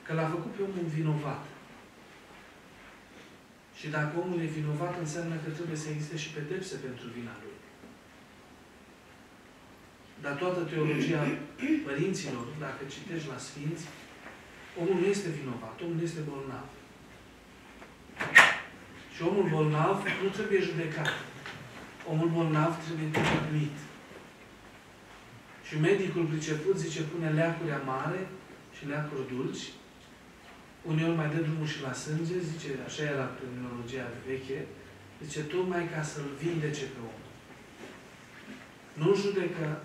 [SPEAKER 2] că l-a făcut pe omul vinovat. Și dacă omul e vinovat, înseamnă că trebuie să existe și pedepse pentru vina lui. Dar toată teologia părinților, dacă citești la Sfinți, omul nu este vinovat, omul nu este bolnav. Și omul bolnav nu trebuie judecat. Omul bolnav trebuie tăgăduit. Și medicul priceput zice, pune leacuri amare și leacuri dulci. Uneori mai dă drumul și la sânge, zice, așa era terminologia veche, zice, tocmai ca să-l vindece pe om. Nu judecă,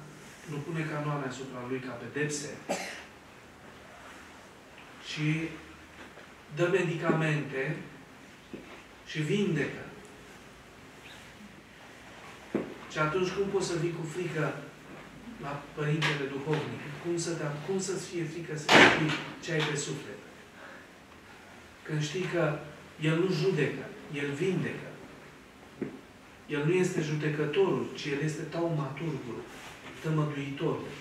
[SPEAKER 2] nu pune canoane asupra lui ca pedepse, ci dă medicamente și vindecă. Și atunci cum poți să vii cu frică la Părintele Duhovnic? Cum, să te, cum să-ți fie frică să știi ce ai pe suflet? Când știi că El nu judecă, El vindecă. El nu este judecătorul, ci El este taumaturgul, tămăduitorul.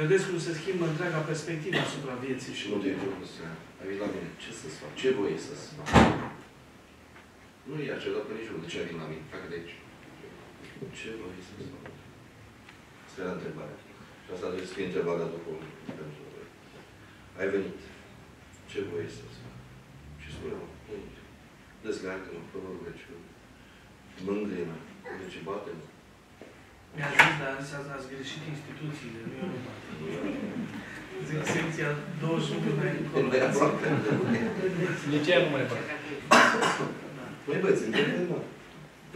[SPEAKER 2] Vedeți cum se schimbă întreaga perspectivă asupra vieții.
[SPEAKER 3] Și nu te preocupi să ai la mine. Ce să-ți fac? Ce voie să-ți fac? Nu e acela pe niciunul. De ce ai venit la mine? Facă de aici. Ce voie să-ți fac? Asta era întrebarea. Și asta trebuie să fie întrebarea duhovnică pentru voi. Ai venit. Ce voie să-ți fac? Și spune-mă, punct. Dezleagă-mă, fă rugăciune. Mângâie-mă. Deci bate-mă.
[SPEAKER 2] Mi-a zis, dar azi ați greșit instituțiile, nu eu nu Zic, secția 21 mai încolo.
[SPEAKER 3] De aproape.
[SPEAKER 9] Nici aia nu mai fac.
[SPEAKER 3] Măi băieți, întrebăm, mă.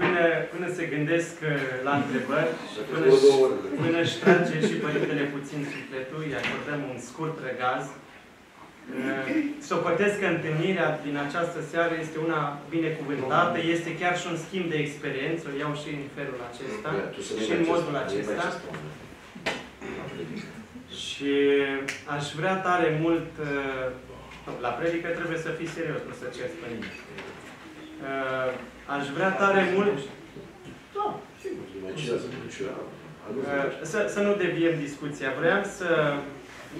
[SPEAKER 6] Până, până se gândesc uh, la întrebări și până,
[SPEAKER 3] O două ore.
[SPEAKER 6] până își trage și Părintele puțin sufletul, îi acordăm un scurt regaz. Uh, Socotesc că întâlnirea din această seară este una binecuvântată, este chiar și un schimb de experiență, o iau și în felul acesta
[SPEAKER 3] Tu să
[SPEAKER 6] și
[SPEAKER 3] nu
[SPEAKER 6] în
[SPEAKER 3] mai
[SPEAKER 6] modul
[SPEAKER 3] ce- nu mai
[SPEAKER 6] acesta.
[SPEAKER 3] ce spune.
[SPEAKER 6] Și aș vrea tare mult, uh, la predică trebuie să fii serios, nu să cerți pe nimeni. Uh, Aș vrea tare mult da, sigur.
[SPEAKER 3] Nu mai ce să duc eu. Adu
[SPEAKER 6] Uh, Să, să nu deviem discuția. Vreau să,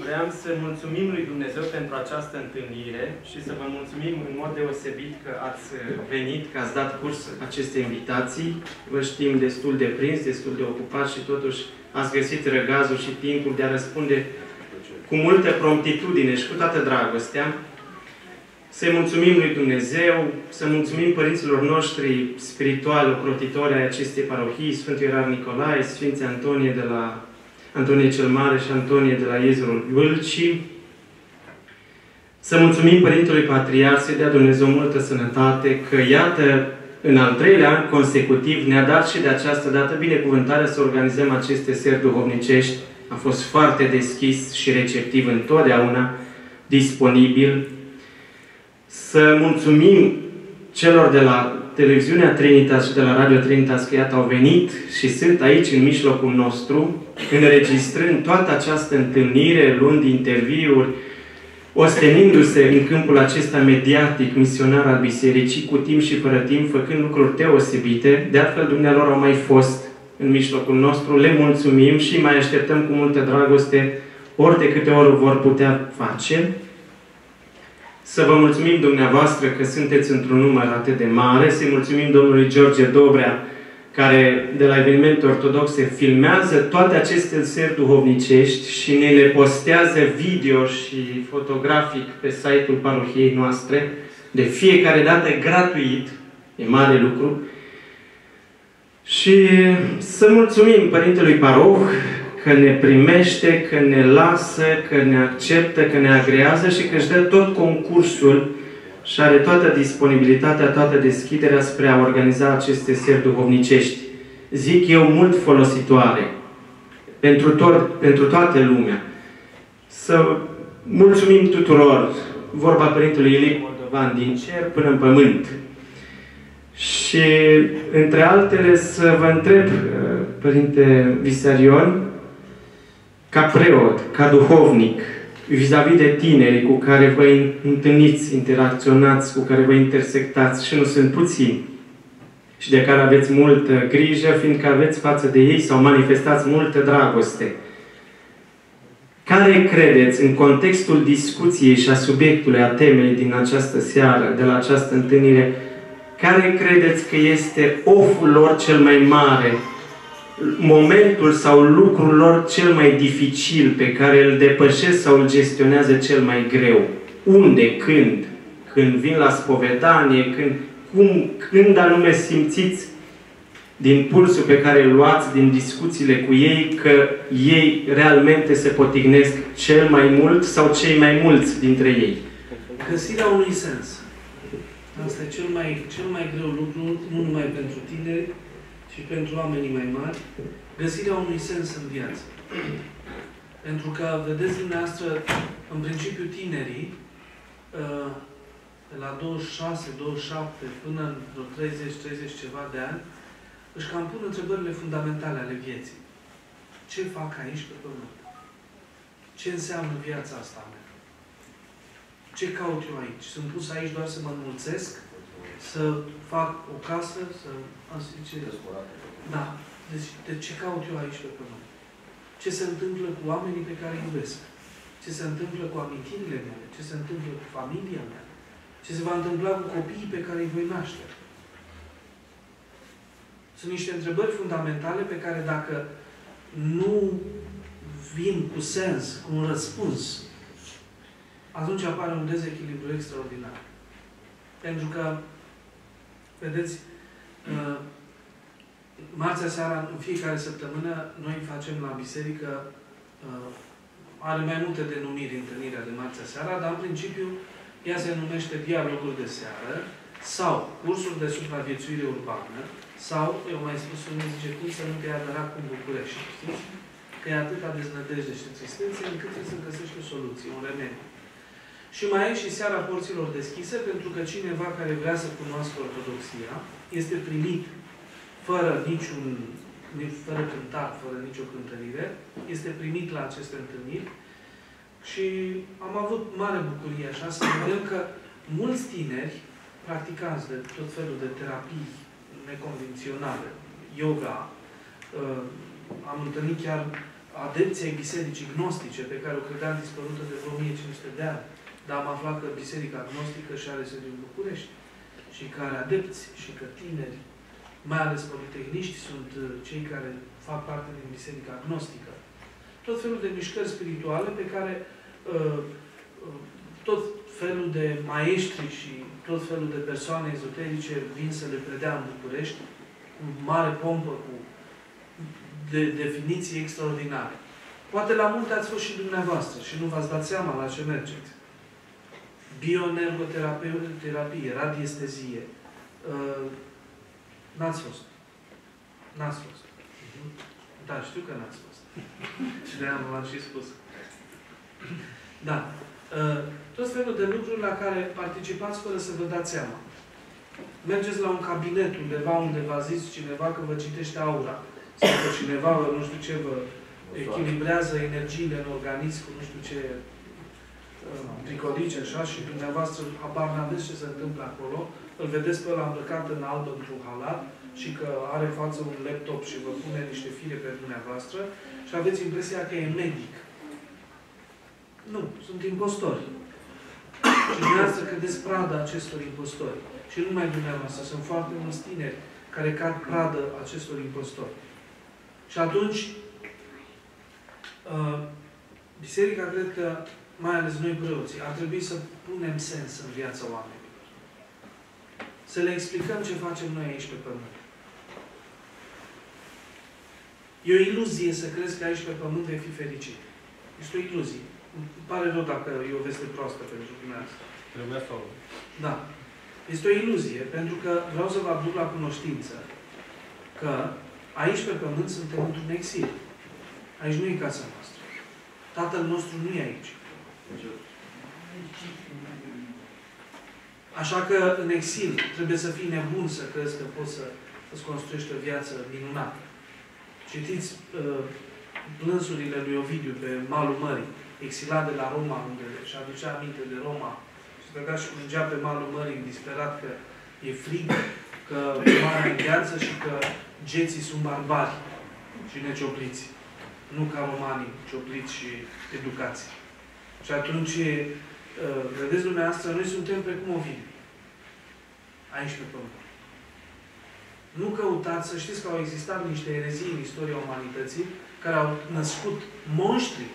[SPEAKER 6] vreau să mulțumim lui Dumnezeu pentru această întâlnire și să vă mulțumim în mod deosebit că ați venit, că ați dat curs acestei invitații. Vă știm destul de prins, destul de ocupat și totuși ați găsit răgazul și timpul de a răspunde cu multă promptitudine și cu toată dragostea. Să-i mulțumim lui Dumnezeu, să mulțumim părinților noștri spirituali, ocrotitori ai acestei parohii, Sfântul Ierar Nicolae, Sfinții Antonie de la Antonie cel Mare și Antonie de la Iezerul Vâlcii. Să mulțumim Părintelui Patriarh, să dea Dumnezeu multă sănătate, că iată, în al treilea an consecutiv ne-a dat și de această dată binecuvântarea să organizăm aceste seri duhovnicești. A fost foarte deschis și receptiv întotdeauna, disponibil. Să mulțumim celor de la televiziunea Trinitas și de la Radio Trinitas că iată au venit și sunt aici în mijlocul nostru, înregistrând toată această întâlnire, luând interviuri, ostenindu-se în câmpul acesta mediatic, misionar al Bisericii, cu timp și fără timp, făcând lucruri deosebite. De altfel, dumnealor au mai fost în mijlocul nostru. Le mulțumim și mai așteptăm cu multă dragoste ori de câte ori o vor putea face. Să vă mulțumim dumneavoastră că sunteți într-un număr atât de mare, să-i mulțumim domnului George Dobrea, care de la evenimente ortodoxe filmează toate aceste seri duhovnicești și ne le postează video și fotografic pe site-ul parohiei noastre, de fiecare dată gratuit, e mare lucru. Și să mulțumim Părintelui Paroh că ne primește, că ne lasă, că ne acceptă, că ne agrează și că își dă tot concursul și are toată disponibilitatea, toată deschiderea spre a organiza aceste seri duhovnicești. Zic eu, mult folositoare pentru, tot, pentru toată lumea. Să mulțumim tuturor vorba Părintelui Ilie Moldovan, din cer până în pământ. Și, între altele, să vă întreb, uh, Părinte Visarion, ca preot, ca duhovnic, vis-a-vis de tineri cu care vă întâlniți, interacționați, cu care vă intersectați și nu sunt puțini, și de care aveți multă grijă, fiindcă aveți față de ei sau manifestați multă dragoste. Care credeți, în contextul discuției și a subiectului, a temei din această seară, de la această întâlnire, care credeți că este oful lor cel mai mare, momentul sau lucrul lor cel mai dificil pe care îl depășesc sau îl gestionează cel mai greu? Unde, când? Când vin la spovedanie, când cum, când anume simțiți din pulsul pe care îl luați din discuțiile cu ei că ei realmente se potignesc cel mai mult sau cei mai mulți dintre ei?
[SPEAKER 2] Găsirea unui sens. Asta e cel mai, cel mai greu lucru, nu numai pentru tineri, ci pentru oamenii mai mari, găsirea unui sens în viață. Pentru că, vedeți dumneavoastră, în principiu tinerii, uh, de la 26, 27 până în 30, 30 ceva de ani, își cam pun întrebările fundamentale ale vieții. Ce fac aici pe pământ? Ce înseamnă viața asta mea? Ce caut eu aici? Sunt pus aici doar să mă înmulțesc? Să fac o casă? Să... Ce... Da. Deci, de ce caut eu aici pe pământ? Ce se întâmplă cu oamenii pe care îi iubesc? Ce se întâmplă cu amintirile mele? Ce se întâmplă cu familia mea? Ce se va întâmpla cu copiii pe care îi voi naște? Sunt niște întrebări fundamentale pe care dacă nu vin cu sens, cu un răspuns, atunci apare un dezechilibru extraordinar. Pentru că, vedeți, uh, marțea seara, în fiecare săptămână, noi facem la biserică, uh, are mai multe denumiri întâlnirea de marțea seara, dar în principiu ea se numește dialoguri de seară sau cursuri de supraviețuire urbană sau, eu mai spus, unul zice, cum să nu te adărat cu București, știți? Că e atâta deznădejde și tristețe încât trebuie să găsești o soluție, un remediu. Și mai e și seara porților deschise, pentru că cineva care vrea să cunoască Ortodoxia este primit fără niciun, fără cântar, fără nicio cântărire, este primit la aceste întâlniri. Și am avut mare bucurie așa să vedem că mulți tineri practicanți de tot felul de terapii neconvenționale, yoga, uh, am întâlnit chiar adepții ai bisericii gnostice, pe care o credeam dispărută de 1500 de ani, dar am aflat că biserica gnostică și are sediu în București și care adepți și că tineri, mai ales politehniști, sunt uh, cei care fac parte din biserica gnostică. Tot felul de mișcări spirituale pe care uh, uh, tot felul de maestri și tot felul de persoane ezoterice vin să le predea în București, cu mare pompă, cu de definiții extraordinare. Poate la multe ați fost și dumneavoastră și nu v-ați dat seama la ce mergeți. Bioenergoterapie, radiestezie. Uh, n-ați fost. N-ați fost. Da, știu că n-ați fost. *laughs* și de-aia v-am și spus. Da. Uh, tot felul de lucruri la care participați fără să vă dați seama. Mergeți la un cabinet undeva unde v-a zis cineva că vă citește aura. Sau că cineva, nu știu ce, vă echilibrează energiile în organism cu nu știu ce bricolice, uh, așa, și dumneavoastră habar n-aveți ce se întâmplă acolo, îl vedeți pe ăla îmbrăcat în alb într-un halat și că are față un laptop și vă pune niște fire pe dumneavoastră și aveți impresia că e medic. Nu, sunt impostori. Și dumneavoastră cădeți prada acestor impostori. Și nu numai dumneavoastră, sunt foarte mulți tineri care cad pradă acestor impostori. Și atunci, uh, Biserica, cred că, mai ales noi preoții, ar trebui să punem sens în viața oamenilor. Să le explicăm ce facem noi aici pe pământ. E o iluzie să crezi că aici pe pământ vei fi fericit. Este o iluzie. Îmi pare rău dacă e o veste proastă pentru dumneavoastră.
[SPEAKER 4] Trebuia să
[SPEAKER 2] Da. Este o iluzie, pentru că vreau să vă aduc la cunoștință că aici pe pământ suntem într-un exil. Aici nu e casa noastră. Tatăl nostru nu e aici. Așa că în exil trebuie să fii nebun să crezi că poți să îți construiești o viață minunată. Citiți uh, plânsurile lui Ovidiu pe malul mării, exilat de la Roma, unde și aducea aminte de Roma, și stătea și plângea pe malul mării, disperat că e frig, că marea îngheață și că geții sunt barbari și neciopliți. Nu ca romanii, ciopliți și educați. Și atunci, uh, vedeți dumneavoastră, noi suntem precum Ovidiu. Aici pe pământ. Nu căutați, să știți că au existat niște erezii în istoria umanității care au născut monștri.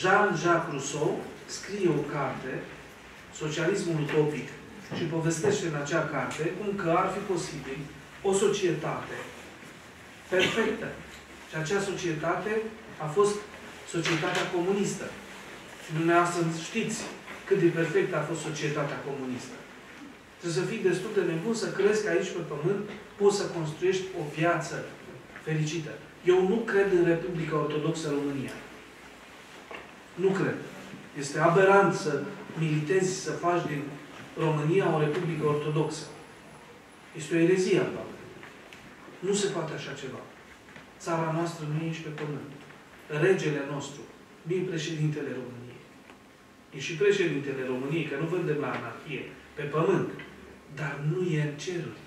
[SPEAKER 2] Jean-Jacques Rousseau scrie o carte, Socialismul utopic, și povestește în acea carte cum că ar fi posibil o societate perfectă. Și acea societate a fost societatea comunistă. Și dumneavoastră știți cât de perfectă a fost societatea comunistă. Trebuie să fii destul de nebun să crezi că aici pe pământ poți să construiești o viață fericită. Eu nu cred în Republica Ortodoxă România. Nu cred. Este aberant să militezi, să faci din România o Republică Ortodoxă. Este o erezie aproape. Nu se poate așa ceva. Țara noastră nu e nici pe pământ. Regele nostru nu e președintele României. E și președintele României, că nu vândem la anarhie, pe pământ. Dar nu e în ceruri.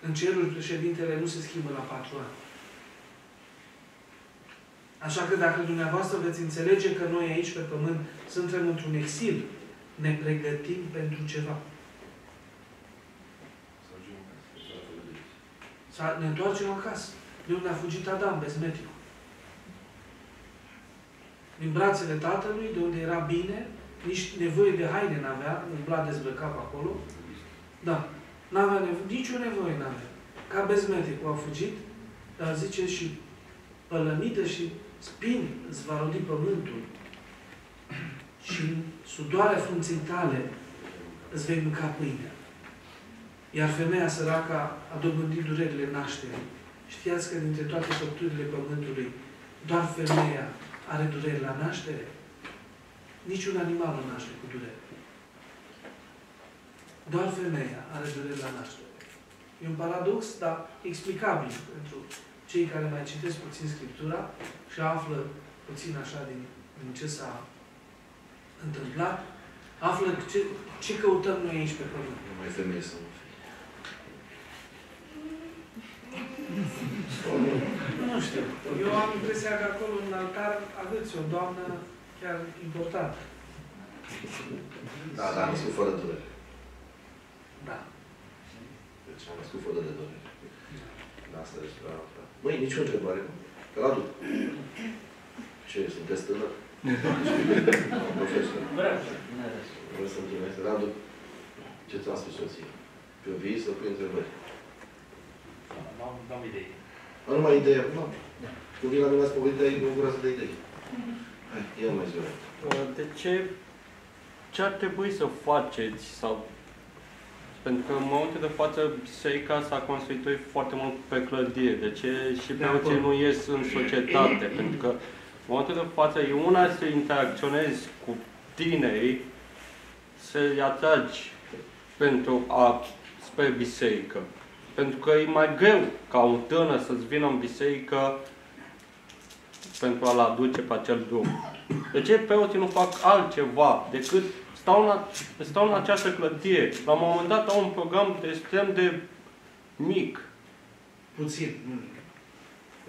[SPEAKER 2] În ceruri președintele nu se schimbă la patru ani. Așa că dacă dumneavoastră veți înțelege că noi aici pe pământ suntem într-un exil, ne pregătim pentru ceva. Să ne întoarcem acasă. De unde a fugit Adam, bezmetic. Din brațele tatălui, de unde era bine, nici nevoie de haine n-avea, umbla dezbrăcat pe acolo. Da. N-avea nevoie, nicio nevoie n-avea. Ca bezmeticul a fugit, dar zice și pălămită și spin îți va rodi pământul și în sudoarea frunții tale îți vei mânca pâinea. Iar femeia săracă a dobândit durerile nașterii. Știați că dintre toate făpturile pământului, doar femeia are dureri la naștere? Niciun animal nu naște cu durere. Doar femeia are dureri la naștere. E un paradox, dar explicabil pentru cei care mai citesc puțin Scriptura și află puțin așa din, din ce s-a întâmplat, află ce, ce căutăm noi aici pe pământ.
[SPEAKER 3] Nu mai femeie să nu fie.
[SPEAKER 2] Nu știu. Eu am impresia că acolo în altar aveți o doamnă chiar importantă.
[SPEAKER 3] Da, dar am născut fără durere.
[SPEAKER 2] Da.
[SPEAKER 3] Deci am născut fără de durere. Da, asta despre asta. Măi, nici o întrebare. Radu. Ce, sunteți tânăr? Nu, *laughs* profesor.
[SPEAKER 5] Vreau să
[SPEAKER 3] Vreau să mulțumesc. Radu, ce ți-am spus soție? Pe vii sau pe întrebări?
[SPEAKER 9] N-am idei.
[SPEAKER 3] Nu numai ideea, nu. Când vin la mine ați povestit, ai o groază de idei. Hai, ia mai zi
[SPEAKER 4] De ce, ce ar trebui să faceți sau pentru că în momentul de față Seica s-a constituit foarte mult pe clădire. De ce și preoții nu ies în societate? *clears throat* Pentru că în momentul de față e una să interacționezi cu tinerii, să-i atragi pentru a, spre biserică. Pentru că e mai greu ca un tânăr să-ți vină în biserică pentru a-l aduce pe acel drum. De ce preoții nu fac altceva decât stau în, stau în această clădire? La un moment dat au un program de extrem de mic.
[SPEAKER 2] Puțin, nu mic.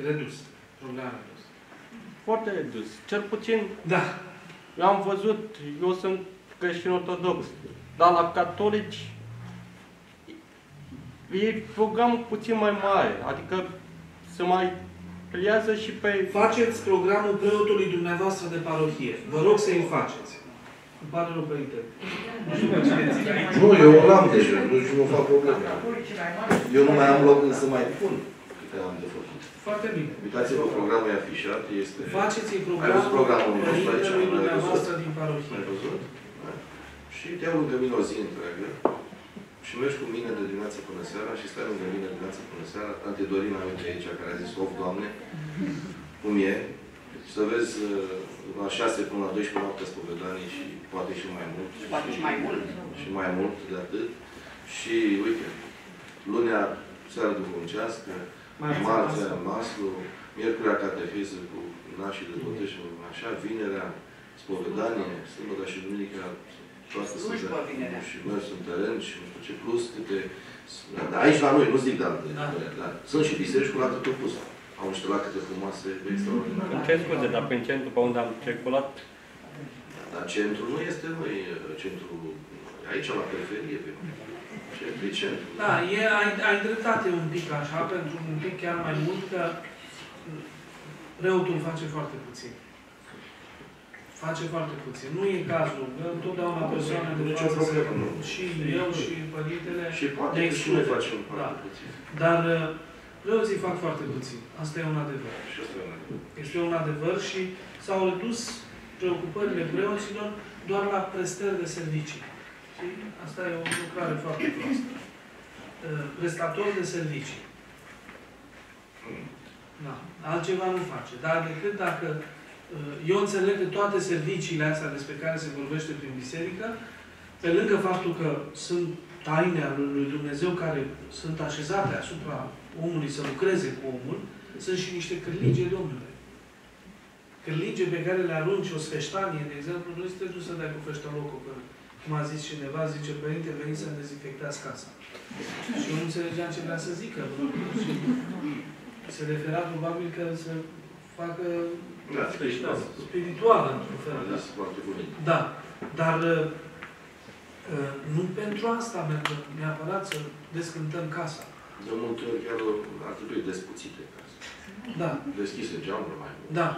[SPEAKER 2] Redus. Program redus.
[SPEAKER 4] Foarte redus. Cel puțin,
[SPEAKER 2] Da.
[SPEAKER 4] eu am văzut, eu sunt creștin ortodox, dar la catolici e program puțin mai mare. Adică se mai pliază și pe
[SPEAKER 2] Faceți programul preotului dumneavoastră de parohie. Vă rog să-i faceți. Îmi pare rău, părinte. Nu știu pe cine ține aici.
[SPEAKER 3] Nu, eu l-am deja, nu, nu fac probleme. Eu nu mai am loc să mai pun câte am de făcut.
[SPEAKER 2] Foarte bine.
[SPEAKER 3] Uitați-vă, programul e afișat, este...
[SPEAKER 2] Faceți-i
[SPEAKER 3] Ai văzut programul
[SPEAKER 2] programul
[SPEAKER 3] nostru aici?
[SPEAKER 2] părintelui
[SPEAKER 3] L-ai
[SPEAKER 2] dumneavoastră
[SPEAKER 3] văzut?
[SPEAKER 2] din parohie.
[SPEAKER 3] Ai văzut? Da. Și te iau lângă mine o zi întreagă și mergi cu mine de dimineață până seara și stai lângă mine de dimineață până seara. Tante Dorina uite aici, care a zis, of, Doamne, cum e? Și să vezi uh, la 6 până la 12 noapte spovedanii și poate și mai mult.
[SPEAKER 7] Poate și mai mult.
[SPEAKER 3] Și mai mult de atât. Și weekend. Lunea, seara duhovnicească, marțea, maslu, miercurea cateheză cu nașii de botej, așa, vinerea, spovedanie, sâmbătă și duminica, toată
[SPEAKER 7] Slujbă
[SPEAKER 3] săptămâna.
[SPEAKER 7] vinerea.
[SPEAKER 3] Și mers în teren și nu știu ce, plus câte... Dar aici la noi, nu zic de alte,
[SPEAKER 2] Da.
[SPEAKER 3] dar sunt și biserici cu lacăte opus. Au niște lacăte frumoase, extraordinare.
[SPEAKER 4] Îmi cer scuze, dar prin centru pe unde am circulat,
[SPEAKER 3] Dar centrul nu este, noi, centrul aici, la periferie, pe centru, e centru.
[SPEAKER 2] Da, e, ai, ai dreptate un pic așa, pentru un pic chiar mai mult că preotul face foarte puțin. Face foarte puțin. Nu e cazul. Întotdeauna persoane de
[SPEAKER 3] Nici o
[SPEAKER 2] față se,
[SPEAKER 3] problemă, nu.
[SPEAKER 2] și eu și părintele
[SPEAKER 3] Și poate
[SPEAKER 2] ne
[SPEAKER 3] că și noi
[SPEAKER 2] exclude.
[SPEAKER 3] facem
[SPEAKER 2] Da.
[SPEAKER 3] foarte puțin.
[SPEAKER 2] Dar uh, preoții fac foarte puțin. Asta e un adevăr.
[SPEAKER 3] Și asta e un adevăr.
[SPEAKER 2] Este un adevăr și s-au redus preocupările preoților doar la prestări de servicii. Și asta e o lucrare foarte proastă. Uh, Prestator de servicii. Da. Altceva nu face. Dar decât dacă... uh, Eu înțeleg că toate serviciile astea despre care se vorbește prin biserică, pe lângă faptul că sunt taine ale lui Dumnezeu care sunt așezate asupra omului să lucreze cu omul, sunt și niște cârlige Domnului. Cârlige pe care le arunci o sfeștanie, de exemplu, nu este dus să dai cu feștălocul, că, cum a zis cineva, zice, Părinte, veniți să dezinfectați casa. Și eu nu înțelegeam ce vrea să zică. Și se refera probabil că să facă
[SPEAKER 3] Da, spiritual.
[SPEAKER 2] spirituală, într-un fel.
[SPEAKER 3] Da, foarte bunic.
[SPEAKER 2] Da, dar uh, uh, nu pentru asta mergem neapărat să descântăm casa.
[SPEAKER 3] De multe ori chiar ar trebui despuțite casa.
[SPEAKER 2] Da,
[SPEAKER 3] Deschise geamuri mai mult.
[SPEAKER 2] da.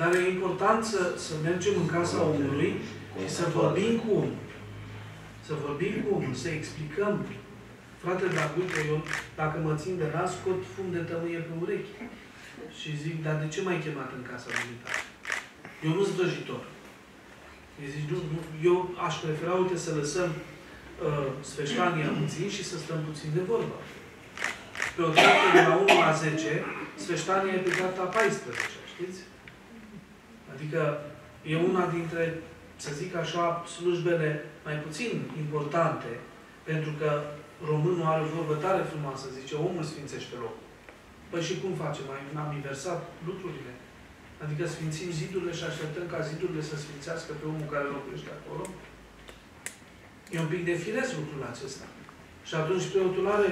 [SPEAKER 2] Dar e important să, să mergem în casa omului și să vorbim cu omul. Să vorbim cu omul, să explicăm. Frate, dar uite, eu, dacă mă țin de nas, scot fum de tămâie pe urechi. Și zic, dar de ce m-ai chemat în casa dumitare? Eu nu sunt vrăjitor. Îi zici, nu, nu, eu aș prefera, uite, să lăsăm uh, sfeștania puțin și să stăm puțin de vorbă. Pe o treaptă de la 1 la 10, sfeștania e pe treapta 14, știți? Adică e una dintre, să zic așa, slujbele mai puțin importante, pentru că românul are o vorbă tare frumoasă, zice, omul sfințește locul. Păi și cum facem? Mai am inversat lucrurile. Adică sfințim zidurile și așteptăm ca zidurile să sfințească pe omul care locuiește acolo. E un pic de firesc lucrul acesta. Și atunci preotul are,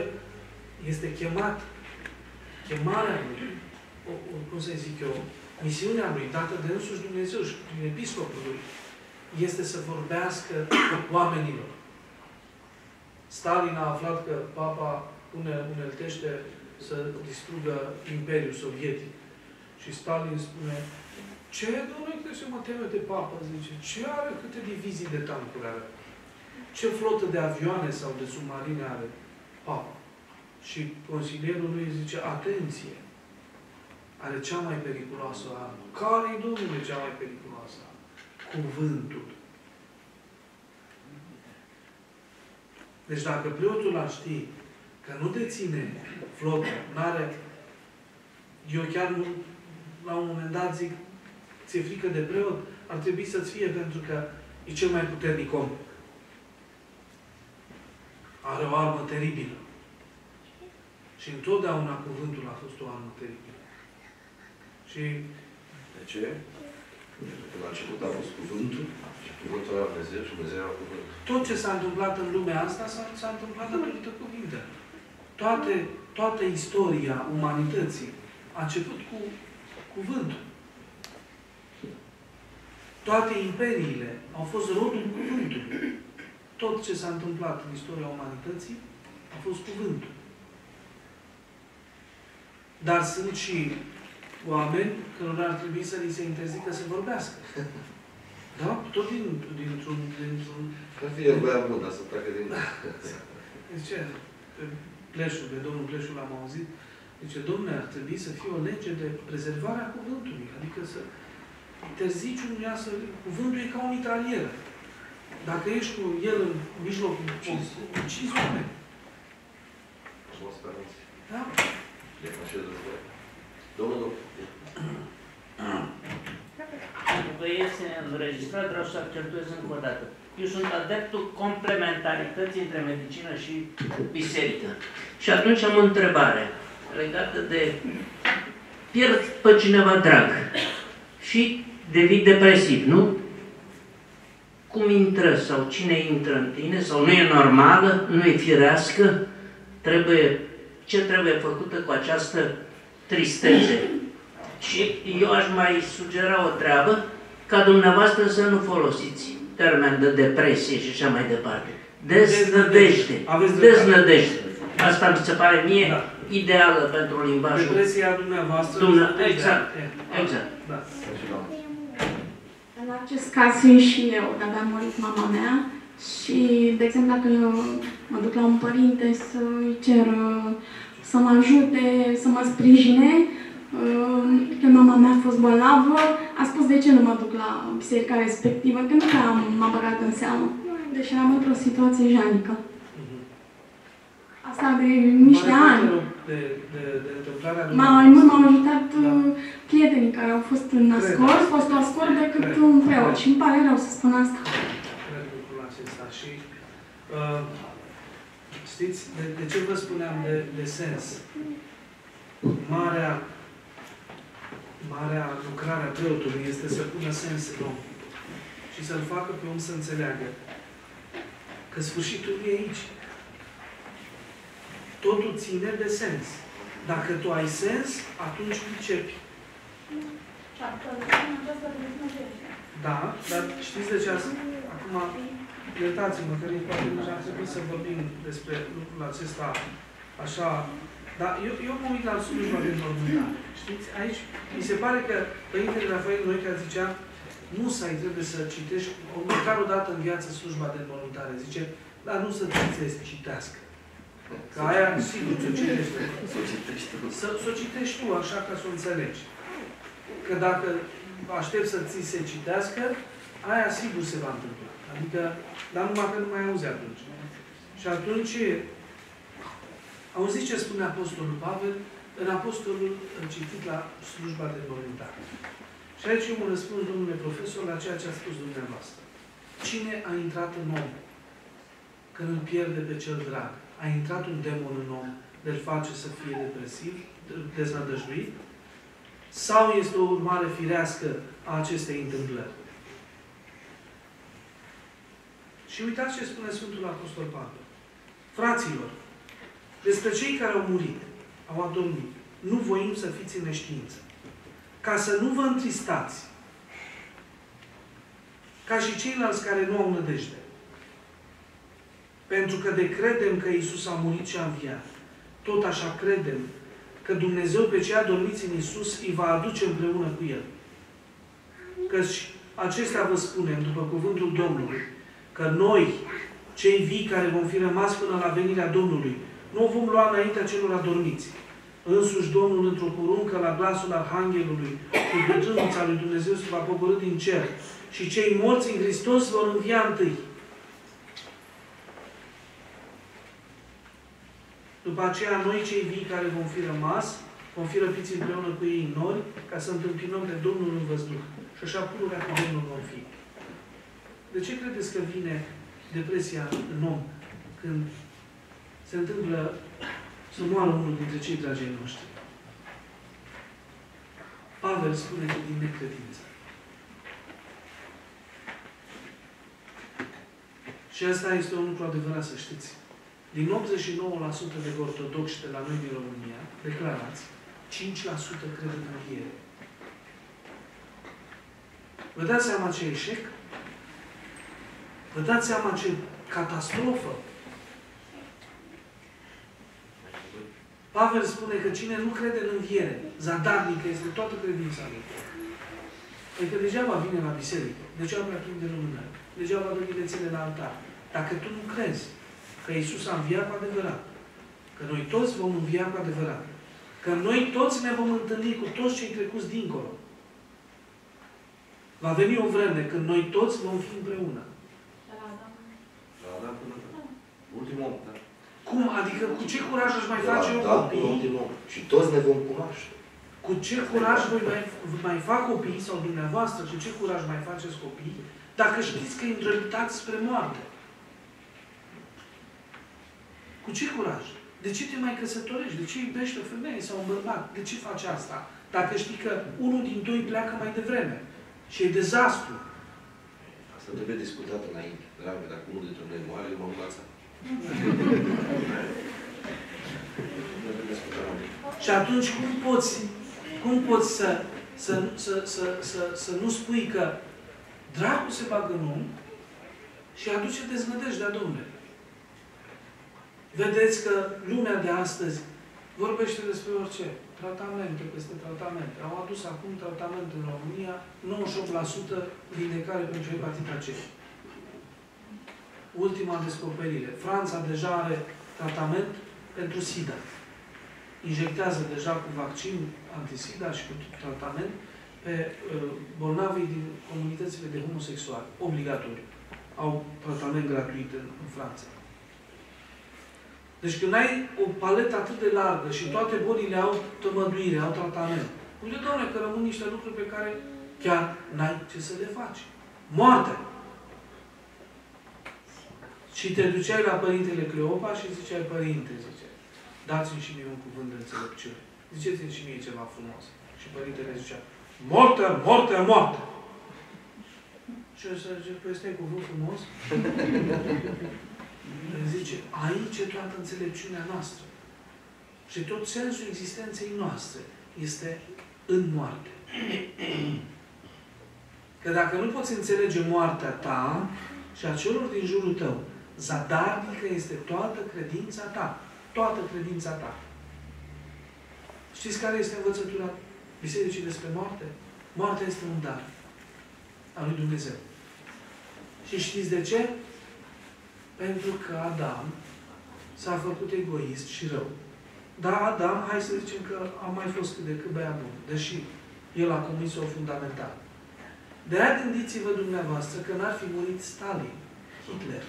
[SPEAKER 2] este chemat, chemarea lui, o, o, cum să zic eu, misiunea lui, dată de însuși Dumnezeu și prin episcopul lui, este să vorbească oamenilor. Stalin a aflat că papa pune, uneltește să distrugă Imperiul Sovietic. Și Stalin spune, ce, domnule, că se mă teme de papă? Zice, ce are, câte divizii de tancuri are? Ce flotă de avioane sau de submarine are papa? Și consilierul lui zice, atenție, are cea mai periculoasă armă. Care-i, domnule, cea mai periculoasă armă? Cuvântul. Deci dacă preotul ar ști că nu deține flotă, n-are... Eu chiar nu, la un moment dat zic, ți-e frică de preot? Ar trebui să-ți fie pentru că e cel mai puternic om. Are o armă teribilă. Și întotdeauna cuvântul a fost o armă teribilă. Și
[SPEAKER 3] De ce? Pentru că la început a fost cuvântul și cuvântul era Dumnezeu și Dumnezeu era cuvântul.
[SPEAKER 2] tot ce s-a întâmplat în lumea asta s-a, s-a întâmplat datorită cuvintelor. Toate, toată istoria umanității a început cu cuvântul. Toate imperiile au fost rodul cuvântului. Tot ce s-a întâmplat în istoria umanității a fost cuvântul. Dar sunt și oameni cărora ar trebui să li se interzică să vorbească. Da? Tot din, dintr-un, dintr-un
[SPEAKER 3] Să fie băiat bun, dar să pleacă din... *laughs*
[SPEAKER 2] Zice, pe Pleșul, pe domnul Pleșul l-am auzit, zice, domnule, ar trebui să fie o lege de prezervare a cuvântului. Adică să interzici unuia să... Cuvântul e ca o mitralieră. Dacă ești cu el în mijlocul
[SPEAKER 3] Ucis.
[SPEAKER 2] ucizi oameni.
[SPEAKER 3] Am o speranță.
[SPEAKER 2] Da?
[SPEAKER 3] E așa de Domnul doctor.
[SPEAKER 5] că este înregistrat, vreau să accentuez încă o dată. Eu sunt adeptul complementarității între medicină și biserică. Și atunci am o întrebare legată de pierd pe cineva drag și devii depresiv, nu? Cum intră sau cine intră în tine sau nu e normală, nu e firească, trebuie, ce trebuie făcută cu această tristețe? Și eu aș mai sugera o treabă, ca dumneavoastră să nu folosiți termen de depresie și așa mai departe. Deznădejde.
[SPEAKER 2] Aveți dreptate.
[SPEAKER 5] Deznădejde. Asta mi se pare mie
[SPEAKER 2] Da.
[SPEAKER 5] ideală pentru limbajul.
[SPEAKER 2] Depresia dumneavoastră...
[SPEAKER 5] Dumne-
[SPEAKER 2] este-
[SPEAKER 5] exact,
[SPEAKER 2] E,
[SPEAKER 5] exact.
[SPEAKER 2] Da.
[SPEAKER 10] În acest caz sunt și eu, de abia a murit mama mea și, de exemplu, dacă mă duc la un părinte să-i cer uh, să mă ajute, să mă sprijine, uh, când mama mea a fost bolnavă, a spus de ce nu mă duc la biserica respectivă, că nu prea am- m-a băgat în seamă, deși eram într-o situație janică. Asta de niște
[SPEAKER 2] Mă refer
[SPEAKER 10] ani.
[SPEAKER 2] De, de, de întâmplarea
[SPEAKER 10] Mai mult m-au ajutat
[SPEAKER 2] Da.
[SPEAKER 10] uh, prietenii care au fost în Ascor, au fost Ascor decât
[SPEAKER 2] Cred.
[SPEAKER 10] un preot. Și îmi pare rău să spun asta.
[SPEAKER 2] cred lucrul acesta. Și uh, știți, de, de ce vă spuneam de, de sens? Marea, marea lucrare a preotului este să pună sens în om și să-l facă pe om să înțeleagă că sfârșitul e aici. Totul ține de sens. Dacă tu ai sens, atunci pricepi. Da, dar știți de ce azi? Acum, iertați-mă că nici poate nici ar trebui să vorbim despre lucrul acesta așa, dar eu, eu mă uit la slujba de mormântare. Știți, aici mi se pare că Părintele Rafael Noica zicea nu să-i trebuie să citești o măcar o dată în viață slujba de mormântare. Zice, dar nu să citești, citească. Că aia, sigur, ți-o citești. Să, să o citești tu așa ca să o înțelegi. Că dacă aștept să ți se citească, aia sigur se va întâmpla. Adică, dar numai că nu mai auzi atunci. Și atunci, auziți ce spune Apostolul Pavel în Apostolul citit la slujba de mormântare. Și aici eu mă răspuns, domnule profesor, la ceea ce a spus dumneavoastră. Cine a intrat în om când îl pierde pe cel drag? A intrat un demon în om de îl face să fie depresiv, deznădăjduit? Sau este o urmare firească a acestei întâmplări? Și uitați ce spune Sfântul Apostol Pavel. Fraților, despre cei care au murit, au adormit, nu voim să fiți în neștiință, ca să nu vă întristați, ca și ceilalți care nu au nădejde. Pentru că de credem că Isus a murit și a înviat, tot așa credem că Dumnezeu pe cei adormiți în Isus îi va aduce împreună cu El. Căci acestea vă spunem, după cuvântul Domnului, că noi, cei vii care vom fi rămas până la venirea Domnului, nu o vom lua înaintea celor adormiți. Însuși Domnul, într-o poruncă, la glasul Arhanghelului, cu bătrânuța lui Dumnezeu se va pogorâ din cer și cei morți în Hristos vor învia întâi. După aceea, noi cei vii care vom fi rămas, vom fi răpiți împreună cu ei în nori, ca să întâmpinăm pe Domnul în văzduh. Și așa pururea cu Domnul vom fi. De ce credeți că vine depresia în om când se întâmplă să moară unul dintre cei dragii noștri? Pavel spune că din necredință. Și asta este un lucru adevărat, să știți. Din 89% de ortodoxi de la noi din România, declarați, 5% cred în înviere. Vă dați seama ce eșec? Vă dați seama ce catastrofă? Pavel spune că cine nu crede în înviere, zadarnică este toată credința lui. Adică degeaba vine la biserică, degeaba aprinde lumânări, degeaba dă bilețele la altar. Dacă tu nu crezi că Isus a înviat cu adevărat, că noi toți vom învia cu adevărat, că noi toți ne vom întâlni cu toți cei trecuți dincolo. Va veni o vreme când noi toți vom fi împreună.
[SPEAKER 3] Da, da, până da. Ultimul om, da.
[SPEAKER 2] Cum? Adică cu ce curaj aș mai
[SPEAKER 3] De la
[SPEAKER 2] face eu
[SPEAKER 3] Adam până
[SPEAKER 2] copii?
[SPEAKER 3] ultimul om. Și toți ne vom cunoaște.
[SPEAKER 2] Cu ce curaj voi mai, mai fac copii, sau dumneavoastră, cu ce curaj mai faceți copii, dacă știți că îndrămitați spre moarte? Cu ce curaj? De ce te mai căsătorești? De ce iubești o femeie sau un bărbat? De ce faci asta? Dacă știi că unul din doi pleacă mai devreme și e dezastru.
[SPEAKER 3] Asta trebuie discutat înainte. Dragă, dacă unul dintre noi moare, eu mă învață. Trebuie discutat înainte.
[SPEAKER 2] Și atunci cum poți, cum poți să, să, să, să, să, să nu spui că dracul se bagă în om și aduce deznădejdea Domnului? Vedeți că lumea de astăzi vorbește despre orice. Tratamente peste tratamente. Au adus acum tratament în România 98% vindecare pentru hepatita C. Ultima descoperire. Franța deja are tratament pentru SIDA. Injectează deja cu vaccin antisida și cu tratament pe uh, bolnavii din comunitățile de homosexuali. Obligatoriu. Au tratament gratuit în, în Franța. Deci când ai o paletă atât de largă și toate bolile au tămăduire, au tratament, uite, doamne, că rămân niște lucruri pe care chiar n-ai ce să le faci. Moarte! Și te duceai la Părintele Cleopa și ziceai, Părinte, zice, dați-mi și mie un cuvânt de înțelepciune. Ziceți-mi și mie ceva frumos. Și Părintele zicea, moarte, moarte, moarte! Și o să zice, păi ăsta e cuvânt frumos? El *laughs* zice, aici e toată înțelepciunea noastră. Și tot sensul existenței noastre este în moarte. Că dacă nu poți înțelege moartea ta și a celor din jurul tău, zadarnică este toată credința ta. Toată credința ta. Știți care este învățătura Bisericii despre moarte? Moartea este un dar al lui Dumnezeu. Și știți de ce? Pentru că Adam s-a făcut egoist și rău. Dar Adam, hai să zicem că a mai fost cât de cât băiat bun, deși el a comis-o fundamental. De aia gândiți-vă dumneavoastră că n-ar fi murit Stalin, Hitler.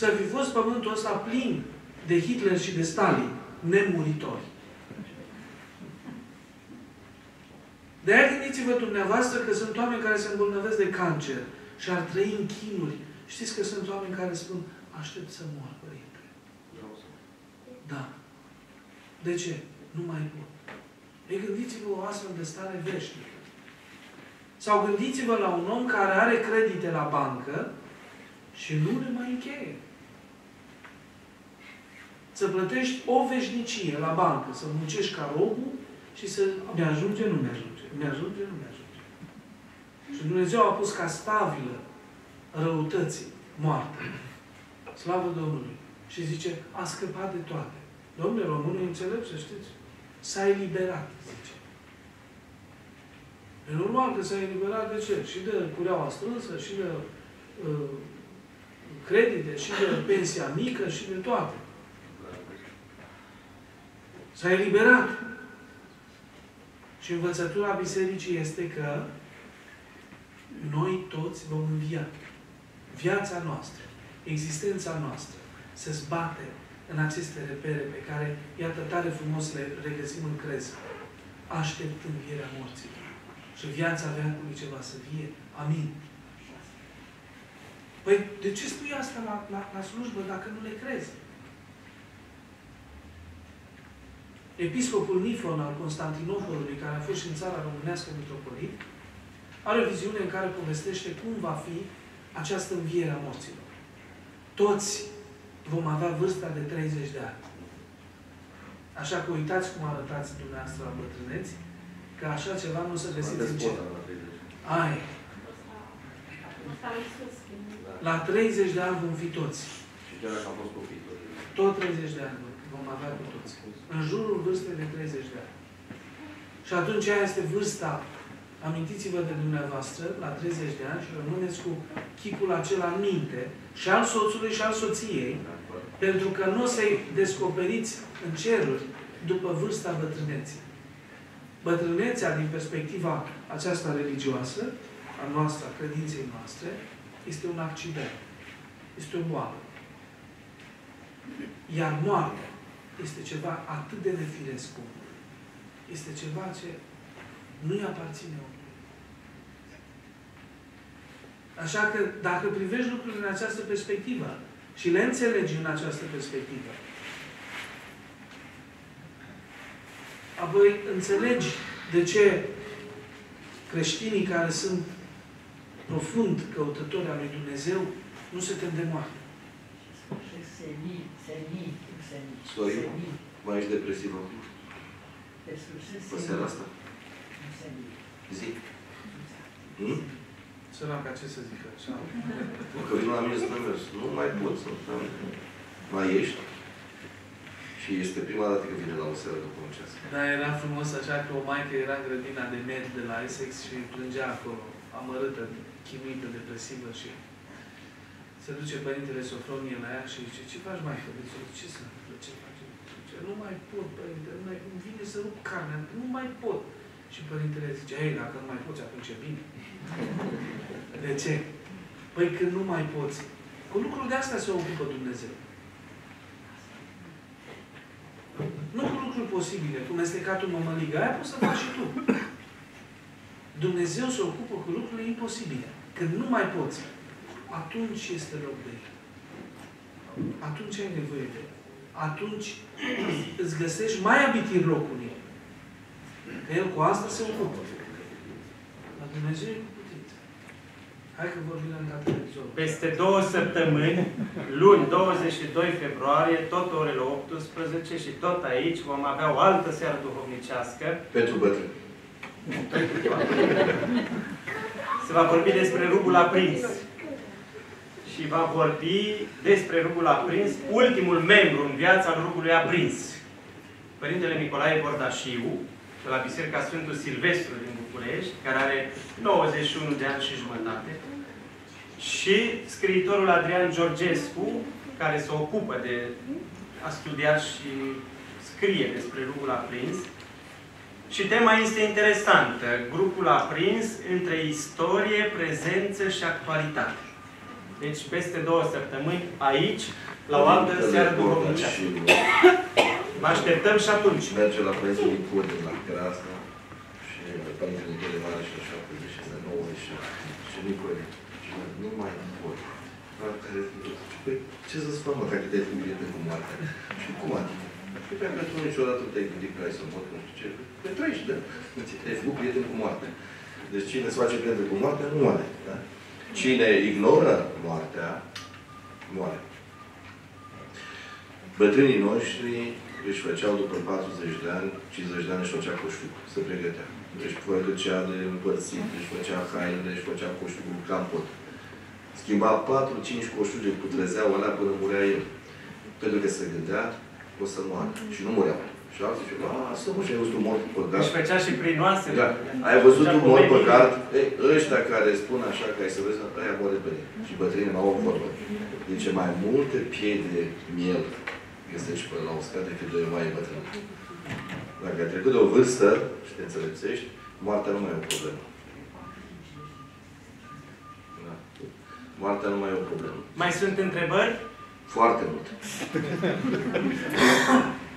[SPEAKER 2] Să fi fost pământul ăsta plin de Hitler și de Stalin, nemuritori. De aia gândiți-vă dumneavoastră că sunt oameni care se îmbolnăvesc de cancer și ar trăi în chinuri. Știți că sunt oameni care spun, aștept să mor, părinte. Da. De ce? Nu mai pot. Ei, gândiți-vă o astfel de stare veșnică. Sau gândiți-vă la un om care are credite la bancă și nu le mai încheie. Să plătești o veșnicie la bancă, să muncești ca robul și să mi-ajunge, nu mi-ajunge, mi-ajunge, nu mi-ajunge. Și Dumnezeu a pus ca stabilă răutății, moarte. Slavă Domnului. Și zice, a scăpat de toate. Domnule, românul e înțelept, să știți. S-a eliberat, zice. E normal că s-a eliberat de ce? Și de cureaua strânsă, și de uh, credite, și de pensia mică, și de toate. S-a eliberat. Și învățătura bisericii este că noi toți vom învia. Viața noastră, existența noastră, se zbate în aceste repere pe care, iată, tare frumos le regăsim în crez. Aștept învierea morților. Și viața veacului ce va să vie. Amin. Păi, de ce spui asta la, la, la slujbă dacă nu le crezi? Episcopul Nifon al Constantinopolului, care a fost și în țara românească mitropolit, are o viziune în care povestește cum va fi această înviere a morților. Toți vom avea vârsta de 30 de ani. Așa că uitați cum arătați dumneavoastră la bătrâneți, că așa ceva nu se găsiți în cer. Ai. La 30 de ani vom fi toți.
[SPEAKER 3] Și chiar dacă am fost copii.
[SPEAKER 2] Tot 30 de ani vom avea cu toți. În jurul vârstei de 30 de ani. Și atunci aia este vârsta amintiți-vă de dumneavoastră la 30 de ani și rămâneți cu chipul acela în minte și al soțului și al soției, pentru că nu o să-i descoperiți în ceruri după vârsta bătrâneții. Bătrânețea, din perspectiva aceasta religioasă, a noastră, a credinței noastre, este un accident. Este o boală. Iar moartea este ceva atât de nefiresc omului. Este ceva ce nu-i aparține omului. Așa că dacă privești lucrurile în această perspectivă și le înțelegi în această perspectivă, apoi înțelegi de ce creștinii care sunt profund căutători al lui Dumnezeu nu se tem de moarte.
[SPEAKER 3] Sorin, mai ești depresiv acum? Pe seara asta? Zi. Hmm?
[SPEAKER 2] Săraca, ce să zic așa?
[SPEAKER 3] Că vin la mine să mers. Nu mai pot să Mai ești? Și este prima dată când vine la o seară după un ceas.
[SPEAKER 2] Da, era frumos așa că o maică era în grădina de med de la Essex și plângea acolo, amărâtă, chinuită, depresivă și se duce Părintele Sofronie la ea și zice, ce faci mai Zice, ce să ce faci? Zice, nu mai pot, Părinte, nu mai, îmi vine să rup carnea, nu mai pot. Și Părintele zice, ei, dacă nu mai poți, atunci e bine. *laughs* De ce? Păi când nu mai poți. Cu lucrul de asta se ocupă Dumnezeu. Nu cu lucruri posibile, cu mestecatul mămăligă. Aia poți să faci și tu. Dumnezeu se ocupă cu lucrurile imposibile. Când nu mai poți, atunci este loc de el. Atunci ai nevoie de el. Atunci *clears throat* îți găsești mai abitir locul el. Că el cu asta se ocupă. Dar Dumnezeu e cu putință. Hai că vorbim în data
[SPEAKER 6] Peste două săptămâni, luni 22 februarie, tot orele 18 și tot aici vom avea o altă seară duhovnicească.
[SPEAKER 3] Pentru bătrâni.
[SPEAKER 6] Se va vorbi despre rugul aprins. Și va vorbi despre rugul aprins, ultimul membru în viața rugului aprins. Părintele Nicolae Bordașiu, de la Biserica Sfântul Silvestru din București, care are 91 de ani și jumătate, și scriitorul Adrian Georgescu, care se ocupă de a studia și scrie despre rugul aprins. Și tema este interesantă. Grupul aprins între istorie, prezență și actualitate. Deci peste două săptămâni aici, la o altă seară duhovnicească. Vă *coughs* așteptăm și atunci.
[SPEAKER 3] Merge la prețul Nicod din la Creasna și Părintele Nicole Mare și așa, și de 90 și Nicole. Și nu mai pot. Păi, ce să-ți fac, mă, dacă te-ai făcut prieten cu moartea? Și cum adică? Păi, pentru că tu niciodată nu te-ai gândit că ai să mor, nu știu ce. Păi, trăiești, da? Te-ai făcut prieten cu moartea. Deci cine se face prieten cu moartea, nu moare. Da? Cine ignoră moartea, moare. Bătrânii noștri își făceau după 40 de ani, 50 de ani își făcea coșuc, se pregătea. Își făcea de împărțit, își făcea hainele, își făcea coșucul cam pot. Schimba 4-5 coșuri cu trezeau alea până murea el. Pentru că se gândea, o să moară. Și nu mureau. Și alții zice, lasă mă, și ai văzut un mort păcat.
[SPEAKER 6] Își făcea și prin oase.
[SPEAKER 3] Da. Ai văzut un mort păcat? Ei, ăștia care spun așa, că ai să vezi, aia moare pe ei. Și bătrânii au o vorbă. Deci mai multe piei de miel găsești până la uscat decât de mai bătrân. Dacă ai trecut de o vârstă și te înțelepțești, moartea nu mai e o problemă. Da. Moartea nu mai e o problemă.
[SPEAKER 6] Mai sunt întrebări?
[SPEAKER 3] Foarte mult. *laughs*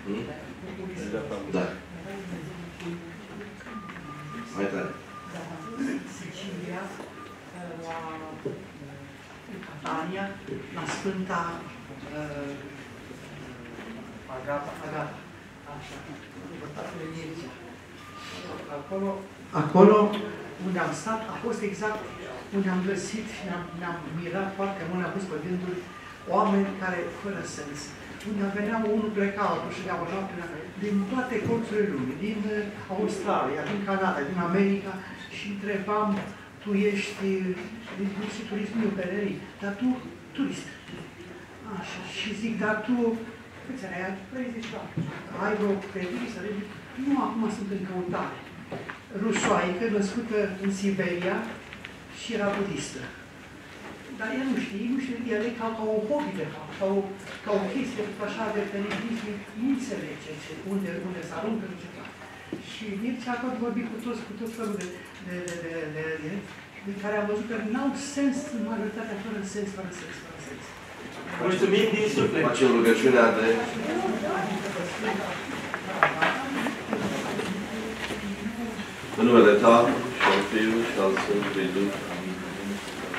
[SPEAKER 3] hmm? Da. Mai tare.
[SPEAKER 11] Sicilia, la Catania, la Sfânta uh, Agata. Agata. Așa. Veneția. Acolo, acolo unde am stat, a fost exact unde am găsit și ne-am, ne-am mirat foarte mult, ne-am pus pe gânduri oameni care, fără sens, unde veneau unul pleca, altul și de-a din toate colțurile lumii, din Australia, din Canada, din America și întrebam, tu ești din și turismul pelerii, dar tu, turist. Așa, și zic, dar tu, câți ani ai? 30 ani. Ai vreo previsă? Nu, acum sunt în căutare. Rusoaică, născută în Siberia și era budistă dar el nu știe, nu știe dialect ca, ca un hobby, de fapt, ca o, ca o chestie așa de televizie, nu înțelege ce, unde, unde să aruncă, nu știu Și Mircea a tot vorbit cu toți, cu tot felul de, de, de, de, de, de, de care am văzut că n-au sens în majoritatea fără sens, fără sens, fără sens.
[SPEAKER 6] Mulțumim din suflet.
[SPEAKER 3] Facem rugăciunea de... În numele Ta, și al Fiului, și al Sfântului Duh.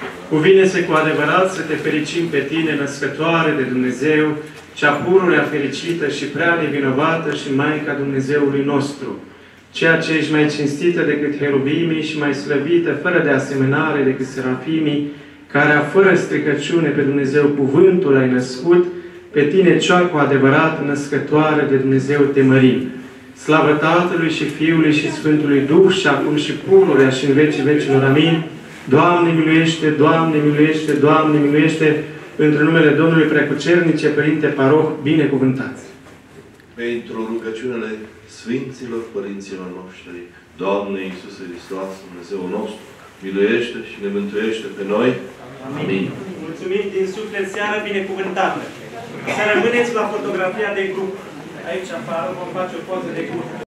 [SPEAKER 3] Amin.
[SPEAKER 6] Cuvine-se cu adevărat să te fericim pe tine, născătoare de Dumnezeu, cea pururea fericită și prea nevinovată și Maica Dumnezeului nostru, ceea ce ești mai cinstită decât herubimii și mai slăvită, fără de asemănare decât serafimii, care a fără stricăciune pe Dumnezeu cuvântul ai născut, pe tine cea cu adevărat născătoare de Dumnezeu te mărim. Slavă Tatălui și Fiului și Sfântului Duh și acum și pururea și în vecii vecilor. Amin. Doamne miluiește, Doamne miluiește, Doamne miluiește, într numele Domnului Preacucernice, Părinte Paroh, binecuvântați.
[SPEAKER 3] Pentru rugăciunile Sfinților Părinților noștri, Doamne Iisuse Hristos, Dumnezeu nostru, miluiește și ne mântuiește pe noi. Amin.
[SPEAKER 12] Mulțumim din suflet, seară binecuvântată! Să rămâneți la fotografia de grup. Aici afară vom face o poză de grup.